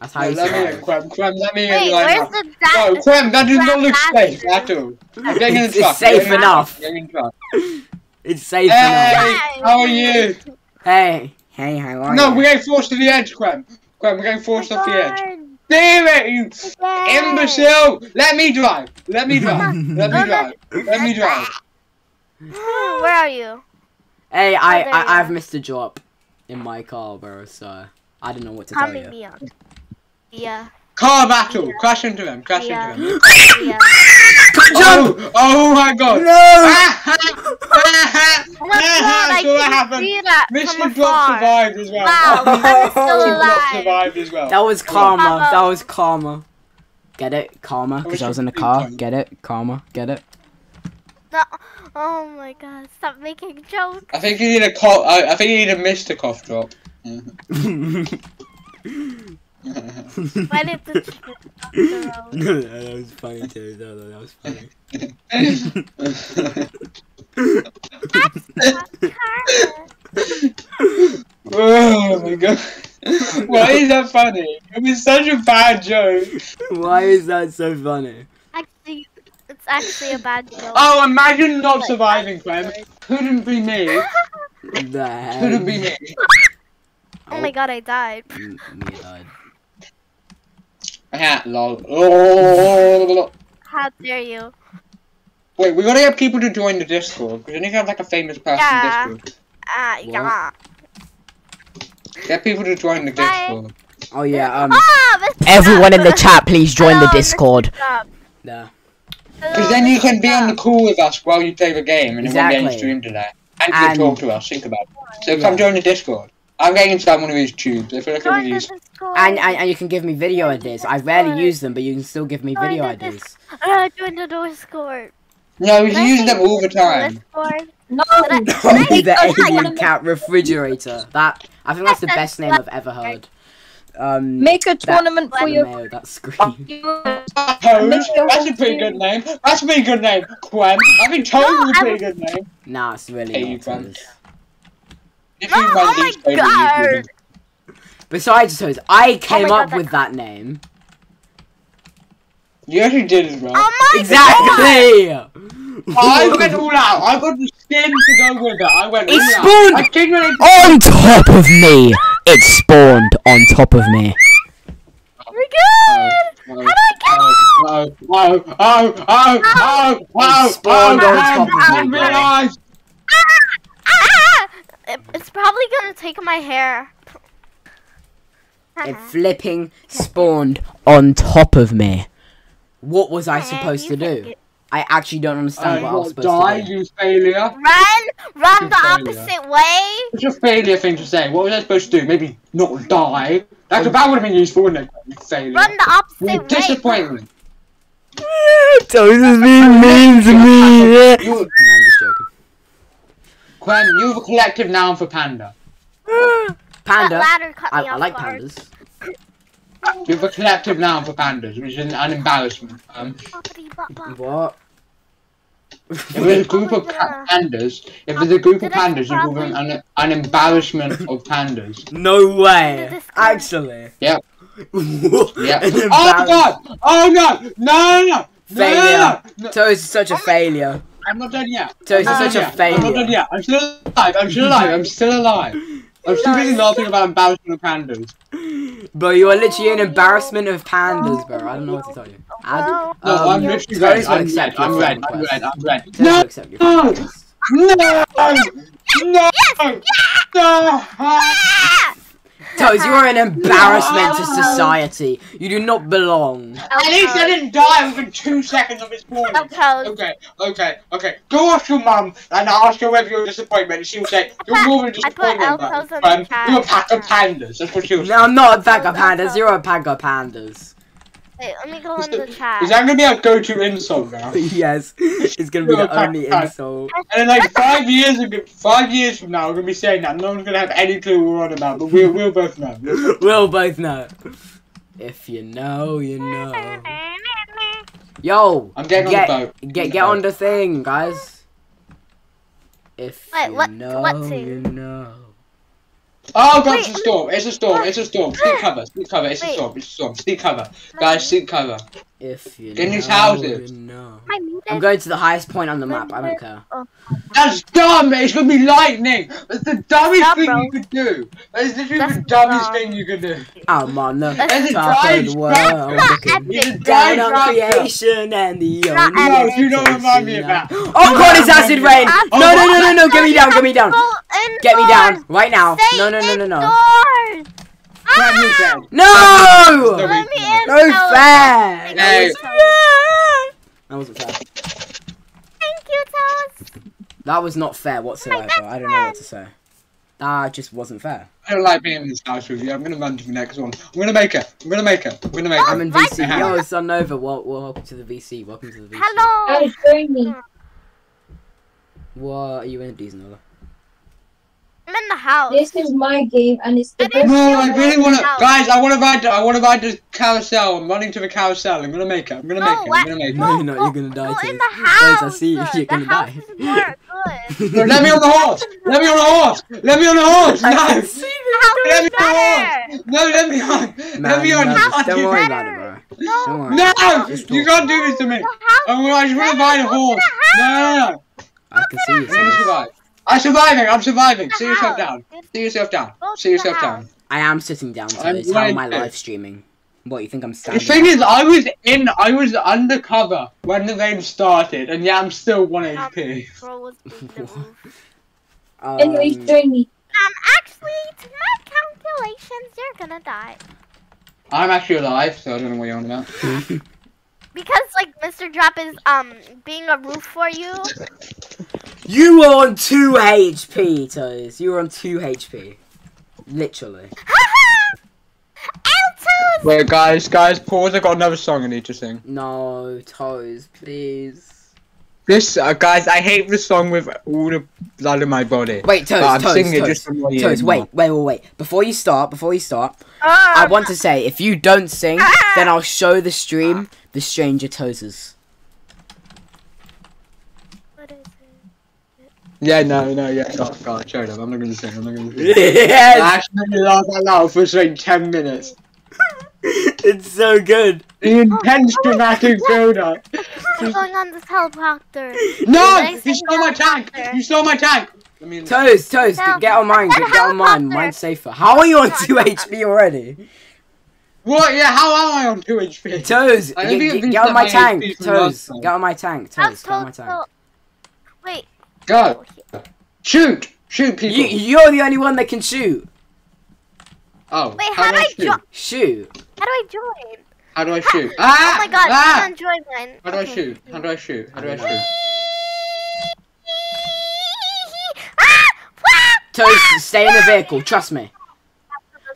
S1: That's how
S3: No,
S1: you
S3: let me in,
S1: survive.
S3: Quem. Quem, let me in
S4: Wait,
S3: right
S4: where's
S3: now.
S4: the da-
S3: No, Quem, that does not look
S4: that
S3: safe
S4: passenger?
S3: at all. I'm getting in the
S1: It's
S3: truck.
S1: safe
S3: getting in the
S1: enough.
S3: truck, getting in the truck.
S1: It's safe
S3: Hey,
S1: enough.
S3: how are you?
S1: Hey, hey, how are
S3: No,
S1: you?
S3: we're getting forced to the edge, Quem. Quem, we're getting forced off the edge. Damn it, you
S4: Yay.
S3: imbecile! Let me drive. Let me drive. Let me drive. Let me drive.
S4: Where are you?
S1: Hey, I,
S4: there you
S1: I, I've
S4: are.
S1: missed a drop in my car, bro. So I don't know what to
S4: Come
S1: tell
S4: meet
S1: you.
S4: me on. Yeah,
S3: Car battle.
S4: Yeah.
S3: Crash into them. Crash
S4: Yeah.
S3: into them.
S4: yeah.
S1: Jump!
S3: Oh, oh my god.
S1: No!
S3: Ha, ah,
S4: Oh my god, I
S3: so what happened?
S4: see that from
S3: Mr. Drop survived as well.
S4: Wow, I'm still
S3: Mr. Drop
S4: alive.
S3: survived as well.
S1: That was karma.
S4: Bravo.
S1: That was karma. Get it? Karma, because I was in the car.
S3: time.
S1: Get it? Karma, get it?
S4: No. Oh my god, stop making jokes.
S3: I think you need a cough. I, I think you need a Mr. Cough drop.
S4: Why did the chicken off the road?
S1: that was funny too. No, no, that was funny.
S3: oh my god. Why is that funny? It was such a bad joke.
S1: Why is that so funny?
S4: Actually, it's actually a bad joke.
S3: Oh, imagine not surviving, Clem. Couldn't be me.
S1: The hell?
S3: Couldn't be me.
S4: Oh my god, I died.
S1: M- Me died.
S3: Lol. Oh.
S4: How dare you?
S3: Wait, we gotta get people to join the Discord because I need to have like a famous person
S4: Yeah.
S3: Discord.
S4: Ah, yeah.
S3: Get people to join the
S4: Bye.
S3: Discord.
S1: Oh yeah. Um.
S4: Ah, Mr.
S1: Everyone in the chat, please join the
S4: Hello, Mr.
S1: Discord.
S4: Stop.
S1: Yeah.
S3: Because then you can be on the call with us while you play the game and it won't be any
S1: Exactly.
S3: stream today. And you
S1: And-
S3: can talk to us, think about it. So
S1: Yeah.
S3: come join the Discord. I'm getting inside one of these tubes. I feel like
S4: Join
S3: I'm
S4: the
S3: these.
S4: Discord.
S1: And, and and you can give me video ideas. I rarely use them, but you can still give me
S4: Join
S1: video
S4: the
S1: ideas.
S4: Dis- uh, join the Discord.
S3: No, we
S4: Can
S3: use them all the time.
S4: Discord?
S5: No.
S4: Can I- can
S1: the
S5: Oh my
S1: alien cat refrigerator. That I think that's the best name I've ever heard. Um.
S5: Make a tournament for your.
S1: LMAO, that scream.
S3: That's a pretty good name. That's a pretty good name. Quen. I think Toad
S4: No,
S3: is a
S4: I
S3: pretty good name.
S1: Nah, it's really
S3: Hey, you
S1: not.
S3: Gwen.
S1: Toes.
S3: If
S4: No,
S3: you
S4: oh
S3: run
S4: my
S3: these favorite
S4: God.
S3: YouTubers.
S1: Besides Toes, I came
S4: God,
S1: up
S4: that-
S1: with that name.
S3: You actually did as well.
S4: Oh my
S1: Exactly.
S3: I went all out. I got the skin to go with it. I went
S1: It
S3: all out.
S1: spawned on top of me. It spawned on top of me.
S4: We're good.
S3: Oh,
S4: How do I get
S3: oh, oh, oh, oh, oh, oh, oh,
S1: spawned
S3: oh,
S1: on
S3: man,
S1: top of
S3: I
S1: me, bro.
S3: realized.
S4: Ah! It- It's probably gonna take my hair.
S1: It uh-huh. flipping spawned on top of me. What was I supposed to do? I actually don't understand what I was supposed
S3: die,
S1: to do.
S3: you failure.
S4: Run, run the
S3: Failure.
S4: opposite way.
S3: It's a failure thing to say. What was I supposed to do? Maybe not die. That, that would have been useful, wouldn't it? You failure.
S4: Run the
S3: You're
S4: opposite way.
S3: disappointment.
S1: Toes is being mean to me.
S3: You,
S1: No, I'm just joking.
S3: Quen, you have a collective noun for panda.
S4: That
S1: Panda. I, I like
S4: guard.
S1: pandas.
S3: You have a collective noun for pandas, which is an, an embarrassment. Um,
S1: What?
S3: if there's a group of pandas, if there's a group of pandas, you call them an, an embarrassment of pandas.
S1: No way. Actually.
S3: Yep.
S1: What?
S3: Yeah.
S1: An
S3: Oh
S1: embarrass-
S3: god! Oh no! No! No! No!
S1: Failure.
S3: No! no, no.
S1: Toes is such a failure.
S3: I'm not done yet.
S1: Toes is
S3: I'm
S1: such
S3: not
S1: a
S3: done yet. I'm not done yet. I'm still alive. I'm still alive. I'm still alive. I'm still busy laughing about embarrassment of pandas.
S1: Bro, you are literally an embarrassment of pandas, bro. I don't know what to tell you. Add,
S4: Oh,
S3: No,
S1: um,
S3: I'm literally red. I'm red. I'm red. I'm red. I'm red.
S1: Toes will
S3: No!
S1: accept your friend request.
S3: No! No! No!
S1: Toes, you are an embarrassment to society. You do not belong.
S3: At least I didn't die within two seconds of its spawning.
S4: Toes.
S3: Okay, okay, okay. Go ask your mum and ask her whether you're disappointed. And she'll say, You're more than
S4: I put
S3: disappointed.
S4: On the
S3: um. You're a pack of pandas. That's what she'll say.
S1: No, I'm not a pack of pandas. You're a pack of pandas.
S4: Wait, let me go
S3: Is
S4: in the
S3: that-
S4: chat.
S3: Is that gonna be our go-to insult now?
S1: yes, it's gonna be the only insult.
S3: And then like five years ago, five years from now, we're gonna be saying that. No one's gonna have any clue what we're on about, but we'll we'll both know.
S1: We'll both know. If you know, you know. Yo,
S3: I'm getting
S1: get,
S3: on the boat.
S1: Get
S3: On the
S1: get on the thing, guys. If
S4: Wait,
S1: you
S4: what-
S1: know,
S4: what thing?
S1: you know.
S3: Oh god,
S4: Wait,
S3: it's a storm! It's a storm! It's a storm! Seek cover! Seek cover! It's a storm! It's a storm! Seek cover, guys! Seek cover!
S1: If you
S3: Get in
S1: know,
S3: these houses.
S1: you know.
S4: I muted.
S1: I'm going to the highest point on the map. I don't care.
S3: That's dumb! It's gonna be lightning! That's the dumbest
S4: Stop,
S3: thing
S4: bro.
S3: you could do! That is literally
S4: That's
S3: the dumbest
S4: wrong.
S3: thing you could do!
S1: Oh man, the
S4: That's
S1: top
S3: not-
S1: of the world.
S4: That's not
S1: looking
S4: epic.
S3: It's a
S1: Down on creation and the
S4: not
S1: only
S3: No, you don't remind me of that.
S1: Oh god, it's acid rain! No, no, no, no, no, get me down, get me down. Get me down, right now.
S4: Stay
S1: No, no, no, no, no.
S4: Ah!
S1: No!
S3: no!
S4: Let me in.
S1: No fair!
S4: No.
S1: That wasn't fair.
S4: Thank you, Toast.
S1: That was not fair whatsoever. I don't know what to say. That just wasn't fair.
S3: I don't like being in this house with you. I'm gonna run to the next one. I'm gonna make it. I'm gonna make it. I'm gonna make it.
S1: I'm
S4: in
S1: VC.
S3: Right.
S1: Uh-huh. Yo, Sunnova. Well, welcome to the VC. Welcome to the VC.
S4: Hello.
S5: Hello.
S1: What are you in, Disney?
S4: I'm in the house.
S5: This is my game, and it's the
S4: I
S5: best.
S3: No, I really wanna, guys. I wanna ride. The, I wanna ride the carousel. I'm running to the carousel. I'm gonna make it. I'm gonna
S4: no,
S3: make it. I'm gonna make it.
S1: No, you're not. You're gonna die. too.
S4: in the house.
S1: Guys, I see you. You're gonna die.
S3: no, let me on the horse. Let me on the horse. Let me on the horse. No. Let me on. No, let me on.
S1: Man, let
S3: me on.
S1: No, don't
S3: you.
S1: worry about it, bro.
S4: No,
S1: don't worry.
S3: no, you can't do this to me. I'm, I just
S4: wanna
S3: ride a horse. No, no, no.
S1: I can see you.
S3: I'm surviving. I'm surviving. Sit yourself down. Sit yourself down. Sit yourself down.
S1: I am sitting down.
S3: So
S1: it's how am live streaming? What you think I'm standing?
S3: The thing is, I was in, I was undercover when the game started, and yeah, I'm still one HP.
S1: um,
S5: Anyways, join me.
S4: Um, actually, to my calculations, you're gonna die.
S3: I'm actually alive, so I don't know what you're on about.
S4: because like Mr. Drop is um being a roof for you.
S1: You are on two HP, Toes. You are on two HP, literally.
S3: Wait, guys, guys, pause. I got another song I need to sing.
S1: No, Toes, please.
S3: This uh, guys, I hate this song with all the blood in my body.
S1: Wait, Toes,
S3: I'm
S1: Toes,
S3: singing
S1: Toes,
S3: just
S1: Toes,
S3: toes
S1: wait, wait, wait, wait. Before you start, before you start, uh, I want to say if you don't sing, uh, then I'll show the stream the Stranger Toeses.
S3: Yeah, no, no, yeah. Oh god, shut up. I'm not gonna sing. I'm not gonna sing.
S1: yes.
S3: I actually laughed out loud for like ten minutes.
S1: it's so good.
S3: The intense oh, dramatic
S4: build-up. going on the helicopter?
S3: No! You stole my tank! You stole my tank! I mean,
S1: toast, toast,
S4: no,
S1: get on mine, get, on mine, mine's safer. How are you on 2 HP already?
S3: What? Yeah, how are I on 2 HP?
S1: Toes, get, get, on my tank, Toes, get on my tank, Toes, get on my tank.
S4: Wait.
S3: Go. Shoot! Shoot people!
S1: You, you're the only one that can shoot!
S3: Oh.
S4: Wait, how, how do, I,
S3: shoot?
S4: Jo
S1: shoot?
S4: How do I join?
S3: How do I shoot? How ah!
S4: Oh my god,
S3: ah!
S4: I can't join one?
S3: How do
S4: okay.
S3: I shoot? How do I shoot? How do I shoot?
S4: Ah!
S1: Toes, ah! stay in the vehicle, trust me.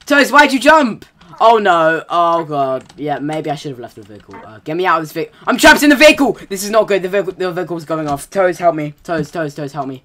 S1: Toes, why'd you jump? Oh no, oh god. Yeah, maybe I should have left the vehicle. Uh, get me out of this vehicle. I'm trapped in the vehicle! This is not good, the vehicle, the vehicle's going off. Toes, help me. Toes, Toes, Toes, help me.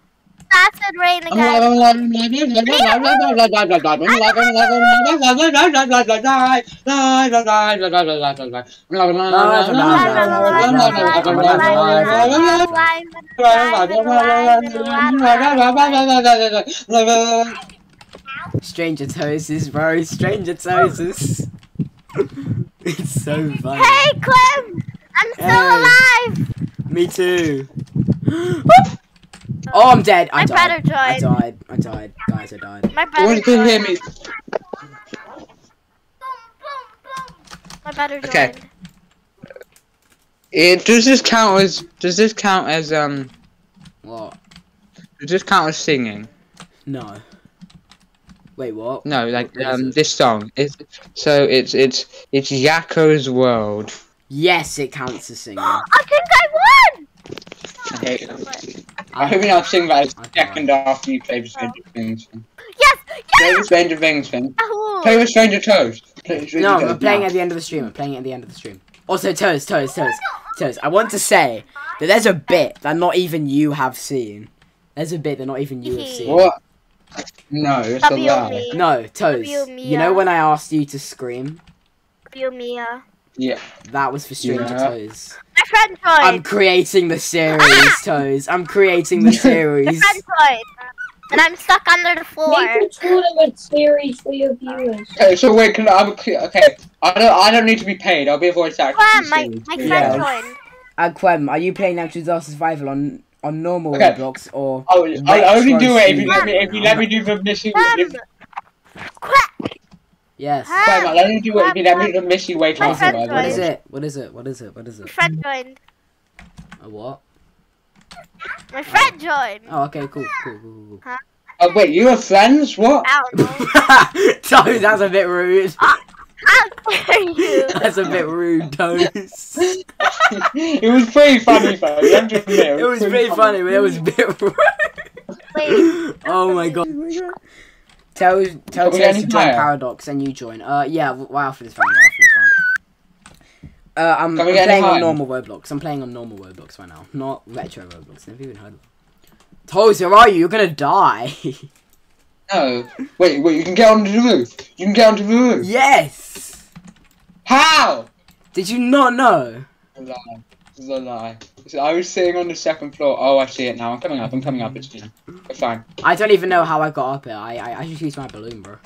S4: acid rain again.
S1: Stranger Toasts, bro. Stranger Toasts. it's so funny.
S4: Hey, Clem! I'm still
S1: hey.
S4: alive!
S1: Me too oh, I'm dead. I
S4: My
S1: died.
S4: brother
S1: I
S4: joined.
S1: died. I died. Guys, I died.
S4: My
S3: You
S4: brother
S3: want to hear
S4: joined.
S3: me?
S4: My brother
S3: Okay.
S4: joined.
S3: It, does this count as? Does this count as um?
S1: What?
S3: Does this count as singing?
S1: No. Wait, what?
S3: No, like
S1: What is
S3: um, this song. It's so it's it's it's Yakko's World.
S1: Yes, it counts as singing.
S4: I think I won!
S3: Okay. I hope you're not sing that as second after you play with Stranger Things.
S4: Yes!
S3: Play
S4: Yes!
S3: with Stranger Things, Finn.
S4: Yahoo!
S3: Play with Stranger Toes. Play with Stranger
S1: No,
S3: Toes
S1: we're playing
S3: now.
S1: at the end of the stream. We're playing at the end of the stream. Also, Toes, Toes, Toes, Toes. I want to say that there's a bit that not even you have seen. There's a bit that not even you have seen.
S3: What? No, it's a
S4: W
S3: lie.
S1: No, Toes. You know when I asked you to scream?
S4: W Mia.
S3: Yeah.
S1: That was for Stranger
S3: Yeah.
S1: Toes.
S4: My friend
S1: I'm creating the series, Toes. I'm creating the
S4: My
S1: series.
S4: friend joined. And I'm stuck under the floor.
S5: Make a tournament series for your viewers.
S3: Okay, so wait, can I, I'm okay. I don't. I don't need to be paid. I'll be a voice actor.
S4: Clem,
S3: in
S4: my, my friend
S1: Yeah.
S4: joined.
S1: Uh, Quem, are you playing Natural Disaster Survival on on normal
S3: Okay.
S1: Roblox or?
S3: I'll, I'll only do it if you let me. If you let me do the mission.
S4: Clem!
S3: If,
S4: Clem!
S1: Yes.
S4: Huh?
S3: Sorry, man, let me do what you did. Let me miss you way
S4: My
S3: faster.
S4: friend
S3: by the
S1: What
S3: way.
S1: is it? What is it? What is it? What is
S4: My
S1: it?
S4: friend joined.
S1: A what?
S4: My friend joined.
S1: Oh, okay, cool, cool, cool, cool.
S3: Oh wait, you are friends? What?
S4: I.
S1: Toes, that's a bit rude.
S4: How dare you?
S1: That's a bit rude, Toes.
S3: it was pretty funny, though. You have to admit,
S1: It was pretty funny, but it was a bit rude.
S4: Wait.
S1: Oh my god. Oh Tell
S3: tell
S1: Tess to join
S3: higher?
S1: Paradox and you join. Uh yeah, well Alfred is fine. Alfred is fine. Uh, I'm, I'm playing on normal Roblox. I'm playing on normal Roblox right now, not retro Roblox. Never even heard of. Toes, where are you? You're gonna die.
S3: No. Wait, wait, you can get onto the roof. You can get onto the roof.
S1: yes.
S3: How?
S1: Did you not know?
S3: A lie. This is a lie. So I was sitting on the second floor. Oh, I see it now. I'm coming up. I'm coming up. It's fine.
S1: I don't even know how I got up here. I I, I just used my balloon, bro.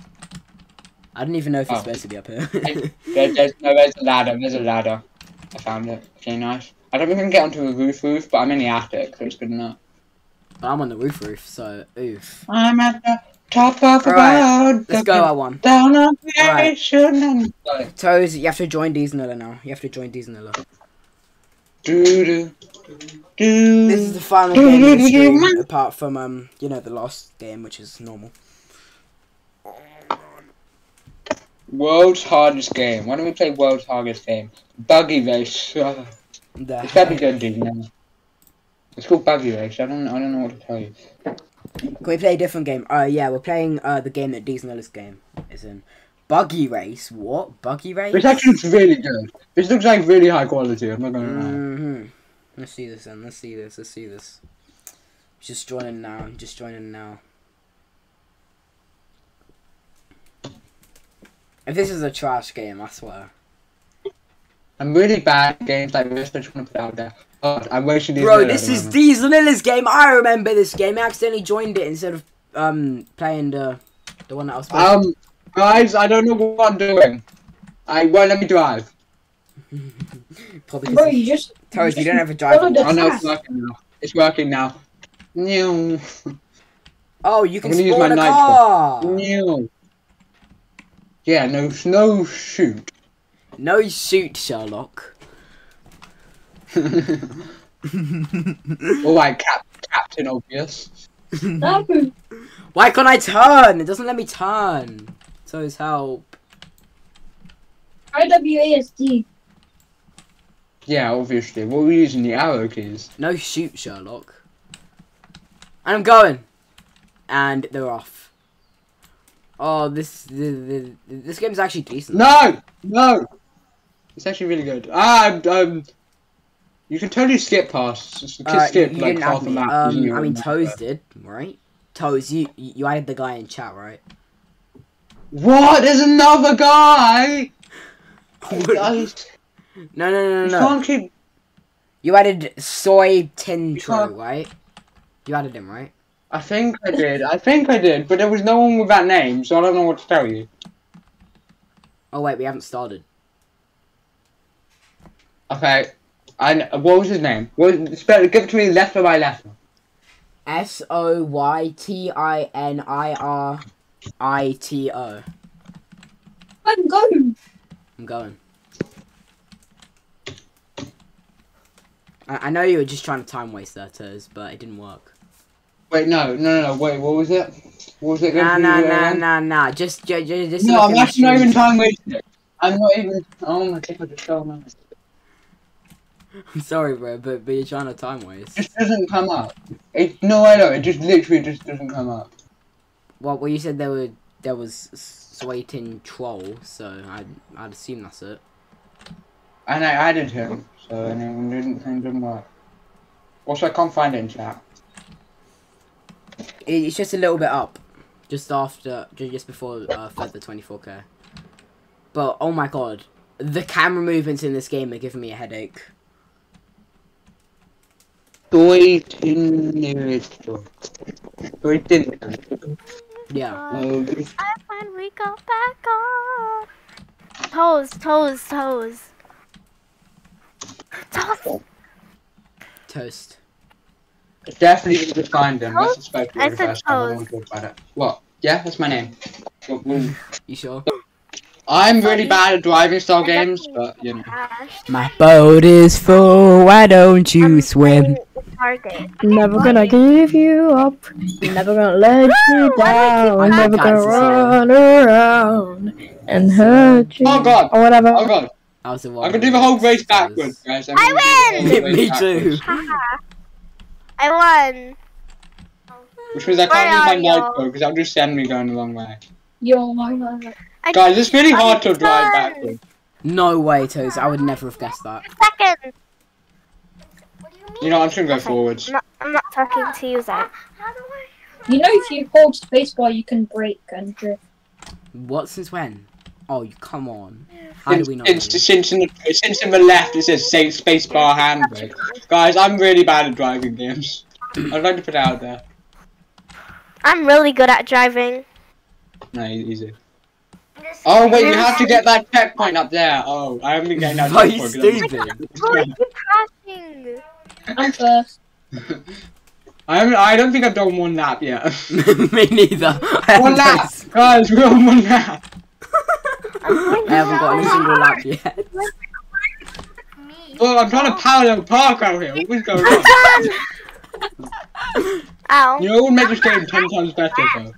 S1: I didn't even know if it's
S3: Oh.
S1: supposed to be up here.
S3: There, there's, no, there's a ladder. There's a ladder. I found it. Okay, nice. I don't think I can get onto the roof roof, but I'm in the attic, so it's good enough.
S1: but I'm on the roof roof, so oof.
S3: I'm at the top of the
S1: Alright,
S3: world.
S1: Let's go, I won.
S3: Down on and like,
S1: Toes, you have to join Deeznilla now. You have to join Deeznilla. This is the final game of the stream, apart from um, you know, the last game, which is normal.
S3: world's hardest game. Why don't we play world's hardest game? Buggy race.
S1: The
S3: It's gotta be good, dude. Man. It's called buggy race. I don't. I don't know what to tell you.
S1: Can we play a different game? Uh, yeah, we're playing uh the game that Deeznilla's game is in. Buggy race? What? Buggy race?
S3: This actually looks really good. This looks like really high quality. I'm not gonna lie.
S1: hmm Let's see this then. Let's see this. Let's see this. Just joining now. Just joining now. If this is a trash game, I swear.
S3: I'm really bad at games like this. I just want to put out there. God, I'm wasting these.
S1: Bro, this is
S3: the moment.
S1: Game. I remember this game. I accidentally joined it instead of um playing the the one that I was supposed
S3: Um, guys, I don't know what I'm doing. I won't let me drive.
S1: to. Probably
S5: Bro,
S1: 'cause
S5: you just.
S1: Toes, you don't have a
S5: Follow
S1: driving.
S5: the
S3: Oh no, it's working now. It's working now. New,
S1: Oh, you can
S3: I'm gonna use my
S1: a
S3: nitro.
S1: car.
S3: new. Yeah, no, no shoot.
S1: No shoot, Sherlock.
S3: All right, Cap, Captain Obvious.
S5: No.
S1: Why can't I turn? It doesn't let me turn. Toes, help.
S5: IWASD.
S3: Yeah, obviously. What are we using? The arrow keys.
S1: No shoot, Sherlock. And I'm going. And they're off. Oh, this the, the, this game's actually decent.
S3: No, no. It's actually really good. Ah, um, you can totally skip past. Just skip,
S1: Uh,
S3: skip
S1: you
S3: like half
S1: add
S3: a map.
S1: Um, I mean. Toes did, right? Toes, you you added the guy in chat, right?
S3: What? There's another guy.
S1: no,
S3: Guys,
S1: no, no,
S3: you
S1: no, no.
S3: can't keep.
S1: You added Soy Tintro,
S3: can't-
S1: right? You added him, right?
S3: I think I did. I think I did, but there was no one with that name, so I don't know what to tell you.
S1: Oh wait, we haven't started.
S3: Okay. And what was his name? What? Spell. Give it to me left or right left.
S1: S O Y T I N I R I T O.
S5: I'm going.
S1: I'm going. I, I know you were just trying to time waste there, Toes, but it didn't work.
S3: Wait, no, no, no, no. Wait, what was it? What was it? Give
S1: Nah,
S3: it to
S1: nah,
S3: me
S1: nah,
S3: again?
S1: nah, nah. Just, just, just.
S3: No, I'm actually not even time wasting it. I'm not even. Oh my god, it's so nice.
S1: I'm sorry, bro, but but you're trying to time waste.
S3: It just doesn't come up. It, no, I know. It just literally just doesn't come up.
S1: Well, well, you said there were there was Swaitin troll, so I'd I'd assume that's it.
S3: And I added him, so and it didn't, it didn't work. Also, I can't find it in chat.
S1: It's just a little bit up, just after, just before uh, Feather 24k. But oh my god, the camera movements in this game are giving me a headache.
S3: Wait in Wait in
S1: Yeah.
S4: Um, I find we go back on. Toes, toes, toes. Toes.
S1: Toast.
S3: It's definitely going to find him. That's expected
S4: I
S3: the
S4: said
S3: first time I
S4: toast.
S3: want to talk about it. What? Yeah, that's my name. What, what,
S1: You sure?
S3: I'm really bad at driving style games, but you know.
S1: My boat is full. Why don't you
S4: I'm
S1: swim?
S4: Playing Target.
S2: Never gonna give you up. Never gonna let you down.
S1: I
S2: Never gonna run around and hurt you.
S3: Oh god!
S2: Or whatever.
S3: Oh god!
S1: That was the
S3: I'm gonna do the whole race backwards, guys. I'm
S4: I
S3: gonna do the whole
S4: win!
S1: Me
S3: backwards,
S1: too.
S4: I won.
S3: Which means I can't use my
S4: Mario.
S3: nitro because that'll just send me going the wrong way.
S5: Yo, my
S3: Guys, it's really hard to drive
S4: done.
S3: backwards.
S1: No way, Toes. I would never have guessed that.
S4: Second.
S3: You know, I'm just gonna go
S4: Okay.
S3: forwards.
S4: I'm not, I'm not talking to you, Zach.
S5: You know, if you hold spacebar, you can brake and drift.
S1: What? Since when? Oh, you come on. How do we not?
S3: since,
S1: know?
S3: since, in the, since in the left it says say spacebar handbrake. Guys, I'm really bad at driving games. I'd like to put it out there.
S4: I'm really good at driving.
S3: No, easy. Oh wait, you have to get that checkpoint up there. Oh, I haven't been getting that checkpoint.
S1: Why you
S3: checkpoint. 'cause
S1: stupid?
S4: I keep crashing.
S5: I'm first.
S3: I'm- I haven't, I don't think I've done one lap yet.
S1: Me neither. I
S3: one
S1: haven't,
S3: lap,
S1: done-
S3: guys, we're on one lap.
S1: I haven't got any single lap yet.
S3: Well, I'm trying to parallel park out here. What is going on?
S4: Ow.
S3: You know what would make this game ten times better though?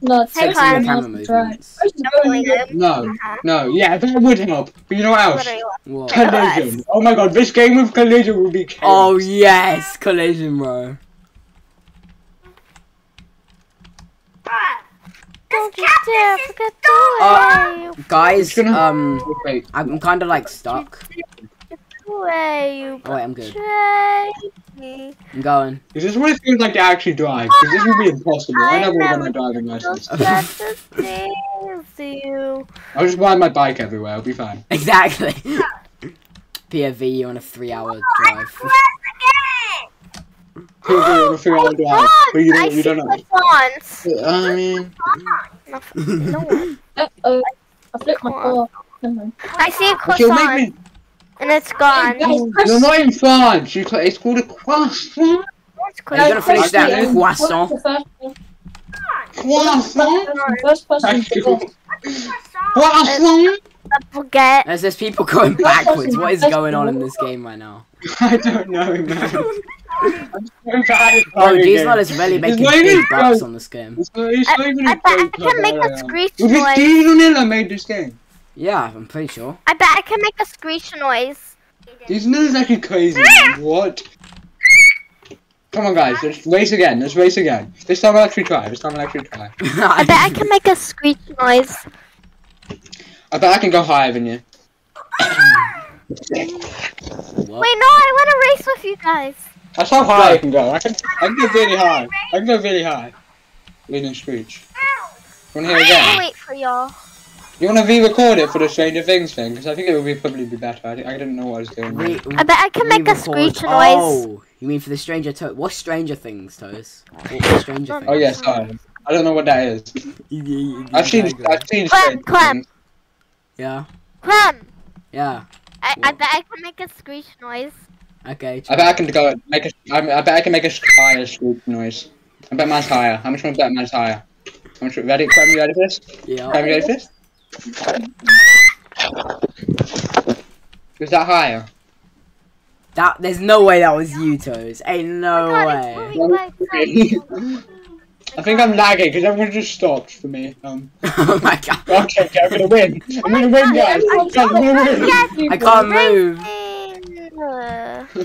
S5: No, it's
S4: Hey,
S5: so
S4: Clan.
S1: Fixing the
S5: hard
S1: camera
S5: to drive.
S1: movements.
S4: Really good.
S3: No, no, yeah, that would help. But you know what else?
S1: What?
S3: Collision. Oh my god, this game with collision will be chaos.
S1: Oh yes, collision, bro.
S4: Don't you dare forget
S1: Uh, Guys, um, I'm kind of like stuck.
S4: way
S1: Oh wait, I'm good.
S4: Betray me.
S1: I'm going.
S3: is this what it feels like to actually drive? Because this would be impossible. I never got my driving license.
S4: Just get the things you.
S3: I'll just ride my bike everywhere. I'll be fine.
S1: Exactly. POV on a three-hour drive.
S3: People will figure out drive, but you
S4: I
S3: don't,
S4: see
S3: you don't know.
S4: the fonts.
S3: I mean,
S4: No, no.
S5: Uh oh. I flipped my car.
S4: I see a
S3: but you'll make
S4: croissant
S3: me.
S4: And it's gone.
S5: Guys, press-
S3: You're not in France. You, it's called a croissant.
S4: It's
S1: Are you gonna finish that
S5: the,
S1: croissant?
S5: the first one.
S3: Croissant.
S5: First person
S3: Thank
S5: to
S3: you. Croissant.
S4: Baguette.
S1: There's just people going backwards. What is going on in this game right now?
S3: I don't know, man. I'm so bad at
S1: Oh,
S3: driving
S1: Diesel
S3: games.
S1: is really making
S3: not
S1: big bucks on this game.
S3: It's not, it's not even
S4: I
S3: a
S4: bet I
S3: close
S4: can make
S3: call.
S4: a screech
S3: Was it
S4: noise.
S3: Diesel Nilla made this game?
S1: Yeah, I'm pretty sure.
S4: I bet I can make a screech noise.
S3: Diesel Nilla's actually crazy. What? Come on, guys. Let's race again. Let's race again. This time I'll actually try. This time I'll actually try.
S4: I bet I can make a screech noise.
S3: I bet I can go higher than you.
S4: Wait, no, I want to race with you guys.
S3: That's how high I can go. I can, I can go really high. I can go really high. Lean and screech. You wanna hear
S4: I'll
S3: again?
S4: wait for y'all.
S3: You wanna re-record it for the Stranger Things thing? Because I think it would be probably be better. I, I didn't know what I was doing.
S1: Re-
S4: I bet I can make a screech noise.
S1: Oh, you mean for the Stranger to- What's Stranger Things, Toes? What's Stranger
S4: Oh,
S1: Things?
S3: Oh yeah, sorry. I don't know what that is. I've seen, I've seen
S4: Clem,
S3: Stranger
S4: Clem.
S3: Things.
S1: Yeah,
S4: Clem,
S1: yeah.
S4: I, I bet I can make a screech noise.
S1: Okay.
S3: I bet I can go make a. I, I bet I can make a higher screech noise. I bet mine's higher. How much want to bet mine's higher? How much? Ready? Cram, you ready for this?
S1: Yeah.
S3: Cram, you ready for this? Is that higher?
S1: That there's no way that was you, Toes. Ain't no
S4: Oh my God,
S1: way.
S4: it's moving like
S3: I think I'm lagging because everyone just stopped for me. Um.
S1: oh my god.
S3: Okay, okay, I'm gonna win. I'm gonna win, guys. I'm gonna win.
S4: Yes,
S1: I can't move.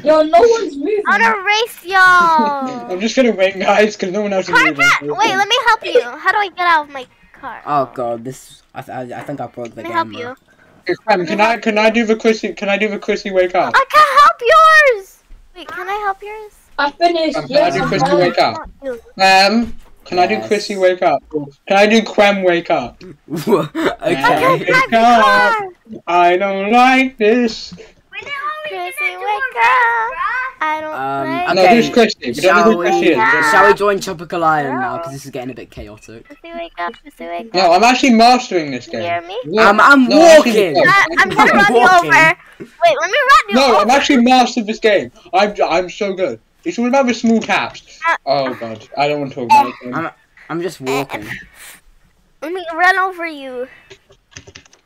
S5: Yo, no one's moving.
S4: I wanna race y'all.
S3: I'm just gonna win, guys, because no one else is
S4: Car
S3: moving.
S4: cat. Wait, let me help you. How do I get out of my car?
S1: Oh god, this. I, th- I, I think I broke the
S4: Let me
S1: game.
S4: help you.
S3: Hey, can I can I do the Chrissy can I do the Chrissy wake up?
S4: I can't help yours. Wait, can I help yours?
S5: I finished.
S3: Um, can
S5: Yes,
S3: I do
S5: I'm
S3: Chrissy wake up?
S4: Not.
S3: Um, can I do
S1: Yes.
S3: Chrissy wake up? Can I do Quem wake up?
S4: I can
S1: okay.
S3: Wake
S4: car.
S3: I don't like this.
S4: Chrissy, wake up. I don't
S1: Um,
S4: like
S3: No,
S1: Okay,
S3: who's Chrissy? We don't know uh, Shall
S1: we?
S3: is.
S4: Yeah.
S1: Shall we join Tropical Island now? Because this is getting a bit chaotic.
S4: Chrissy, up. Chrissy, wake
S3: No. I'm actually mastering this
S4: You hear
S3: game.
S4: me?
S3: Look.
S1: I'm I'm
S3: No, I'm actually-
S1: walking.
S4: I, uh, I'm gonna run you over. Wait, let me run you
S3: No,
S4: over.
S3: No, I'm actually mastered this game. I'm I'm so good. It's all about the small caps. Uh, oh god, I don't want to talk about it.
S1: I'm I'm just walking.
S4: Let me run over you.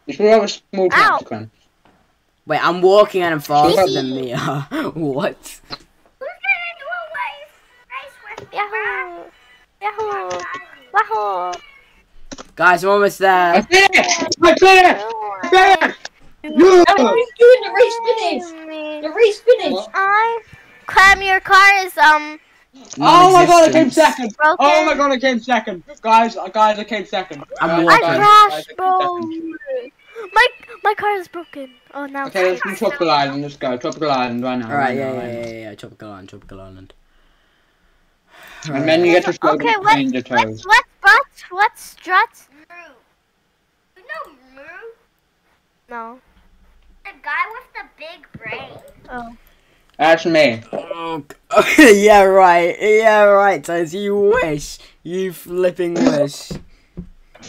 S3: This will have a small
S4: Ow.
S3: consequence.
S1: Wait, I'm walking and I'm faster than Mia. what?
S4: Yahoo! Yahoo! Wahoo!
S1: Guys, we're almost there.
S3: I
S1: there.
S3: did it! I did it! I did it!
S5: Everyone's
S3: Yeah!
S5: doing the race finish. The race finish.
S4: I Clem, your car is um
S3: Oh my god, I came second!
S4: broken.
S3: Oh my god, I came second! Guys, uh, guys, I came second.
S1: I'm
S3: Guys,
S4: I
S1: walking.
S3: guys, guys,
S4: crashed,
S3: I
S4: bro.
S3: came second.
S4: My my car is broken. Oh now.
S3: Okay, let's do Tropical Island. Let's go. Tropical Island right now.
S1: Alright,
S3: right
S1: yeah, yeah, yeah, yeah, yeah. Tropical Island, Tropical Island.
S3: And then you get to slow
S4: Okay,
S3: down
S4: what-
S3: between the toes.
S4: Let's let's strut. Let's strut.
S6: You know Moo?
S4: No.
S6: The guy with the big brain.
S4: Oh.
S3: That's me.
S1: Oh, g- yeah, right. Yeah, right, Toes. You wish. You flipping wish.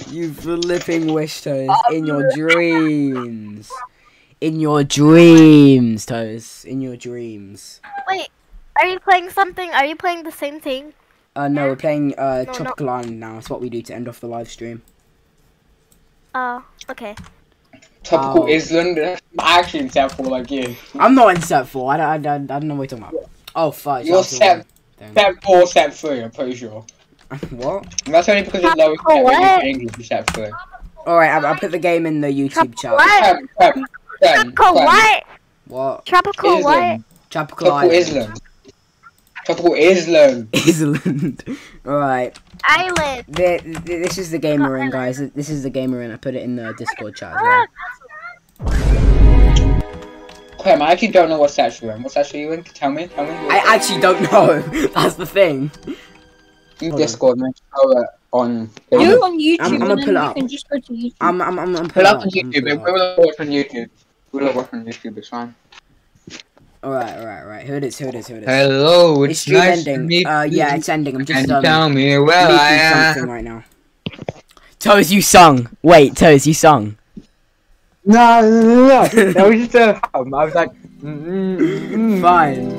S1: You flipping wish, Toes. In your dreams. In your dreams, Toes. In your dreams.
S4: Wait. Are you playing something? Are you playing the same thing?
S1: Uh, no, we're playing uh,
S4: no.
S1: Tropical Island now. It's what we do to end off the live stream.
S4: Oh. Okay.
S3: Tropical
S1: Oh.
S3: Island. I'm actually in set four like you.
S1: I'm not in set four. I don't, I don't, I don't know what you're talking about. Oh, fuck.
S3: You're
S1: that's the
S3: set-
S1: one thing.
S3: Set four, set three, I'm pretty sure.
S1: what?
S3: That's only because you're lowest
S4: Tropical
S3: in English, you set three.
S1: Alright, I, I put the game in the YouTube chat.
S4: What?
S3: Clem, Clem, Clem,
S4: Tropical
S3: Clem.
S4: what?
S1: What?
S4: Tropical what?
S3: Island.
S1: Tropical
S3: Tropical
S1: Island.
S3: Island. Tropical Island.
S1: Island. Alright.
S4: Island.
S1: Th- th- This is the gamer in, guys. This is the gamer in. I put it in the Discord chat as well.
S3: Clem, I actually don't know what set you're in. What set are you in? Tell me, tell me.
S1: I actually don't know. That's the thing.
S3: In
S1: Hold on.
S3: Discord, man. Uh, on.
S5: Do it on YouTube
S1: I'm- I'm gonna pull up.
S5: can just go to YouTube.
S1: I'm, I'm, I'm, I'm
S3: Pull up on YouTube.
S1: pull
S3: If
S1: up.
S3: we'll watch on YouTube. We'll watch on YouTube, it's fine.
S1: Alright, alright, alright. Who it is? Who it is? Who it is?
S3: Hello,
S1: It's stream ending. Uh, yeah, it's ending. I'm just
S3: And
S1: um,
S3: tell me where I am.
S1: something right now. Toes, you sung. Wait, Toes, you sung.
S3: No, no, no, no. That was just a hum. I was like. mm, mm, mm,
S1: Fine.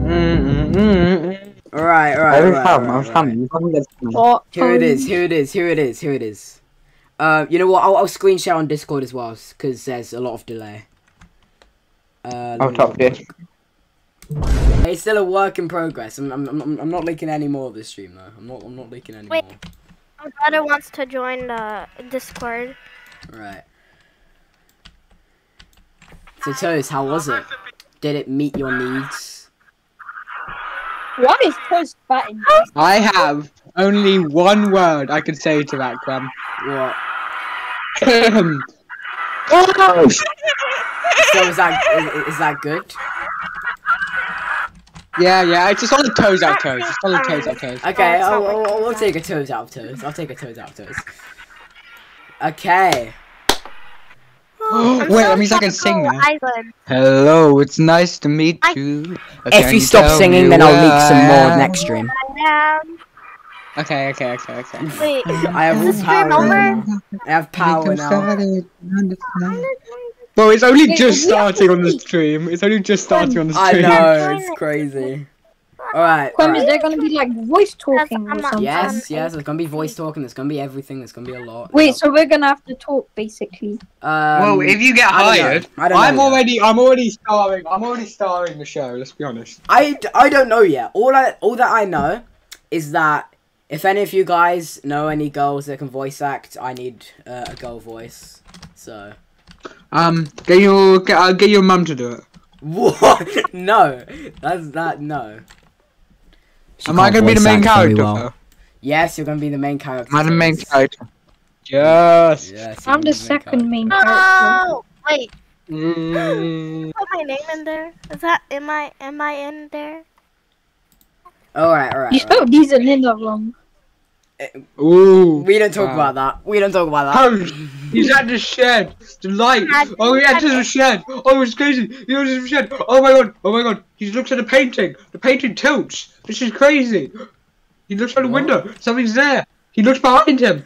S3: mm, mm, mm, mm.
S1: Alright,
S3: I
S1: alright,
S3: was
S1: alright.
S3: hum. I
S1: alright,
S3: was
S1: alright.
S3: humming. Humming that's fine.
S5: What?
S1: Here it is. Here it is. Here it is. Here it is. Uh, you know what? I'll, I'll screen share on Discord as well because there's a lot of delay. Uh,
S3: I'll top
S1: look.
S3: this.
S1: It's still a work in progress. I'm, I'm, I'm, I'm not leaking any more of this stream though. I'm not, I'm not leaking any
S4: Wait.
S1: more.
S4: My brother wants to join the Discord.
S1: Right. So Toes, how was it? Did it meet your needs?
S5: Why is Toast batting?
S3: I have only one word I can say to that, Clem.
S1: What?
S3: oh,
S1: So is that is, is that good?
S3: yeah, yeah. It's just on the toes out toes. It's on the toes out toes.
S1: Okay, oh,
S4: it's
S1: I'll, I'll, I'll take a Toes out of Toes. I'll take a Toes out of Toes. Okay.
S4: I'm
S3: Wait,
S4: so
S3: that means I can sing now.
S4: Island.
S3: Hello, it's nice to meet
S4: I-
S3: you.
S1: If you stop singing, then I'll leak some more next stream.
S3: Okay, okay, okay, okay.
S4: wait,
S1: I have
S4: is
S1: all
S4: this
S1: power.
S4: stream over?
S1: I have power now.
S3: Well, it's only
S5: Wait,
S3: just
S5: we have to
S3: starting on the stream. It's only just starting on the stream.
S1: I
S3: stream.
S1: know it's crazy. All right.
S5: Clem, is there gonna be like voice talking or something?
S1: Yes, yes. There's gonna be voice talking. There's gonna be everything. There's gonna be a lot.
S5: Wait, so we're gonna have to talk basically.
S1: Um,
S3: well, if you get
S1: I don't know.
S3: hired,
S1: I don't know
S3: I'm
S1: yet.
S3: already, I'm already starring. I'm already starring the show. Let's be honest.
S1: I, I don't know yet. All I all that I know is that if any of you guys know any girls that can voice act, I need uh, a girl voice. So
S3: Um, get your, get, uh, get your mum to do it.
S1: what? no, that's that. No. She
S3: Am I gonna be the main character?
S1: well. Yes, you're gonna be the main character.
S3: Am I the main character? Yes.
S1: Yes.
S5: I'm
S1: gonna
S5: the
S1: be
S5: second main character.
S4: Oh, wait.
S3: Mm,
S4: Put my name in there. Is that am I am I in there?
S1: All right, all right.
S5: You spelled these and Linda wrong.
S3: Ooh.
S1: We don't talk
S3: Wow.
S1: about that. We don't talk about that.
S3: Oh, he's at the shed. The light. Oh, he entered the shed. Oh, it's crazy. He enters the shed. Oh my god. Oh my god. He looks at the painting. The painting tilts. This is crazy. He looks out the
S1: What?
S3: window. Something's there. He looks behind him.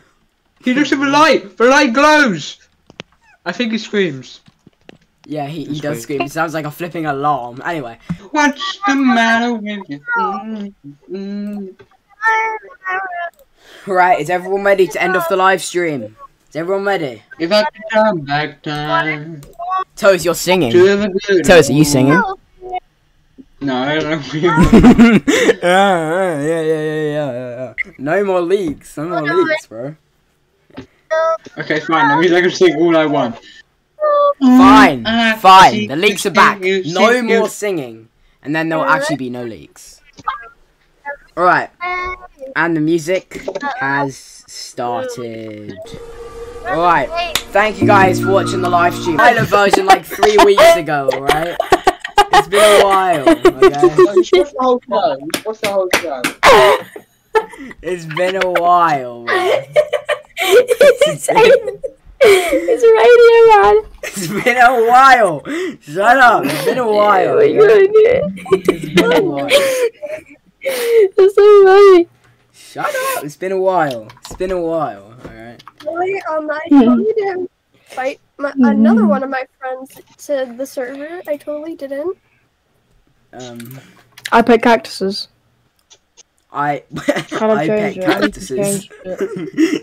S3: He looks at the light. The light glows. I think he screams.
S1: Yeah, he, he does scream. It sounds like a flipping alarm. Anyway,
S3: What's the matter with you? Mm.
S1: Right, is everyone ready to end off the live stream? Is everyone ready?
S3: If I could turn back time
S1: Toes, you're singing.
S3: to the good.
S1: Toes, are you singing?
S4: No.
S3: No, I don't know.
S1: yeah, yeah, yeah, yeah, yeah, yeah. No more leaks. No more leaks, bro.
S3: okay, fine. That means I can sing all I want.
S1: Fine, fine. The leaks are back. No more singing, and then there will actually be no leaks. All right, and the music has started. All right. Thank you guys for watching the live stream. I had a version like three weeks ago, alright? It's been a while, okay?
S3: What's the whole show? What's the whole show?
S1: It's been a while, man.
S2: it's, it's radio, man.
S1: It's been a while! Shut up! It's been a while.
S2: Oh my
S1: okay?
S2: God.
S1: It's been a while.
S2: That's so funny.
S1: Shut up! It's been a while. It's been a while, alright?
S7: Really? Um, I
S2: Hmm.
S7: totally didn't invite my, another one of my friends to the server. I totally didn't.
S1: Um,
S2: I pick cactuses.
S1: I
S2: How I
S1: I pet
S2: it? I need to
S1: cactuses.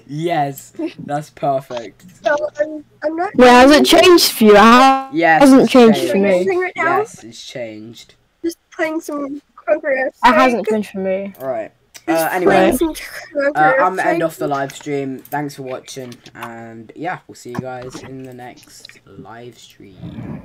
S1: yes, that's perfect.
S7: So I'm, I'm not.
S2: Wait, has it changed for you? How
S1: Yes,
S2: hasn't
S1: it's
S2: changed for me.
S7: Right?
S1: Yes, it's changed.
S7: Just playing some Conquer
S2: It hasn't changed for me.
S1: Alright. Uh, anyway,
S7: playing some Conquer
S1: uh, I'm gonna end
S7: Strike.
S1: off the live stream. Thanks for watching, and yeah, we'll see you guys in the next live stream.